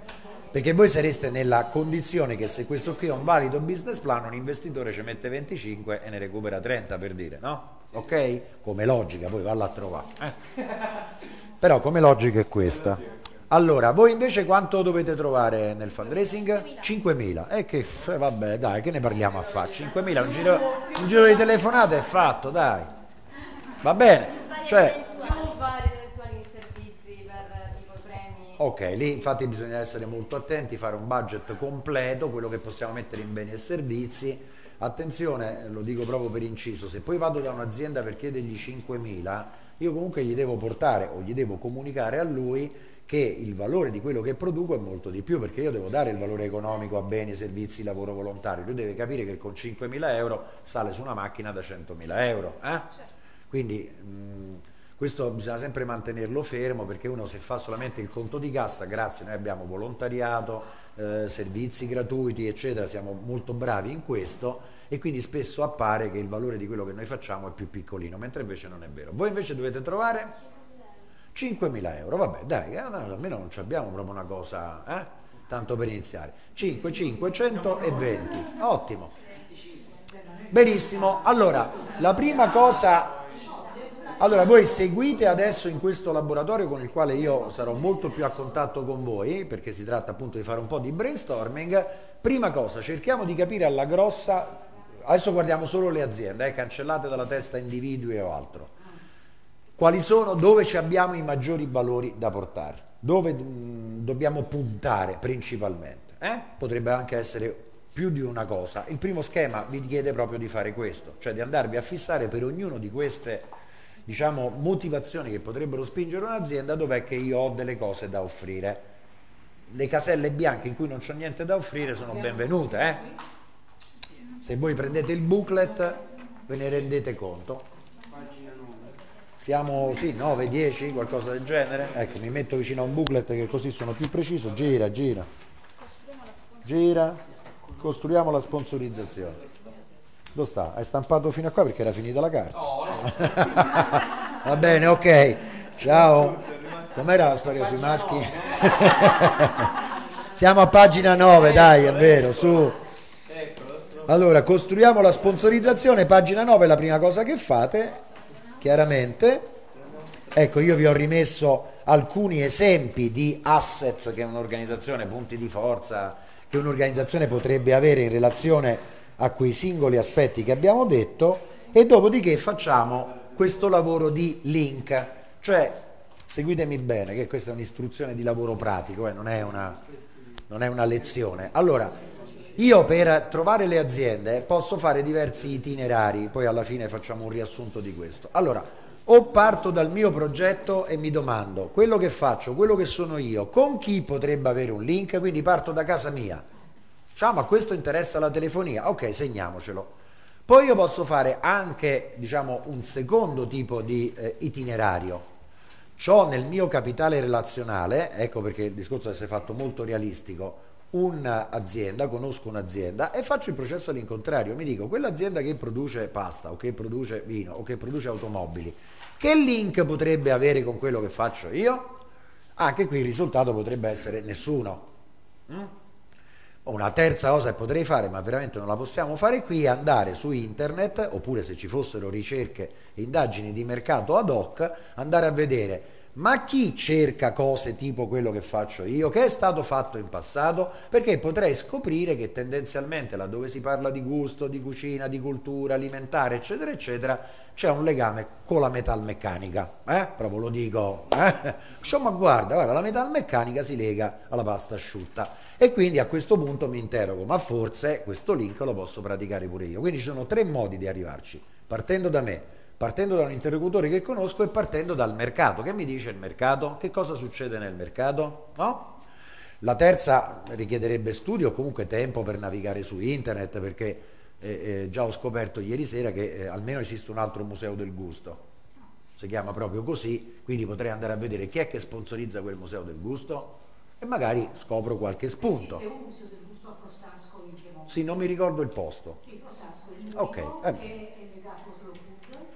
[SPEAKER 1] Perché voi sareste nella condizione che se questo qui è un valido business plan, un investitore ci mette 25 e ne recupera 30 per dire, no? Ok? Come logica, poi valla a trovare. Eh? Però come logica è questa. Allora, voi invece quanto dovete trovare nel fundraising? 5.000. E eh, che, eh, vabbè, dai, che ne parliamo a fare? 5.000, un giro, un giro di telefonate è fatto, dai. Va bene? Cioè, Ok, lì infatti bisogna essere molto attenti, fare un budget completo, quello che possiamo mettere in beni e servizi. Attenzione, lo dico proprio per inciso, se poi vado da un'azienda per chiedergli 5.000, io comunque gli devo portare o gli devo comunicare a lui che il valore di quello che produco è molto di più, perché io devo dare il valore economico a beni, servizi, lavoro volontario. Lui deve capire che con 5.000 euro sale su una macchina da 100.000 euro. Eh? Certo. Quindi... Mh, questo bisogna sempre mantenerlo fermo perché uno se fa solamente il conto di cassa, grazie, noi abbiamo volontariato, eh, servizi gratuiti, eccetera, siamo molto bravi in questo e quindi spesso appare che il valore di quello che noi facciamo è più piccolino, mentre invece non è vero. Voi invece dovete trovare 5.000 euro, vabbè dai, eh, almeno non abbiamo proprio una cosa, eh? tanto per iniziare. 5, 520, ottimo. Benissimo, allora la prima cosa allora, voi seguite adesso in questo laboratorio con il quale io sarò molto più a contatto con voi, perché si tratta appunto di fare un po' di brainstorming. Prima cosa, cerchiamo di capire alla grossa, adesso guardiamo solo le aziende, eh, cancellate dalla testa individui o altro. Quali sono, dove ci abbiamo i maggiori valori da portare? Dove mm, dobbiamo puntare principalmente? Eh? Potrebbe anche essere più di una cosa. Il primo schema vi chiede proprio di fare questo, cioè di andarvi a fissare per ognuno di queste diciamo, motivazioni che potrebbero spingere un'azienda dov'è che io ho delle cose da offrire. Le caselle bianche in cui non c'è niente da offrire sono benvenute. Eh? Se voi prendete il booklet ve ne rendete conto. Siamo, sì, 9, 10, qualcosa del genere. Ecco, mi metto vicino a un booklet che così sono più preciso. Gira, gira. Gira. Costruiamo la sponsorizzazione. Dove sta? Hai stampato fino a qua perché era finita la carta. Va bene, ok. Ciao. Com'era la storia sui maschi? Siamo a pagina 9, dai, è vero, su. Allora, costruiamo la sponsorizzazione, pagina 9 è la prima cosa che fate, chiaramente. Ecco, io vi ho rimesso alcuni esempi di assets che un'organizzazione, punti di forza, che un'organizzazione potrebbe avere in relazione a quei singoli aspetti che abbiamo detto e dopodiché facciamo questo lavoro di link, cioè seguitemi bene che questa è un'istruzione di lavoro pratico, eh, non, è una, non è una lezione. Allora, io per trovare le aziende posso fare diversi itinerari, poi alla fine facciamo un riassunto di questo. Allora, o parto dal mio progetto e mi domando quello che faccio, quello che sono io, con chi potrebbe avere un link, quindi parto da casa mia Ciao, ma questo interessa la telefonia? Ok, segniamocelo. Poi io posso fare anche, diciamo, un secondo tipo di eh, itinerario. Ho nel mio capitale relazionale, ecco perché il discorso deve essere fatto molto realistico, un'azienda, conosco un'azienda e faccio il processo all'incontrario, mi dico quell'azienda che produce pasta o che produce vino o che produce automobili, che link potrebbe avere con quello che faccio io? Anche qui il risultato potrebbe essere nessuno. Mm? Una terza cosa che potrei fare, ma veramente non la possiamo fare qui, è andare su internet, oppure se ci fossero ricerche indagini di mercato ad hoc, andare a vedere ma chi cerca cose tipo quello che faccio io, che è stato fatto in passato? Perché potrei scoprire che tendenzialmente laddove si parla di gusto, di cucina, di cultura alimentare, eccetera, eccetera, c'è un legame con la metalmeccanica, eh? proprio lo dico, eh? Guarda, guarda, la metalmeccanica si lega alla pasta asciutta e quindi a questo punto mi interrogo, ma forse questo link lo posso praticare pure io. Quindi ci sono tre modi di arrivarci, partendo da me partendo da un interlocutore che conosco e partendo dal mercato. Che mi dice il mercato? Che cosa succede nel mercato? No? La terza richiederebbe studio o comunque tempo per navigare su internet perché eh, eh, già ho scoperto ieri sera che eh, almeno esiste un altro museo del gusto. Si chiama proprio così, quindi potrei andare a vedere chi è che sponsorizza quel museo del gusto. e magari scopro qualche spunto.
[SPEAKER 5] Esiste un museo del gusto a Fossasco in Piemonte.
[SPEAKER 1] Sì, non mi ricordo il posto.
[SPEAKER 5] Sì, Fossasco, il
[SPEAKER 1] Ok,
[SPEAKER 5] unico
[SPEAKER 1] eh.
[SPEAKER 5] che è legato a Slow Food.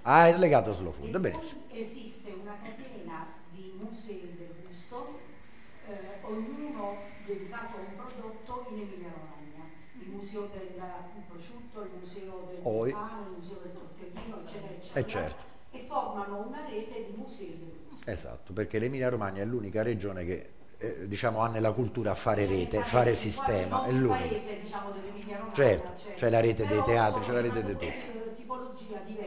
[SPEAKER 1] Ah, è legato a Slow
[SPEAKER 5] E
[SPEAKER 1] Food,
[SPEAKER 5] poi
[SPEAKER 1] benissimo.
[SPEAKER 5] Esiste una catena di musei del gusto, eh, ognuno dedicato a un prodotto in Emilia Romagna. Il museo del prosciutto, il museo del
[SPEAKER 1] Oi.
[SPEAKER 5] pane, il museo del tortellino, eccetera, eccetera.
[SPEAKER 1] Eh, certo.
[SPEAKER 5] E formano una rete di musei del gusto.
[SPEAKER 1] Esatto, perché l'Emilia Romagna è l'unica regione che eh, diciamo, ha nella cultura fare rete, fare sistema, è l'unico.
[SPEAKER 5] paese, diciamo,
[SPEAKER 1] Certo, c'è la rete dei teatri, c'è la rete di tutto.
[SPEAKER 5] tipologia diversa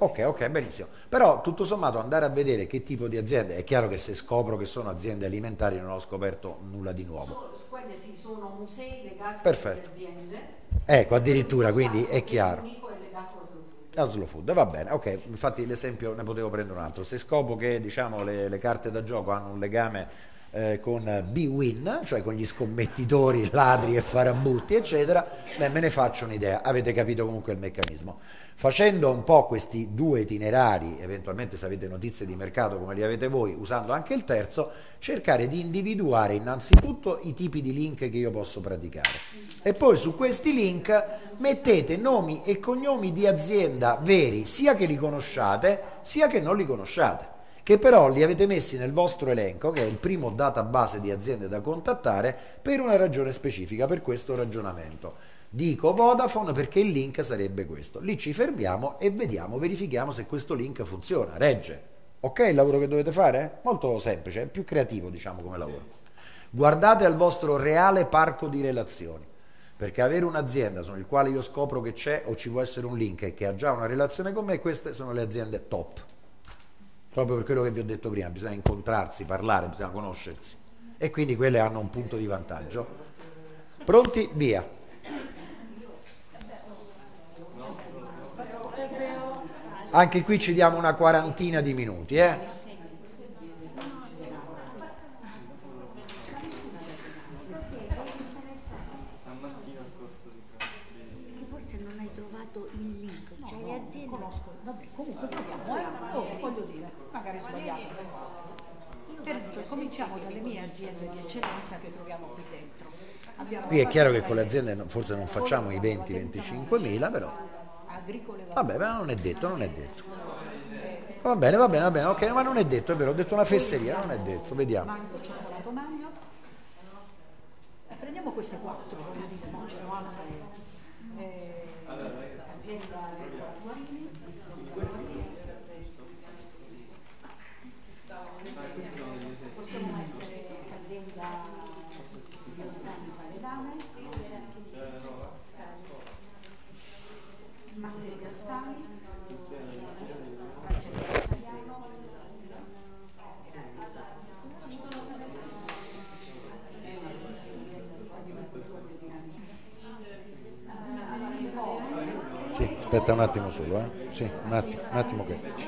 [SPEAKER 1] Ok, ok, benissimo. Però tutto sommato andare a vedere che tipo di aziende, è chiaro che se scopro che sono aziende alimentari non ho scoperto nulla di nuovo.
[SPEAKER 5] So- quelle sì, sono musei legati
[SPEAKER 1] Perfetto.
[SPEAKER 5] alle aziende.
[SPEAKER 1] Ecco, addirittura, quindi
[SPEAKER 5] Fossasco,
[SPEAKER 1] è chiaro.
[SPEAKER 5] A slow food,
[SPEAKER 1] va bene, ok, infatti l'esempio ne potevo prendere un altro. Se scopro che diciamo, le, le carte da gioco hanno un legame eh, con B-Win, cioè con gli scommettitori, ladri e farabutti, eccetera, beh, me ne faccio un'idea, avete capito comunque il meccanismo. Facendo un po' questi due itinerari, eventualmente se avete notizie di mercato come li avete voi, usando anche il terzo, cercare di individuare innanzitutto i tipi di link che io posso praticare. E poi su questi link mettete nomi e cognomi di azienda veri, sia che li conosciate, sia che non li conosciate che però li avete messi nel vostro elenco, che è il primo database di aziende da contattare, per una ragione specifica, per questo ragionamento. Dico Vodafone perché il link sarebbe questo. Lì ci fermiamo e vediamo, verifichiamo se questo link funziona, regge. Ok il lavoro che dovete fare? Molto semplice, più creativo diciamo come lavoro. Guardate al vostro reale parco di relazioni. Perché avere un'azienda sul quale io scopro che c'è o ci può essere un link e che ha già una relazione con me, queste sono le aziende top proprio per quello che vi ho detto prima, bisogna incontrarsi, parlare, bisogna conoscersi e quindi quelle hanno un punto di vantaggio. Pronti? Via. Anche qui ci diamo una quarantina di minuti, eh?
[SPEAKER 4] Stamattina al corso di
[SPEAKER 6] Che forse non hai trovato il link, cioè le aziende
[SPEAKER 5] Conosco, vabbè, comunque proviamo, eh? Oh, voglio dire, magari sbagliato. Per dire, cominciamo dalle mie aziende di eccellenza che troviamo qui dentro. Abbiamo
[SPEAKER 1] Qui è chiaro che con le aziende forse non facciamo i 20-25 mila, però vabbè, ma non è detto, non è detto. Va bene, va bene, va bene, ok, ma non è detto, è vero, ho detto una fesseria, non è detto, vediamo.
[SPEAKER 5] Prendiamo queste quattro. Eh, azienda Guarini. Possiamo mettere azienda Biostani Paredane. Masse Biostani. Francesco Italiano.
[SPEAKER 1] Sì, aspetta un attimo solo, eh? Sì, un attimo, un attimo che...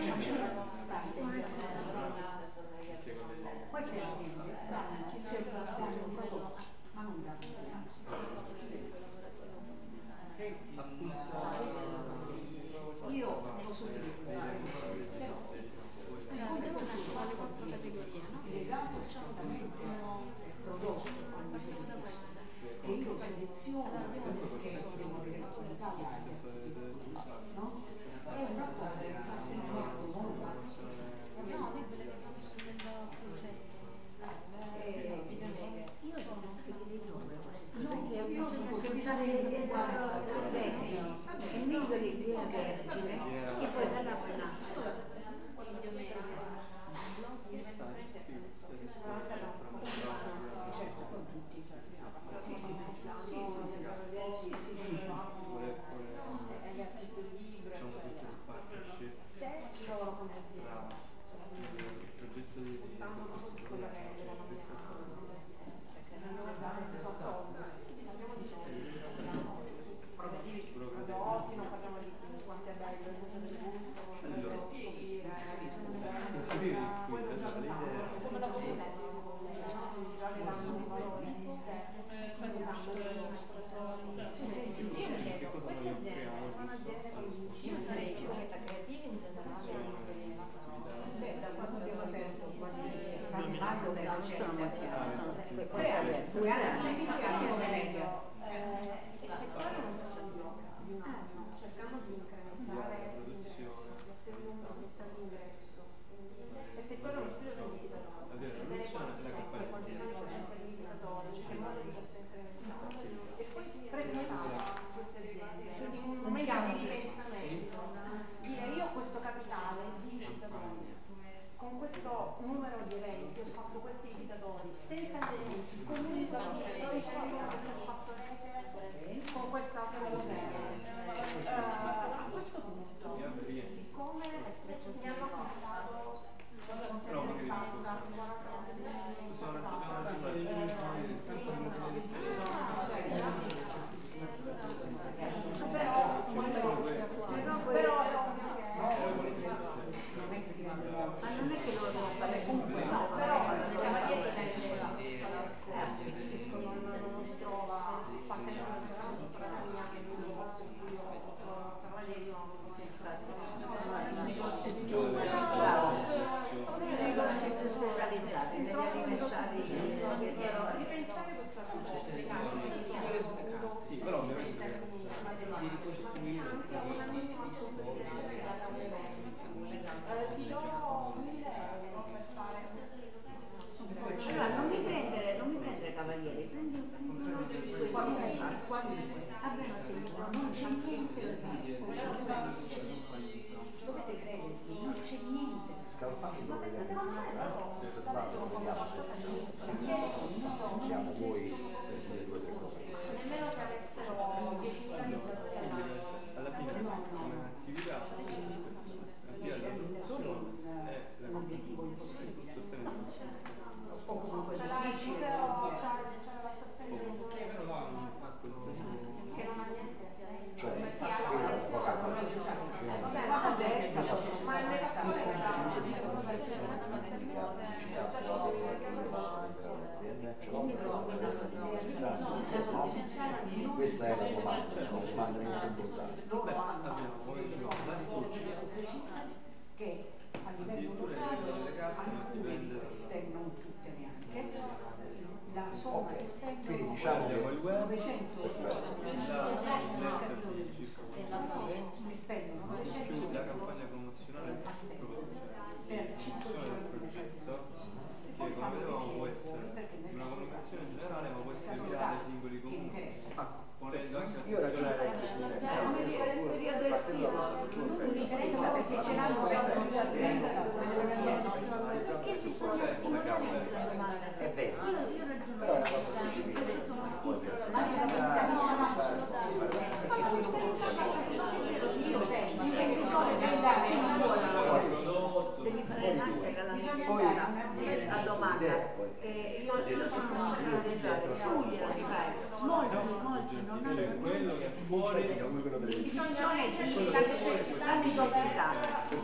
[SPEAKER 6] bisogna
[SPEAKER 5] mettere la
[SPEAKER 1] necessità di necessità,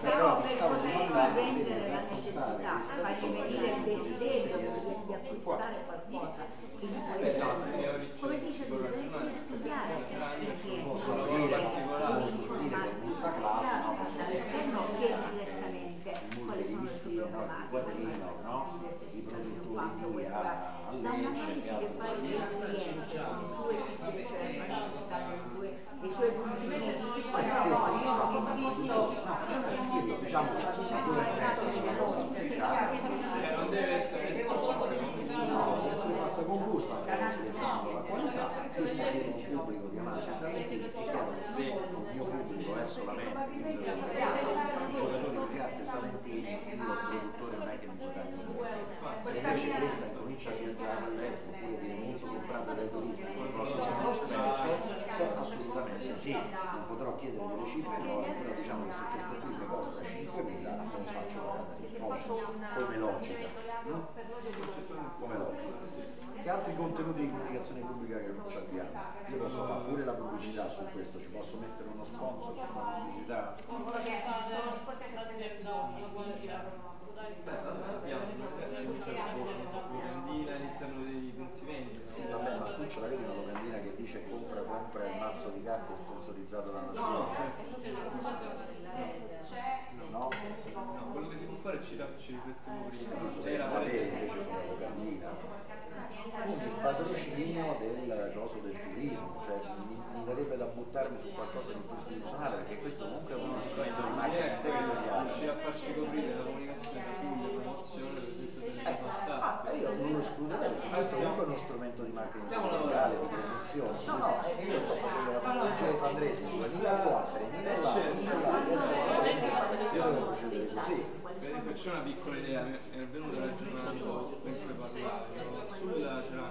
[SPEAKER 1] però per poter vendere la necessità, farci venire il desiderio di acquistare qualcosa. Come dice, dovresti studiare perché all'esterno chiedi direttamente quali sono i
[SPEAKER 7] le
[SPEAKER 1] tue problematiche, quanto
[SPEAKER 7] vuoi fare.
[SPEAKER 1] Da una
[SPEAKER 7] analisi
[SPEAKER 1] che fai del cliente, con empresario lesbo,
[SPEAKER 7] quello che
[SPEAKER 1] è
[SPEAKER 7] molto comprato dai turisti, prospera Sì.
[SPEAKER 8] C'è una
[SPEAKER 5] piccola idea, è venuta ragionando per cui parlare. Sulla c'era un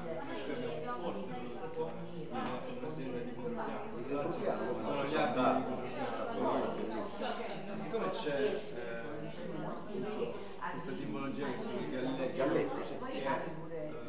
[SPEAKER 5] forte produttore, un'azienda
[SPEAKER 1] di Corriano,
[SPEAKER 5] sono gli
[SPEAKER 1] alberi
[SPEAKER 5] di Corriano. Siccome c'è eh, questa simbologia che sono i galletti,
[SPEAKER 1] galletti sì.
[SPEAKER 5] che è, eh,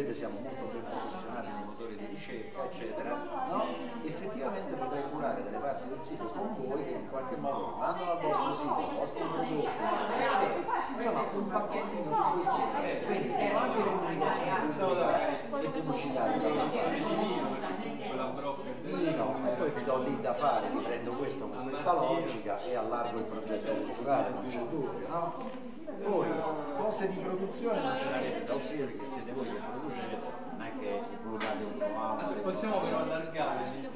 [SPEAKER 1] vedete siamo molto preposizionati nei motori di ricerca, eccetera, no? effettivamente potrei curare delle parti del sito con voi che in qualche modo vanno al vostro sito, al vostro prodotto, insomma un pacchettino su questo, quindi siamo anche comunicazione e
[SPEAKER 5] pubblicità di
[SPEAKER 1] no, e poi vi do lì da fare, vi prendo questo con questa logica e allargo il progetto culturale, non c'è dubbio, no? Voi cose di produzione non ce l'avete da offrire se siete voi che
[SPEAKER 5] possiamo però allargare.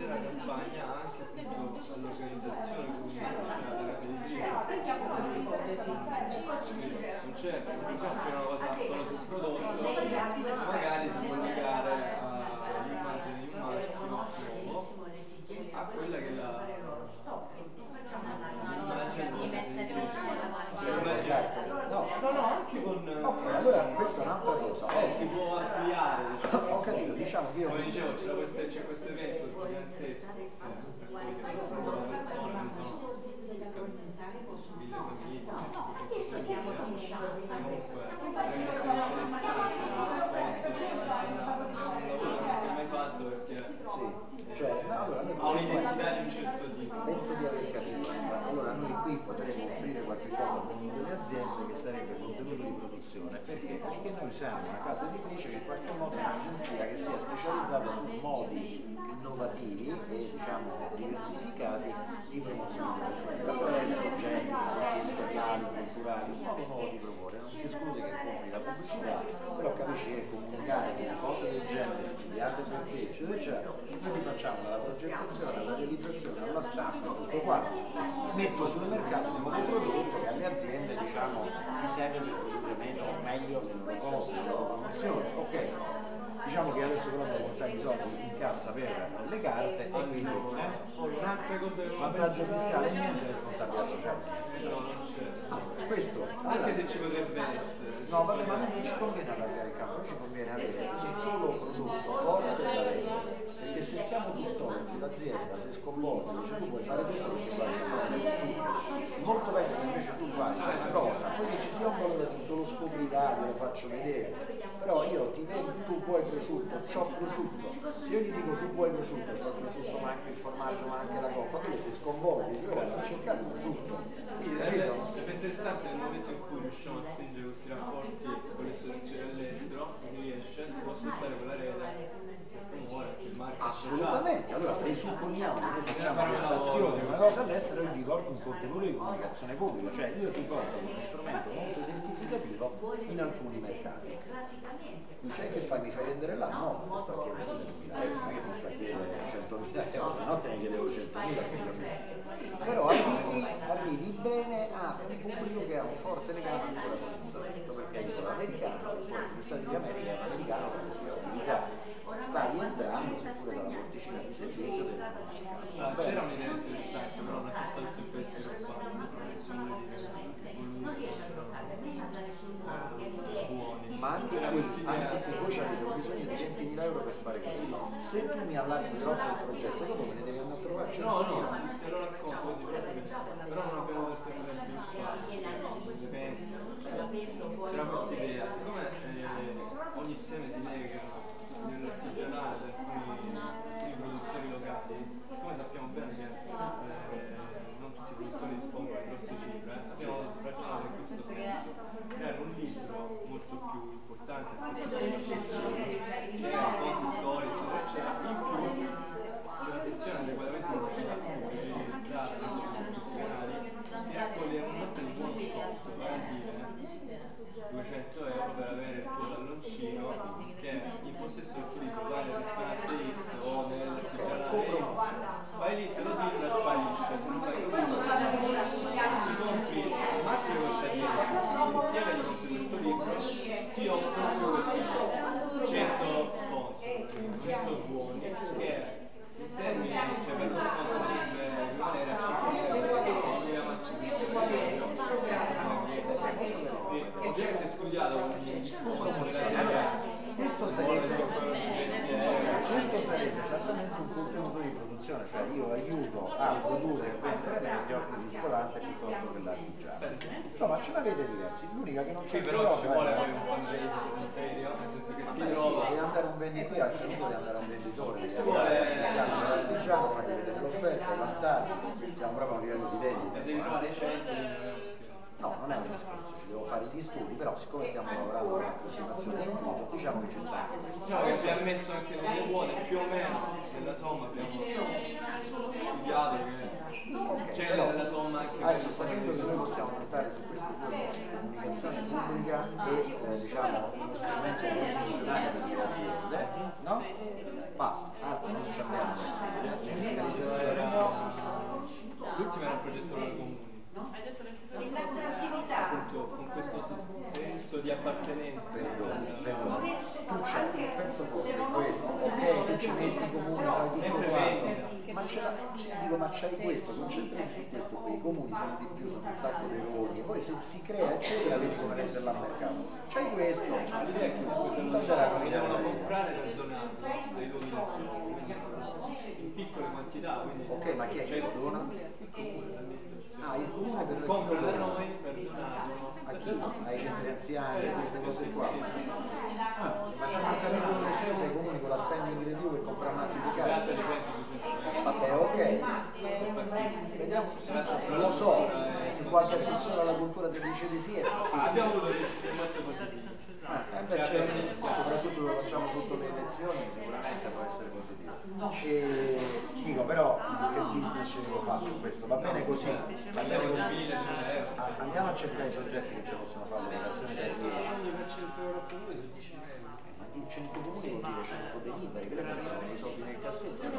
[SPEAKER 1] siamo una casa editrice che in qualche modo è un'agenzia che sia specializzata su modi innovativi e diciamo diversificati di promozione qua glielo faccio vedere. Però io ti vendo tu vuoi prosciutto ciò prosciutto. Se io gli dico tu vuoi prosciutto ciò prosciutto ma anche il formaggio ma anche la coppa tu sei sconvolto io vado a cercare il prosciutto.
[SPEAKER 5] Quindi è, interessante nel momento in cui riusciamo a spingere questi rapporti con le soluzioni all'estero si riesce si può sfruttare quella rete
[SPEAKER 1] Assolutamente, allora presupponiamo che noi facciamo prestazione una cosa all'estero io ti porto un contenuto di comunicazione pubblica, cioè io ti porto No, no, it's not questo sarebbe esattamente un contenuto di produzione cioè io aiuto a produrre e vendere meglio ristorante piuttosto che l'artigiano. Insomma ce l'avete diversi. L'unica che non c'è
[SPEAKER 5] sì, però ci vuole avere un
[SPEAKER 1] fundraiser una situazione del mondo, diciamo che ci sta.
[SPEAKER 5] Diciamo che abbiamo messo anche delle quote più o meno nella somma abbiamo studiato
[SPEAKER 1] venderla al mercato. C'hai questo, tornerà con i fare così. Andiamo, così. Ah, andiamo a cercare i soggetti che ci possono fare l'operazione per 10.
[SPEAKER 9] Eh,
[SPEAKER 1] ma 100 comuni vuol dire 100 deliberi, quelle sono i soldi nel cassetto.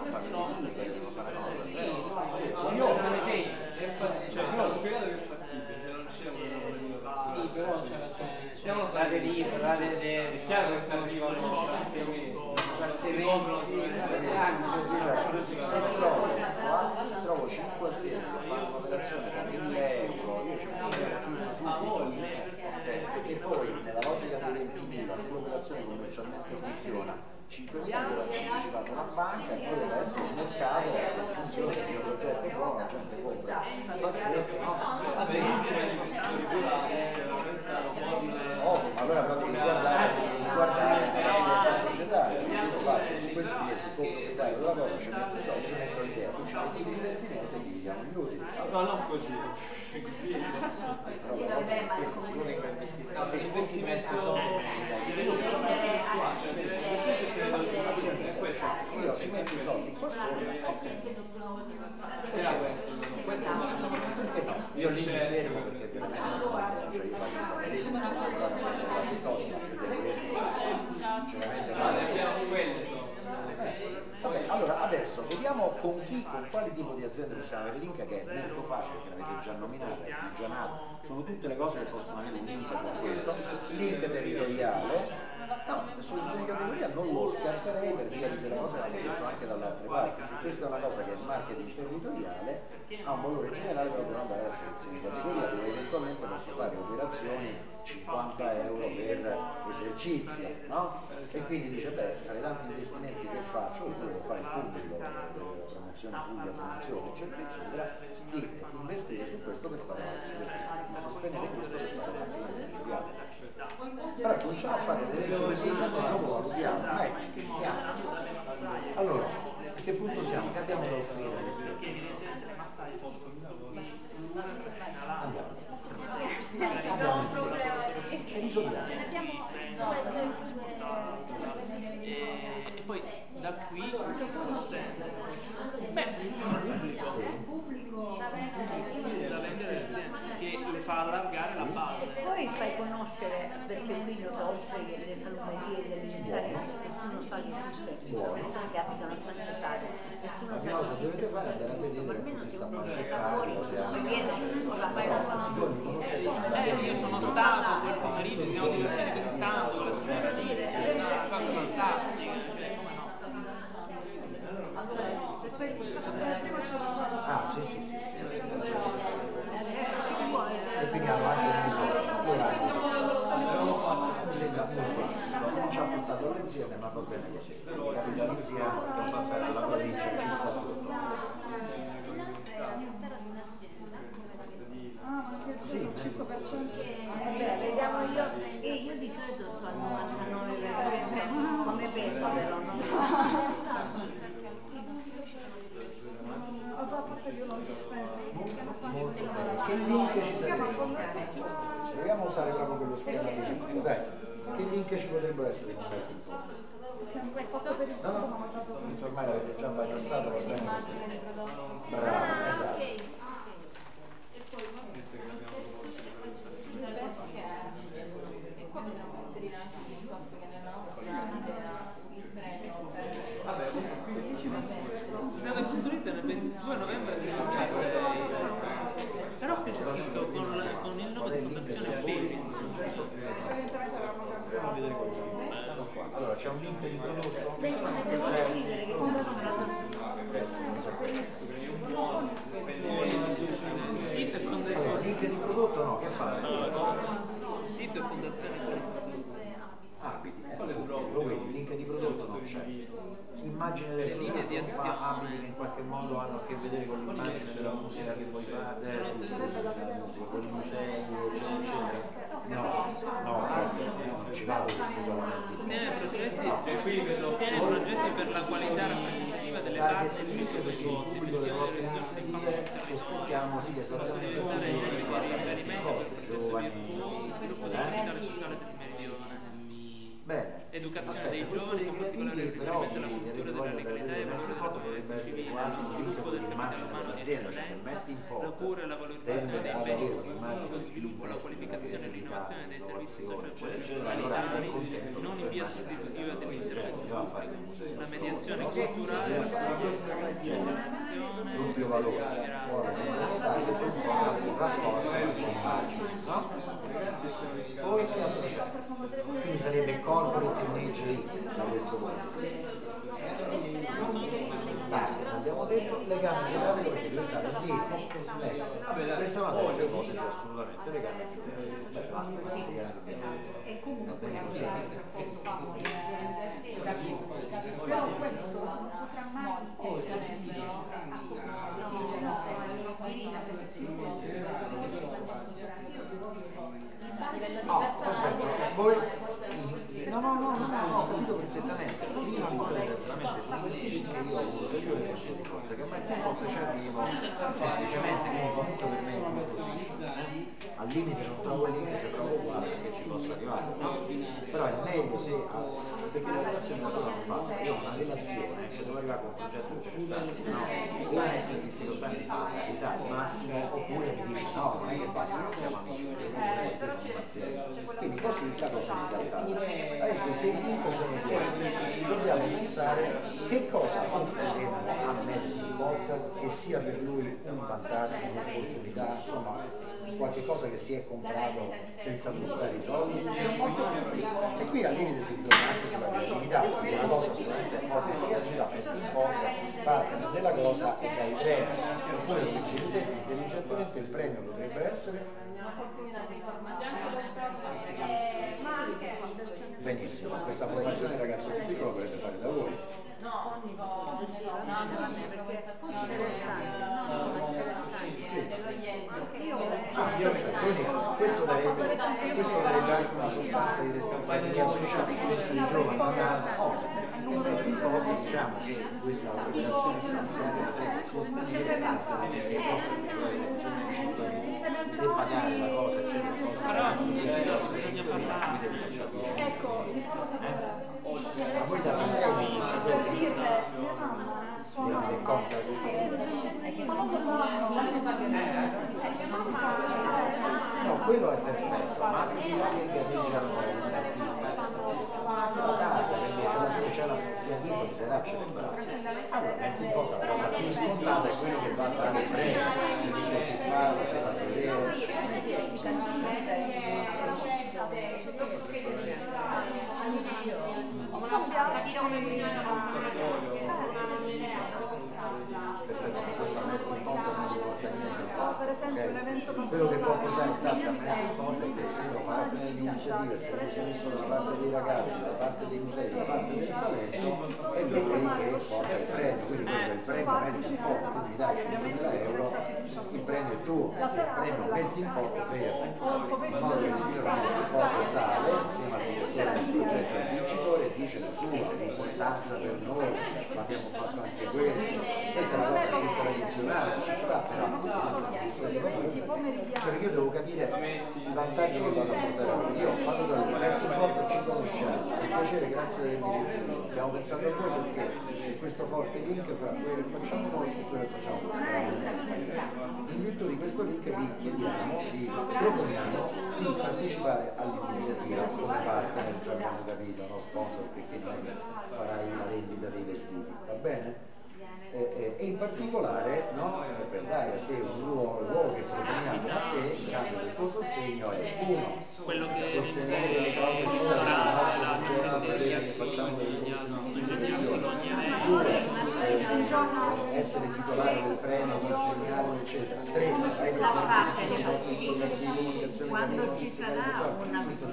[SPEAKER 1] communale, artigianale, sono tutte le cose che possono avere un link con questo, link territoriale, No, la soluzione di categoria non lo scarterei per via di quella cosa che abbiamo detto anche dall'altra parte. Se questa è una cosa che è marketing territoriale, ha un valore generale, però andare alla soluzione argomento posso fare operazioni 50 euro per esercizio, no? E quindi dice, beh, tra i tanti investimenti che faccio, io devo fare il pubblico, eh, promozione pubblica, promozione, eccetera, eccetera, di investire su questo per fare di sostenere questo per fare materiale. Però cominciamo a fare delle cose che dopo valutiamo, ma ci siamo. Allora, a che punto siamo? Che abbiamo da offrire?
[SPEAKER 10] via sostitutiva dell'intelletto, una mediazione culturale,
[SPEAKER 1] una
[SPEAKER 5] generazione, Giovanna Monte sarebbero esigenze di
[SPEAKER 1] No, no, no, no, no, ho capito perfettamente. Io mi sono veramente su questi libri io ho avuto io le scelte cose che a me purtroppo c'erano semplicemente come posto per me come position. Al limite non trovo il link, che ci possa arrivare. Però è meglio se secondo me là con progetto interessante, no, o entri in difficoltà di qualità massima, oppure mi dice no, non è che basta, non siamo amici, non siamo pazienti. Quindi così il cosa è incattata. Adesso se i punti sono questi, dobbiamo pensare che cosa offriremo a Matt Bot che sia per lui un vantaggio, un'opportunità, insomma qualche cosa che si è comprato senza buttare i soldi e qui al limite si ritorna anche sulla creatività perché una cosa assolutamente ovvia gira in poca parte della cosa e dai premi oppure intelligentemente il premio dovrebbe essere
[SPEAKER 5] un'opportunità di formazione
[SPEAKER 1] benissimo questa formazione ragazzi diciamo che questa operazione finanziaria è sostenere basta, perché costa se pagare la cosa c'è
[SPEAKER 10] una cosa
[SPEAKER 5] ecco il discorso
[SPEAKER 1] allora a voi date un po' suona che conta no quello è perfetto ma anche che gareggiano carcere. Allora, metti in poca cosa più scontata è quello che va a fare il di che si parla, si fa vedere. quello che può portare in tasca a me è che se da parte delle iniziative, se non c'è messo da parte dei ragazzi, da parte dei musei, in per, il signore metti in pot sale insieme al direttore del progetto al vincitore dice la sua, l'importanza per noi, abbiamo fatto anche questo. Questa è una cosa più tradizionale, ci sta però perché io devo capire i vantaggi che vado a portare. Io vado da in volta ci conosciamo, un piacere, grazie di avermi. Abbiamo pensato a voi perché questo forte link fra quello che facciamo noi e quello che facciamo noi. In virtù di questo link vi chiediamo, vi proponiamo di partecipare all'iniziativa come partner, già abbiamo capito, no sponsor perché non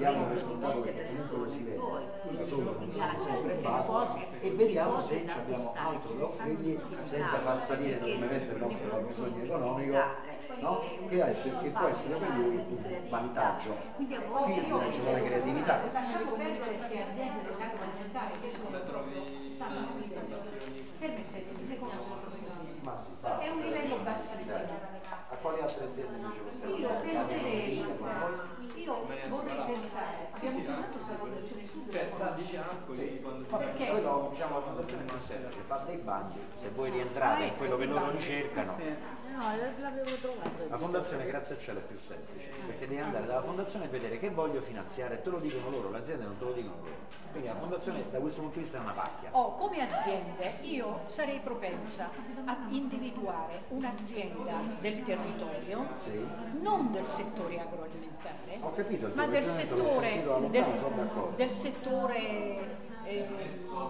[SPEAKER 1] diamo per scontato perché comunque lo si vede, da solo non sono sempre e basta, e vediamo se ci abbiamo altro da offrirgli senza far salire enormemente il nostro fabbisogno economico, no? che, essere- che può essere per lui un vantaggio. Quindi ci vuole creatività. Ma si fa.
[SPEAKER 5] È un livello bassissimo.
[SPEAKER 1] A quali altre aziende invece possiamo
[SPEAKER 5] Io
[SPEAKER 1] andare?
[SPEAKER 5] penserei,
[SPEAKER 1] Abbiamo con voi?
[SPEAKER 5] io vorrei pensare, abbiamo usato questa fondazione sud
[SPEAKER 11] Cioè,
[SPEAKER 5] la
[SPEAKER 11] sta di
[SPEAKER 5] conosci?
[SPEAKER 11] fianco lì quando
[SPEAKER 1] Vabbè,
[SPEAKER 5] Perché?
[SPEAKER 1] noi no, diciamo la fondazione più semplice, fate dei bandi, se voi rientrate in quello che loro ricercano.
[SPEAKER 6] Trovato.
[SPEAKER 1] La fondazione grazie al cielo è più semplice, perché devi andare dalla fondazione e vedere che voglio finanziare, te lo dicono loro, le aziende non te lo dicono loro. Quindi la fondazione da questo punto di vista è una pacchia.
[SPEAKER 5] Oh, come aziende io sarei propensa a individuare un'azienda del territorio,
[SPEAKER 1] Sì.
[SPEAKER 5] non del settore agroalimentare,
[SPEAKER 1] capito
[SPEAKER 5] ma del settore, del, del settore eh,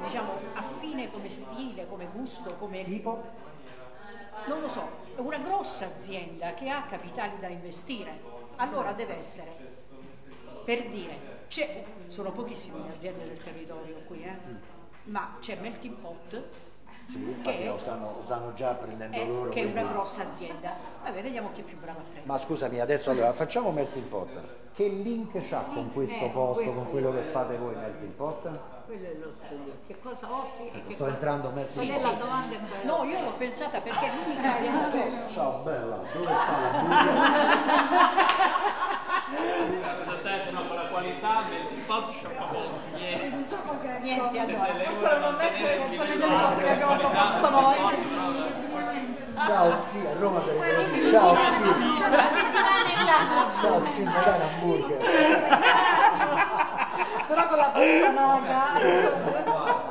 [SPEAKER 5] diciamo, affine come stile, come gusto, come
[SPEAKER 1] Tipo?
[SPEAKER 5] Non lo so, una grossa azienda che ha capitali da investire, allora deve essere, per dire, sono pochissime le aziende del territorio qui, eh, ma c'è Melting Pot,
[SPEAKER 1] Sì, infatti
[SPEAKER 5] che,
[SPEAKER 1] lo stanno, lo stanno già prendendo
[SPEAKER 5] è,
[SPEAKER 1] loro.
[SPEAKER 5] che è una
[SPEAKER 1] quindi-
[SPEAKER 5] grossa azienda. Vabbè, vediamo chi è più bravo a prendere.
[SPEAKER 1] Ma scusami, adesso allora facciamo Melting Pot. Che link c'ha con questo
[SPEAKER 6] Eh,
[SPEAKER 1] posto,
[SPEAKER 6] questo
[SPEAKER 1] con quello che fate voi Melting Pot?
[SPEAKER 6] Quello è lo studio. Che cosa offri e che
[SPEAKER 1] Sto
[SPEAKER 6] cosa...
[SPEAKER 1] entrando Melting Pot.
[SPEAKER 6] la domanda è quella?
[SPEAKER 5] No, io l'ho pensata perché è l'unica azienda grossa.
[SPEAKER 1] Ciao bella, dove sta la
[SPEAKER 12] la qualità del Photoshop a volte, niente.
[SPEAKER 5] Niente, allora.
[SPEAKER 12] Se
[SPEAKER 13] Forse non è che sono
[SPEAKER 12] livello
[SPEAKER 13] delle cose che abbiamo proposto noi.
[SPEAKER 1] Ciao zia, a Roma sarebbe così. Ciao zia. Ciao zia, mi dai un hamburger?
[SPEAKER 13] Però con la pastanaga.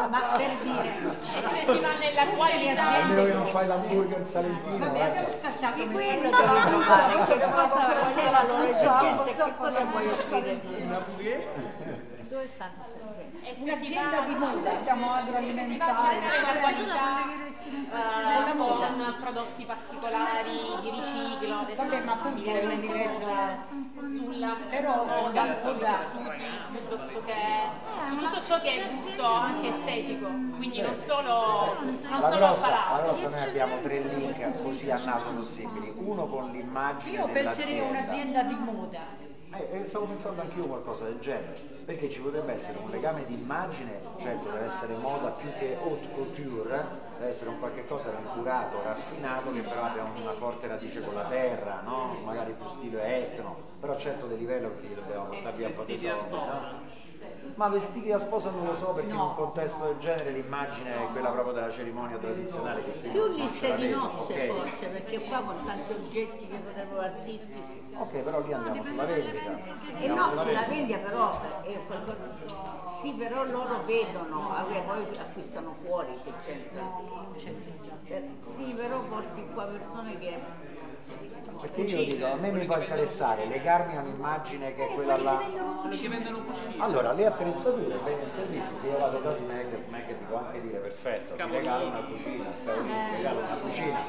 [SPEAKER 5] Ma per dire,
[SPEAKER 13] Se si va nella qualità.
[SPEAKER 1] Almeno che non fai l'hamburger in salentino.
[SPEAKER 5] vabbè,
[SPEAKER 1] guarda.
[SPEAKER 5] abbiamo scartato
[SPEAKER 6] Che
[SPEAKER 5] il
[SPEAKER 6] quello devi trovare, che cosa, la loro esigenza che cosa vuoi offrire? Dove stanno?
[SPEAKER 5] Un'azienda di moda.
[SPEAKER 13] Siamo agroalimentari.
[SPEAKER 14] la qualità eh, con prodotti particolari di riciclo, adesso
[SPEAKER 5] Vabbè, ma
[SPEAKER 14] dire
[SPEAKER 5] un livello
[SPEAKER 14] sulla
[SPEAKER 5] Però,
[SPEAKER 14] moda,
[SPEAKER 5] da-
[SPEAKER 14] sui tessuti, piuttosto che su tutto ciò che è gusto anche estetico, quindi non solo, non
[SPEAKER 1] La
[SPEAKER 14] solo
[SPEAKER 1] grossa, la grossa noi abbiamo tre link così a naso possibili. Uno con l'immagine
[SPEAKER 5] Io penserei a un'azienda di moda.
[SPEAKER 1] Eh, eh, stavo pensando anch'io a qualcosa del genere, perché ci potrebbe essere un legame di immagine, certo deve essere moda più che haute couture, deve essere un qualche cosa di curato, raffinato, che però abbia una forte radice con la terra, no? magari più stile etno, però certo di livello perché gli dobbiamo portare via un po' no? Ma vestiti da sposa non lo so perché in un contesto del genere l'immagine è quella proprio della cerimonia tradizionale che
[SPEAKER 6] Più liste di nozze
[SPEAKER 1] ok?
[SPEAKER 6] forse, perché qua con tanti oggetti che potrebbero artisti.
[SPEAKER 1] Ok, però lì andiamo sulla vendita.
[SPEAKER 6] E no, sulla vendita però è qualcosa. Sì, però loro vedono, vabbè, poi acquistano fuori che c'entra. Eh, Sì, però porti qua persone che
[SPEAKER 1] Perché io dico, a me mi può interessare legarmi a un'immagine che è quella là.
[SPEAKER 15] Che vendono cucine.
[SPEAKER 1] Allora, le attrezzature, beni e servizi, se io vado da Smack, Smack ti può anche dire perfetto, ti regalo una cucina, ti regalo una cucina,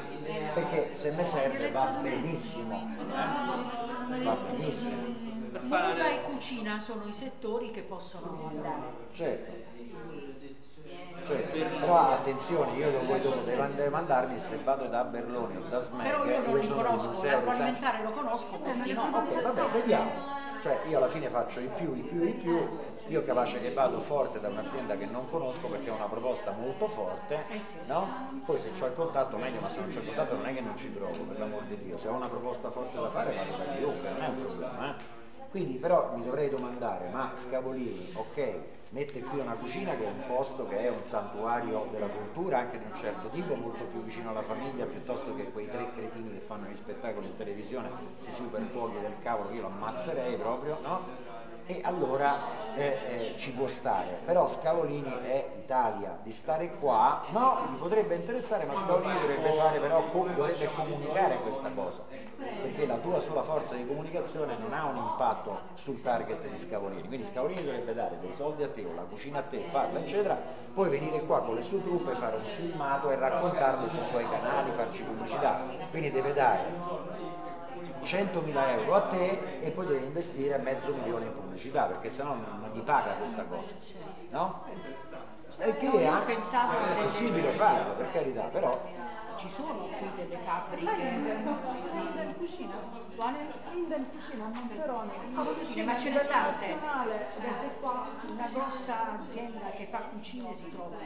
[SPEAKER 1] perché se mi serve va benissimo, eh? va benissimo,
[SPEAKER 5] Moda e cucina sono i settori che possono andare.
[SPEAKER 1] certo. Cioè, però attenzione, io dopo, dopo devo, devo mandarmi se vado da Berloni o da Smack,
[SPEAKER 5] Però io non
[SPEAKER 1] il
[SPEAKER 5] conosco, l'agroalimentare lo conosco, questi no.
[SPEAKER 1] Ok, vabbè, vediamo. Cioè io alla fine faccio i più, i più, i più. Io capace che vado forte da un'azienda che non conosco perché ha una proposta molto forte,
[SPEAKER 5] Eh sì.
[SPEAKER 1] no? Poi se ho il contatto meglio, ma se non ho il contatto non è che non ci provo, per l'amor di Dio. Se ho una proposta forte da fare vado da chiunque, non è un problema, eh? Quindi però mi dovrei domandare, ma Scavolini, ok, mette qui una cucina che è un posto che è un santuario della cultura anche di un certo tipo, molto più vicino alla famiglia piuttosto che quei tre cretini che fanno gli spettacoli in televisione, questi super cuochi del cavolo, io lo ammazzerei proprio, no? E allora eh, eh, ci può stare, però Scavolini è Italia, di stare qua, no, mi potrebbe interessare, ma Scavolini dovrebbe fare però, com- dovrebbe comunicare questa cosa, perché la tua sola forza di comunicazione non ha un impatto sul target di Scavolini, quindi Scavolini dovrebbe dare dei soldi a te o la cucina a te, farla eccetera, poi venire qua con le sue truppe, fare un filmato e raccontarlo sui suoi canali, farci pubblicità, quindi deve dare 100.000 euro a te e poi devi investire mezzo milione in pubblicità perché sennò non, non gli paga questa cosa, no? E che è, anche- è possibile farlo, per carità, però
[SPEAKER 5] Ci sono qui delle fabbriche. Quale?
[SPEAKER 16] in cucina a Monterone. Cucina
[SPEAKER 5] Ma tante.
[SPEAKER 16] internazionale, ed è qua.
[SPEAKER 5] Una grossa azienda che fa cucine si trova.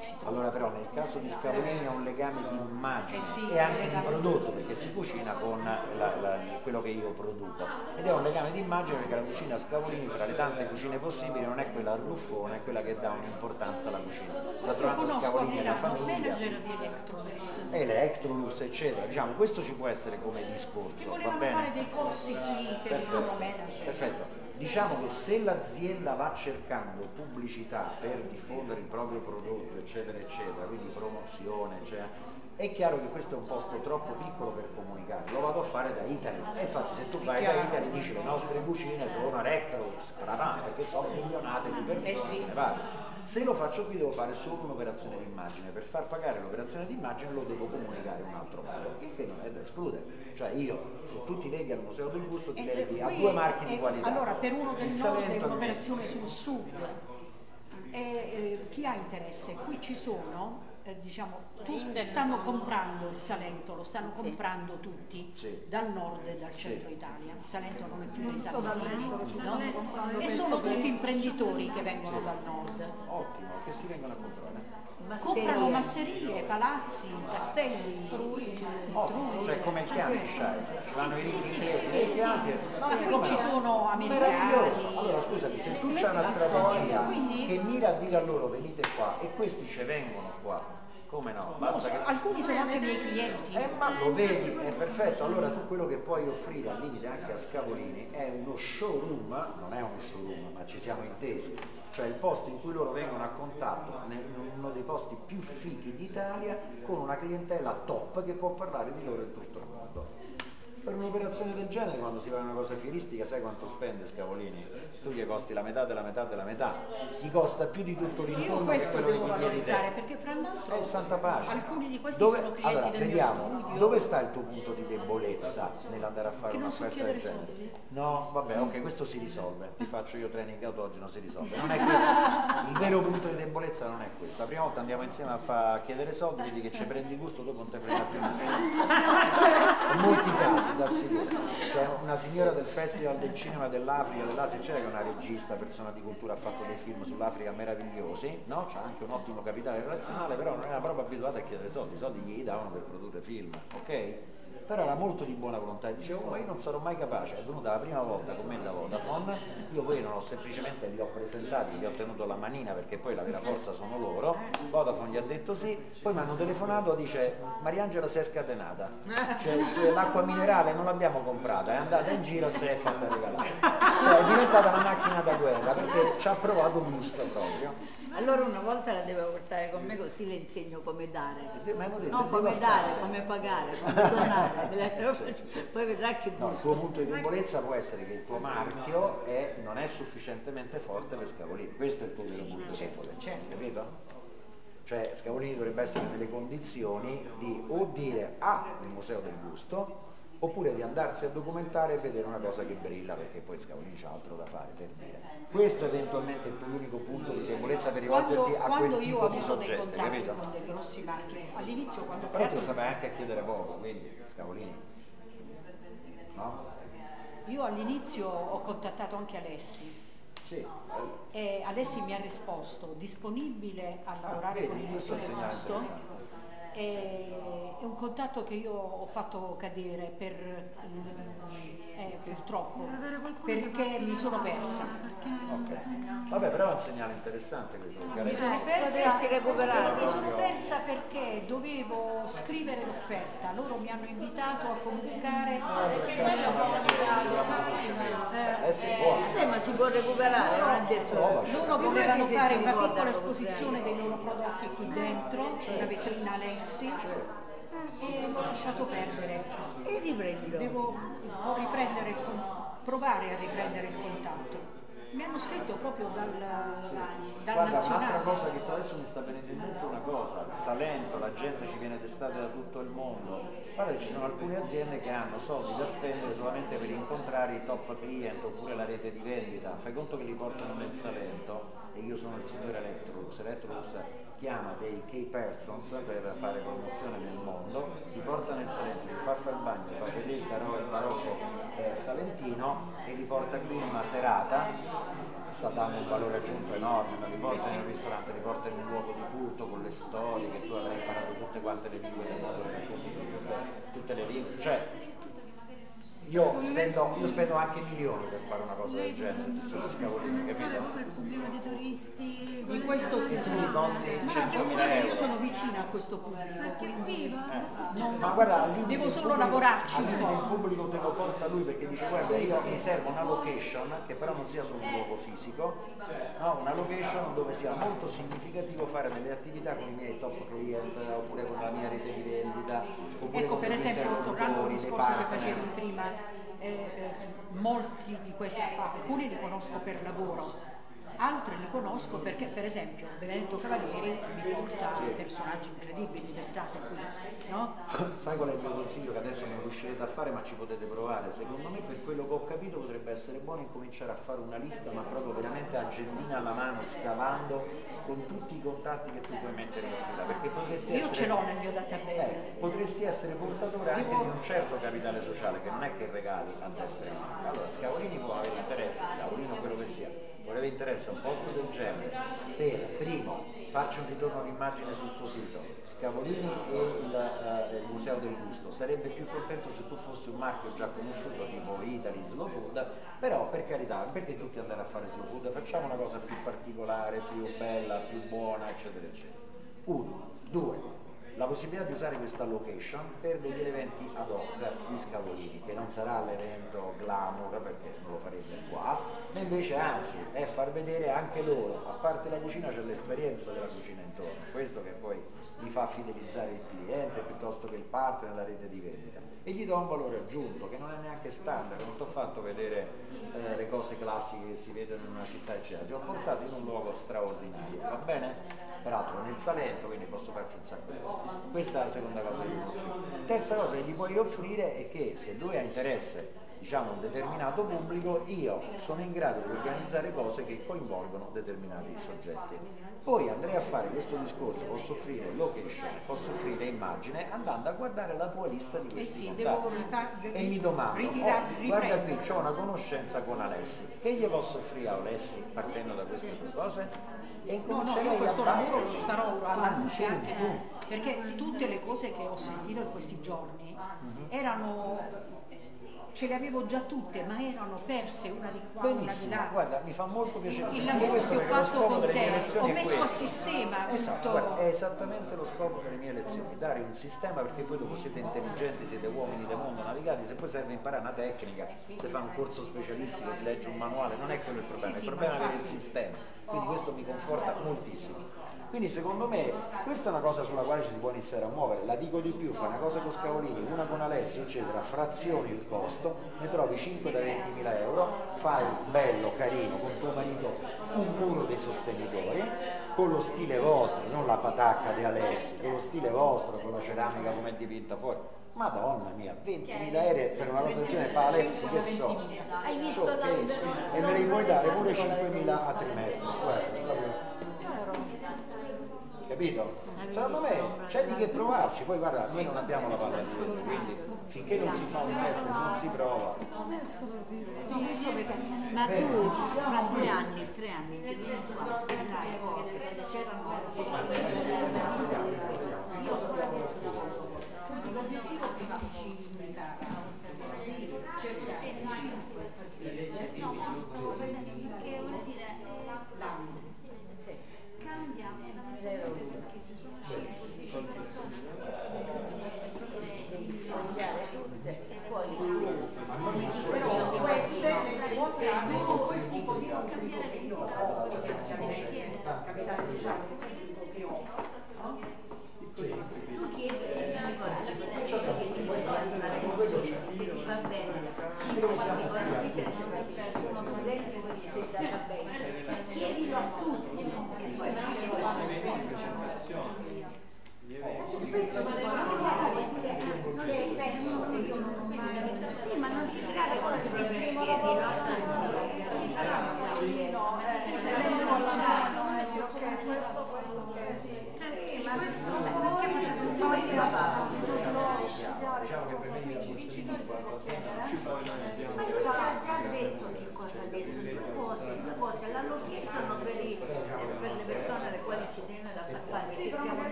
[SPEAKER 5] si trova.
[SPEAKER 1] allora però nel caso di Scavolini è un legame di immagine
[SPEAKER 5] Eh sì,
[SPEAKER 1] e anche di prodotto perché si cucina con la- la- quello che io produco ed è un legame di immagine perché la cucina Scavolini fra le tante cucine possibili non è quella ruffone, è quella che dà un'importanza alla cucina. La trovando
[SPEAKER 5] conosco
[SPEAKER 1] Scavolini alla
[SPEAKER 5] un
[SPEAKER 1] famiglia.
[SPEAKER 5] manager di Electrolux.
[SPEAKER 1] Electrolux, eccetera. Diciamo, questo ci può essere come discorso, va bene?
[SPEAKER 5] Fare dei corsi qui per i loro manager.
[SPEAKER 1] Perfetto. Diciamo che se l'azienda va cercando pubblicità per diffondere il proprio prodotto, eccetera, eccetera, quindi promozione, eccetera, è chiaro che questo è un posto troppo piccolo per comunicare, lo vado a fare da Italy. E infatti se tu vai da. Italy dici le nostre cucine sono parapam, perché sono milionate di persone,
[SPEAKER 5] Eh sì.
[SPEAKER 1] Se lo faccio qui devo fare solo un'operazione di immagine, per far pagare l'operazione di immagine lo devo comunicare in un altro modo, il che non è da escludere. Cioè io, se tu ti leghi al Museo del Gusto, ti leghi a due marchi di qualità.
[SPEAKER 5] Allora, per uno del nord è un'operazione sul sud. E, eh, chi ha interesse? Qui ci sono, eh, diciamo, tu- stanno comprando il Salento, lo stanno comprando tutti
[SPEAKER 1] Sì.
[SPEAKER 5] dal nord e dal centro Italia. Il Salento non è più dei salentini, no? E sono tutti imprenditori che vengono dal nord.
[SPEAKER 1] Ottimo, che si vengono a comprare.
[SPEAKER 5] Comprano masserie, palazzi, castelli,
[SPEAKER 1] Ottimo, cioè come il piano, sai, ci vanno i ricchi
[SPEAKER 5] sì,
[SPEAKER 1] inglesi
[SPEAKER 5] sì,
[SPEAKER 1] nei
[SPEAKER 5] sì,
[SPEAKER 1] pianti.
[SPEAKER 5] sì.
[SPEAKER 1] e-
[SPEAKER 5] Qui ci sono americani.
[SPEAKER 1] Allora scusami, se tu c'hai una strategia
[SPEAKER 5] Quindi-
[SPEAKER 1] che mira a dire a loro venite qua e questi ci vengono come no?
[SPEAKER 5] So,
[SPEAKER 1] che...
[SPEAKER 5] alcuni sono anche miei clienti.
[SPEAKER 1] Eh, ma lo vedi, è perfetto. Allora tu quello che puoi offrire al limite anche a Scavolini è uno showroom, non è uno showroom, ma ci siamo intesi, cioè il posto in cui loro vengono a contatto, in uno dei posti più fighi d'Italia, con una clientela top che può parlare di loro in tutto il mondo. Per un'operazione del genere, quando si fa una cosa fieristica, sai quanto spende Scavolini? Tu gli costi la metà della metà della metà, gli costa più di tutto
[SPEAKER 5] Io
[SPEAKER 1] l'intorno che
[SPEAKER 5] questo
[SPEAKER 1] quello
[SPEAKER 5] devo valorizzare perché fra l'altro
[SPEAKER 1] È santa pace.
[SPEAKER 5] alcuni di questi
[SPEAKER 1] Dove-
[SPEAKER 5] sono clienti
[SPEAKER 1] allora,
[SPEAKER 5] del
[SPEAKER 1] vediamo, dove sta il tuo punto di debolezza nell'andare a fare
[SPEAKER 5] non so
[SPEAKER 1] un'offerta del genere? No, vabbè, ok, questo si risolve. Ti faccio io training autogeno, si risolve. Non è questo. Il vero punto di debolezza non è questo. La prima volta andiamo insieme a, fa- a chiedere soldi, vedi che ci prendi gusto, dopo non te frega più nessuno. In molti casi, ti assicuro. C'è una signora del Festival del Cinema dell'Africa, dell'Asia, eccetera, una regista, persona di cultura, ha fatto dei film sull'Africa meravigliosi, no? C'ha anche un ottimo capitale relazionale, però non era proprio abituata a chiedere soldi, i soldi gli davano per produrre film, ok? Però era molto di buona volontà. E diceva, "Oh, ma io non sarò mai capace, è venuta la prima volta con me da Vodafone, io poi non ho semplicemente li ho presentati, gli ho tenuto la manina perché poi la vera forza sono loro, Vodafone gli ha detto sì, poi mi hanno telefonato, dice Mariangela si è scatenata, cioè, cioè, l'acqua minerale non l'abbiamo comprata, è andata in giro e se l'è fatta regalare, cioè è diventata una macchina da guerra perché ci ha provato gusto proprio.
[SPEAKER 6] Allora una volta la devo portare con me così le insegno come dare.
[SPEAKER 1] Ma non
[SPEAKER 6] No, come dare, come pagare, come donare. Poi vedrà che
[SPEAKER 1] No, il tuo punto di debolezza può essere che il tuo marchio è- non è sufficientemente forte per Scavolini. Questo è il tuo vero punto di
[SPEAKER 6] certo,
[SPEAKER 1] debolezza,
[SPEAKER 6] certo.
[SPEAKER 1] capito? Cioè Scavolini dovrebbe essere nelle condizioni di o dire ah, il museo del gusto, oppure di andarsi a documentare e vedere una cosa che brilla, perché poi Scavolini c'ha altro da fare per dire. Questo eventualmente è il tuo unico punto di debolezza per
[SPEAKER 5] Quando,
[SPEAKER 1] rivolgerti a
[SPEAKER 5] quando
[SPEAKER 1] quel
[SPEAKER 5] io ho
[SPEAKER 1] tipo di
[SPEAKER 5] avuto dei
[SPEAKER 1] soggetto,
[SPEAKER 5] contatti
[SPEAKER 1] capito?
[SPEAKER 5] con dei grossi marchi, all'inizio quando ho
[SPEAKER 1] Però tu sapevi anche a chiedere poco, quindi Scavolini. No?
[SPEAKER 5] Io all'inizio ho contattato anche Alessi
[SPEAKER 1] Sì,
[SPEAKER 5] e Alessi mi ha risposto disponibile a lavorare
[SPEAKER 1] vedi,
[SPEAKER 5] con il Museo
[SPEAKER 1] è un
[SPEAKER 5] contatto che io ho fatto cadere per, eh, purtroppo perché mi sono persa.
[SPEAKER 1] Ok. Vabbè, però è un segnale interessante questo. perché
[SPEAKER 5] Mi sono persa, mi sono persa perché dovevo scrivere l'offerta, loro mi hanno invitato a comunicare.
[SPEAKER 1] Eh sì, buono.
[SPEAKER 6] Eh, ma si può recuperare, non detto.
[SPEAKER 5] Loro volevano fare una piccola esposizione dei loro prodotti qui dentro, una vetrina Alessi e l'ho lasciato perdere.
[SPEAKER 6] E riprendilo.
[SPEAKER 5] Devo il con- provare a riprendere il contatto. Mi hanno scritto proprio dal, dal
[SPEAKER 1] Guarda, un'altra
[SPEAKER 5] nazionale.
[SPEAKER 1] cosa che adesso mi sta venendo in mente è una cosa, Salento, la gente ci viene d'estate da tutto il mondo. Guarda, ci sono alcune aziende che hanno soldi da spendere solamente per incontrare i top client oppure la rete di vendita. Fai conto che li portano nel Salento e io sono il signore Electrolux. Electrolux chiama dei key persons per fare promozione nel mondo, li porta nel Salento, li fa fare il bagno, fa vedere il barocco eh, salentino e li porta qui in una serata sta dando un valore aggiunto enorme, ma li porta in un ristorante, li porta in un luogo di culto con le storie che tu avrai imparato tutte quante le lingue del mondo, tutte le lingue, cioè io spendo, io spendo anche milioni per fare una cosa del genere, se sono scavolini, capito?
[SPEAKER 17] il pubblico di turisti.
[SPEAKER 5] Di questo
[SPEAKER 1] Che sono i costi
[SPEAKER 5] Ma
[SPEAKER 1] 100.000
[SPEAKER 5] adesso io sono vicina a questo pubblico,
[SPEAKER 17] Perché
[SPEAKER 5] quindi?
[SPEAKER 1] Eh, Ma guarda, al limite
[SPEAKER 5] Devo solo
[SPEAKER 1] pubblico-
[SPEAKER 5] lavorarci un po'.
[SPEAKER 1] il pubblico te lo porta lui perché dice guarda io mi serve una location che però non sia solo un luogo fisico, no, una location dove sia molto significativo fare delle attività con i miei top client oppure con la mia rete di vendita. Oppure
[SPEAKER 5] Ecco
[SPEAKER 1] con
[SPEAKER 5] per esempio, tornando al discorso che facevi prima, eh, eh, molti di questi, alcuni li conosco per lavoro, altri li conosco perché per esempio Benedetto Cavalieri mi porta personaggi incredibili d'estate qui, no?
[SPEAKER 1] Sai qual è il mio consiglio che adesso non riuscirete a fare ma ci potete provare? Secondo me per quello che ho capito potrebbe essere buono incominciare a fare una lista ma proprio veramente agendina alla mano, scavando con tutti i contatti che tu puoi mettere in fila perché potresti
[SPEAKER 5] Io
[SPEAKER 1] essere...
[SPEAKER 5] ce l'ho nel mio database.
[SPEAKER 1] Eh, potresti essere portatore anche
[SPEAKER 5] Devo-
[SPEAKER 1] di un certo capitale sociale che non è che regali a destra e a manca. Allora, Scavolini può avere interesse, Scavolino quello che sia, avere interesse a un posto del genere per, primo, farci un ritorno d'immagine sul suo sito, Scavolini e il, eh, il Museo del Gusto. Sarebbe più contento se tu fossi un marchio già conosciuto tipo Italy, Slow Food, però per carità, perché tutti andare a fare Slow Food? Facciamo una cosa più particolare, più bella, più buona, eccetera, eccetera. Uno, due, la possibilità di usare questa location per degli eventi ad hoc di Scavolini, che non sarà l'evento glamour perché non lo farebbe qua, ma invece anzi è far vedere anche loro, a parte la cucina c'è l'esperienza della cucina intorno, questo che poi gli fa fidelizzare il cliente piuttosto che il partner nella rete di vendita e gli do un valore aggiunto che non è neanche standard, non ti ho fatto vedere eh, le cose classiche che si vedono in una città eccetera, ti ho portato in un luogo straordinario, va bene? Peraltro nel Salento, quindi posso farci un sacco di cose. Questa è la seconda cosa che gli offrire. Terza cosa che gli puoi offrire è che se lui ha interesse diciamo a un determinato pubblico, io sono in grado di organizzare cose che coinvolgono determinati soggetti. Poi andrei a fare questo discorso, posso offrire location, posso offrire immagine, andando a guardare la tua lista di
[SPEAKER 5] Eh
[SPEAKER 1] questi
[SPEAKER 5] sì, devo
[SPEAKER 1] contatti. e mi domando,
[SPEAKER 5] ritirare-
[SPEAKER 1] oh, guarda qui, ho una conoscenza con Alessi, che gli posso offrire a Alessi partendo da queste due cose? E
[SPEAKER 5] No, no,
[SPEAKER 1] incomincerei
[SPEAKER 5] io
[SPEAKER 1] a
[SPEAKER 5] questo lavoro lo farò alla luce anche
[SPEAKER 1] punto.
[SPEAKER 5] perché tutte le cose che ho sentito in questi giorni erano ce le avevo già tutte, ma erano perse una di qua, una di
[SPEAKER 6] Benissimo,
[SPEAKER 5] là.
[SPEAKER 6] guarda, mi fa molto piacere
[SPEAKER 5] Il lavoro che ho fatto con te, ho messo a sistema
[SPEAKER 6] Esatto,
[SPEAKER 5] tutto.
[SPEAKER 6] guarda, è esattamente lo scopo delle mie lezioni, dare un sistema perché poi dopo siete intelligenti, siete uomini del mondo navigati, se poi serve imparare una tecnica, se fa un corso specialistico, si legge un manuale, non è quello il problema,
[SPEAKER 5] Sì, sì,
[SPEAKER 6] il problema è avere il sistema, quindi questo mi conforta moltissimo. Quindi secondo me questa è una cosa sulla quale ci si può iniziare a muovere, la dico di più, fai una cosa con Scavolini, una con Alessio, eccetera, frazioni il costo, ne trovi 5 da 20 mila euro, fai bello, carino, con tuo marito un muro dei sostenitori, con lo stile vostro, non la patacca di Alessio, con lo stile vostro, con la ceramica come è dipinta fuori. Madonna mia, 20.000 euro per una cosa del genere, pa Alessi che so,
[SPEAKER 1] Hai visto l'albero?
[SPEAKER 6] e me li puoi dare pure 5.000 a trimestre, guarda, proprio capito? Secondo me c'è di che provarci, poi guarda, noi non abbiamo la palla quindi finché non si fa un test non si prova.
[SPEAKER 1] Ma tu fra due anni, tre anni, ti ricorderai cose, c'erano
[SPEAKER 5] L'obiettivo è che ci limitare
[SPEAKER 18] Che vuol dire cambia che si sono
[SPEAKER 5] però queste le cose hanno quel tipo di contributo che io ho potenzialmente capitale sociale che ho no?
[SPEAKER 1] tu chiedi una cosa, alla fine chiedi puoi fare va bene, ci sono cose che uno progetto che ti va bene, chiedilo a tutti e poi sì, ma non ti creare con i problemi Sì, ma questo perché facciamo un po' di papà?
[SPEAKER 6] Diciamo che per me la
[SPEAKER 1] Ma lui ha già detto che cosa ha detto, due cose, due cose, l'hanno chiesto per, i- per le persone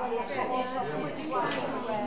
[SPEAKER 1] 我也是，我也是，我也是。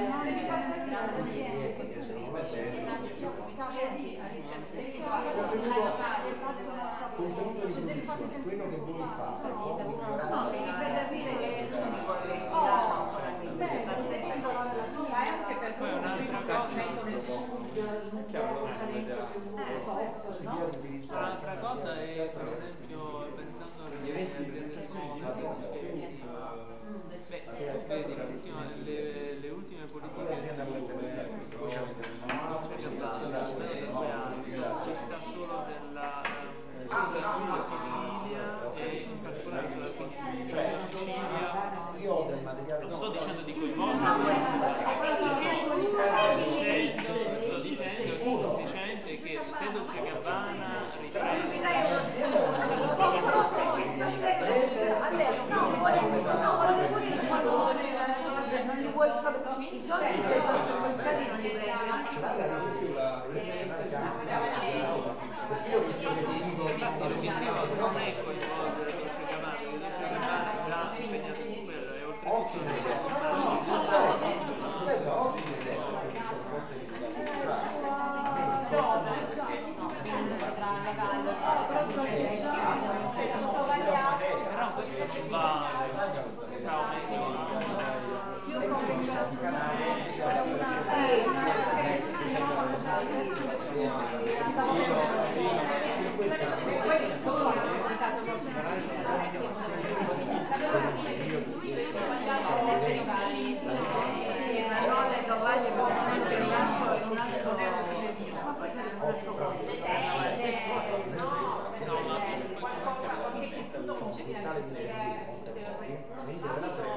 [SPEAKER 1] mentalmente. A mí de verdad,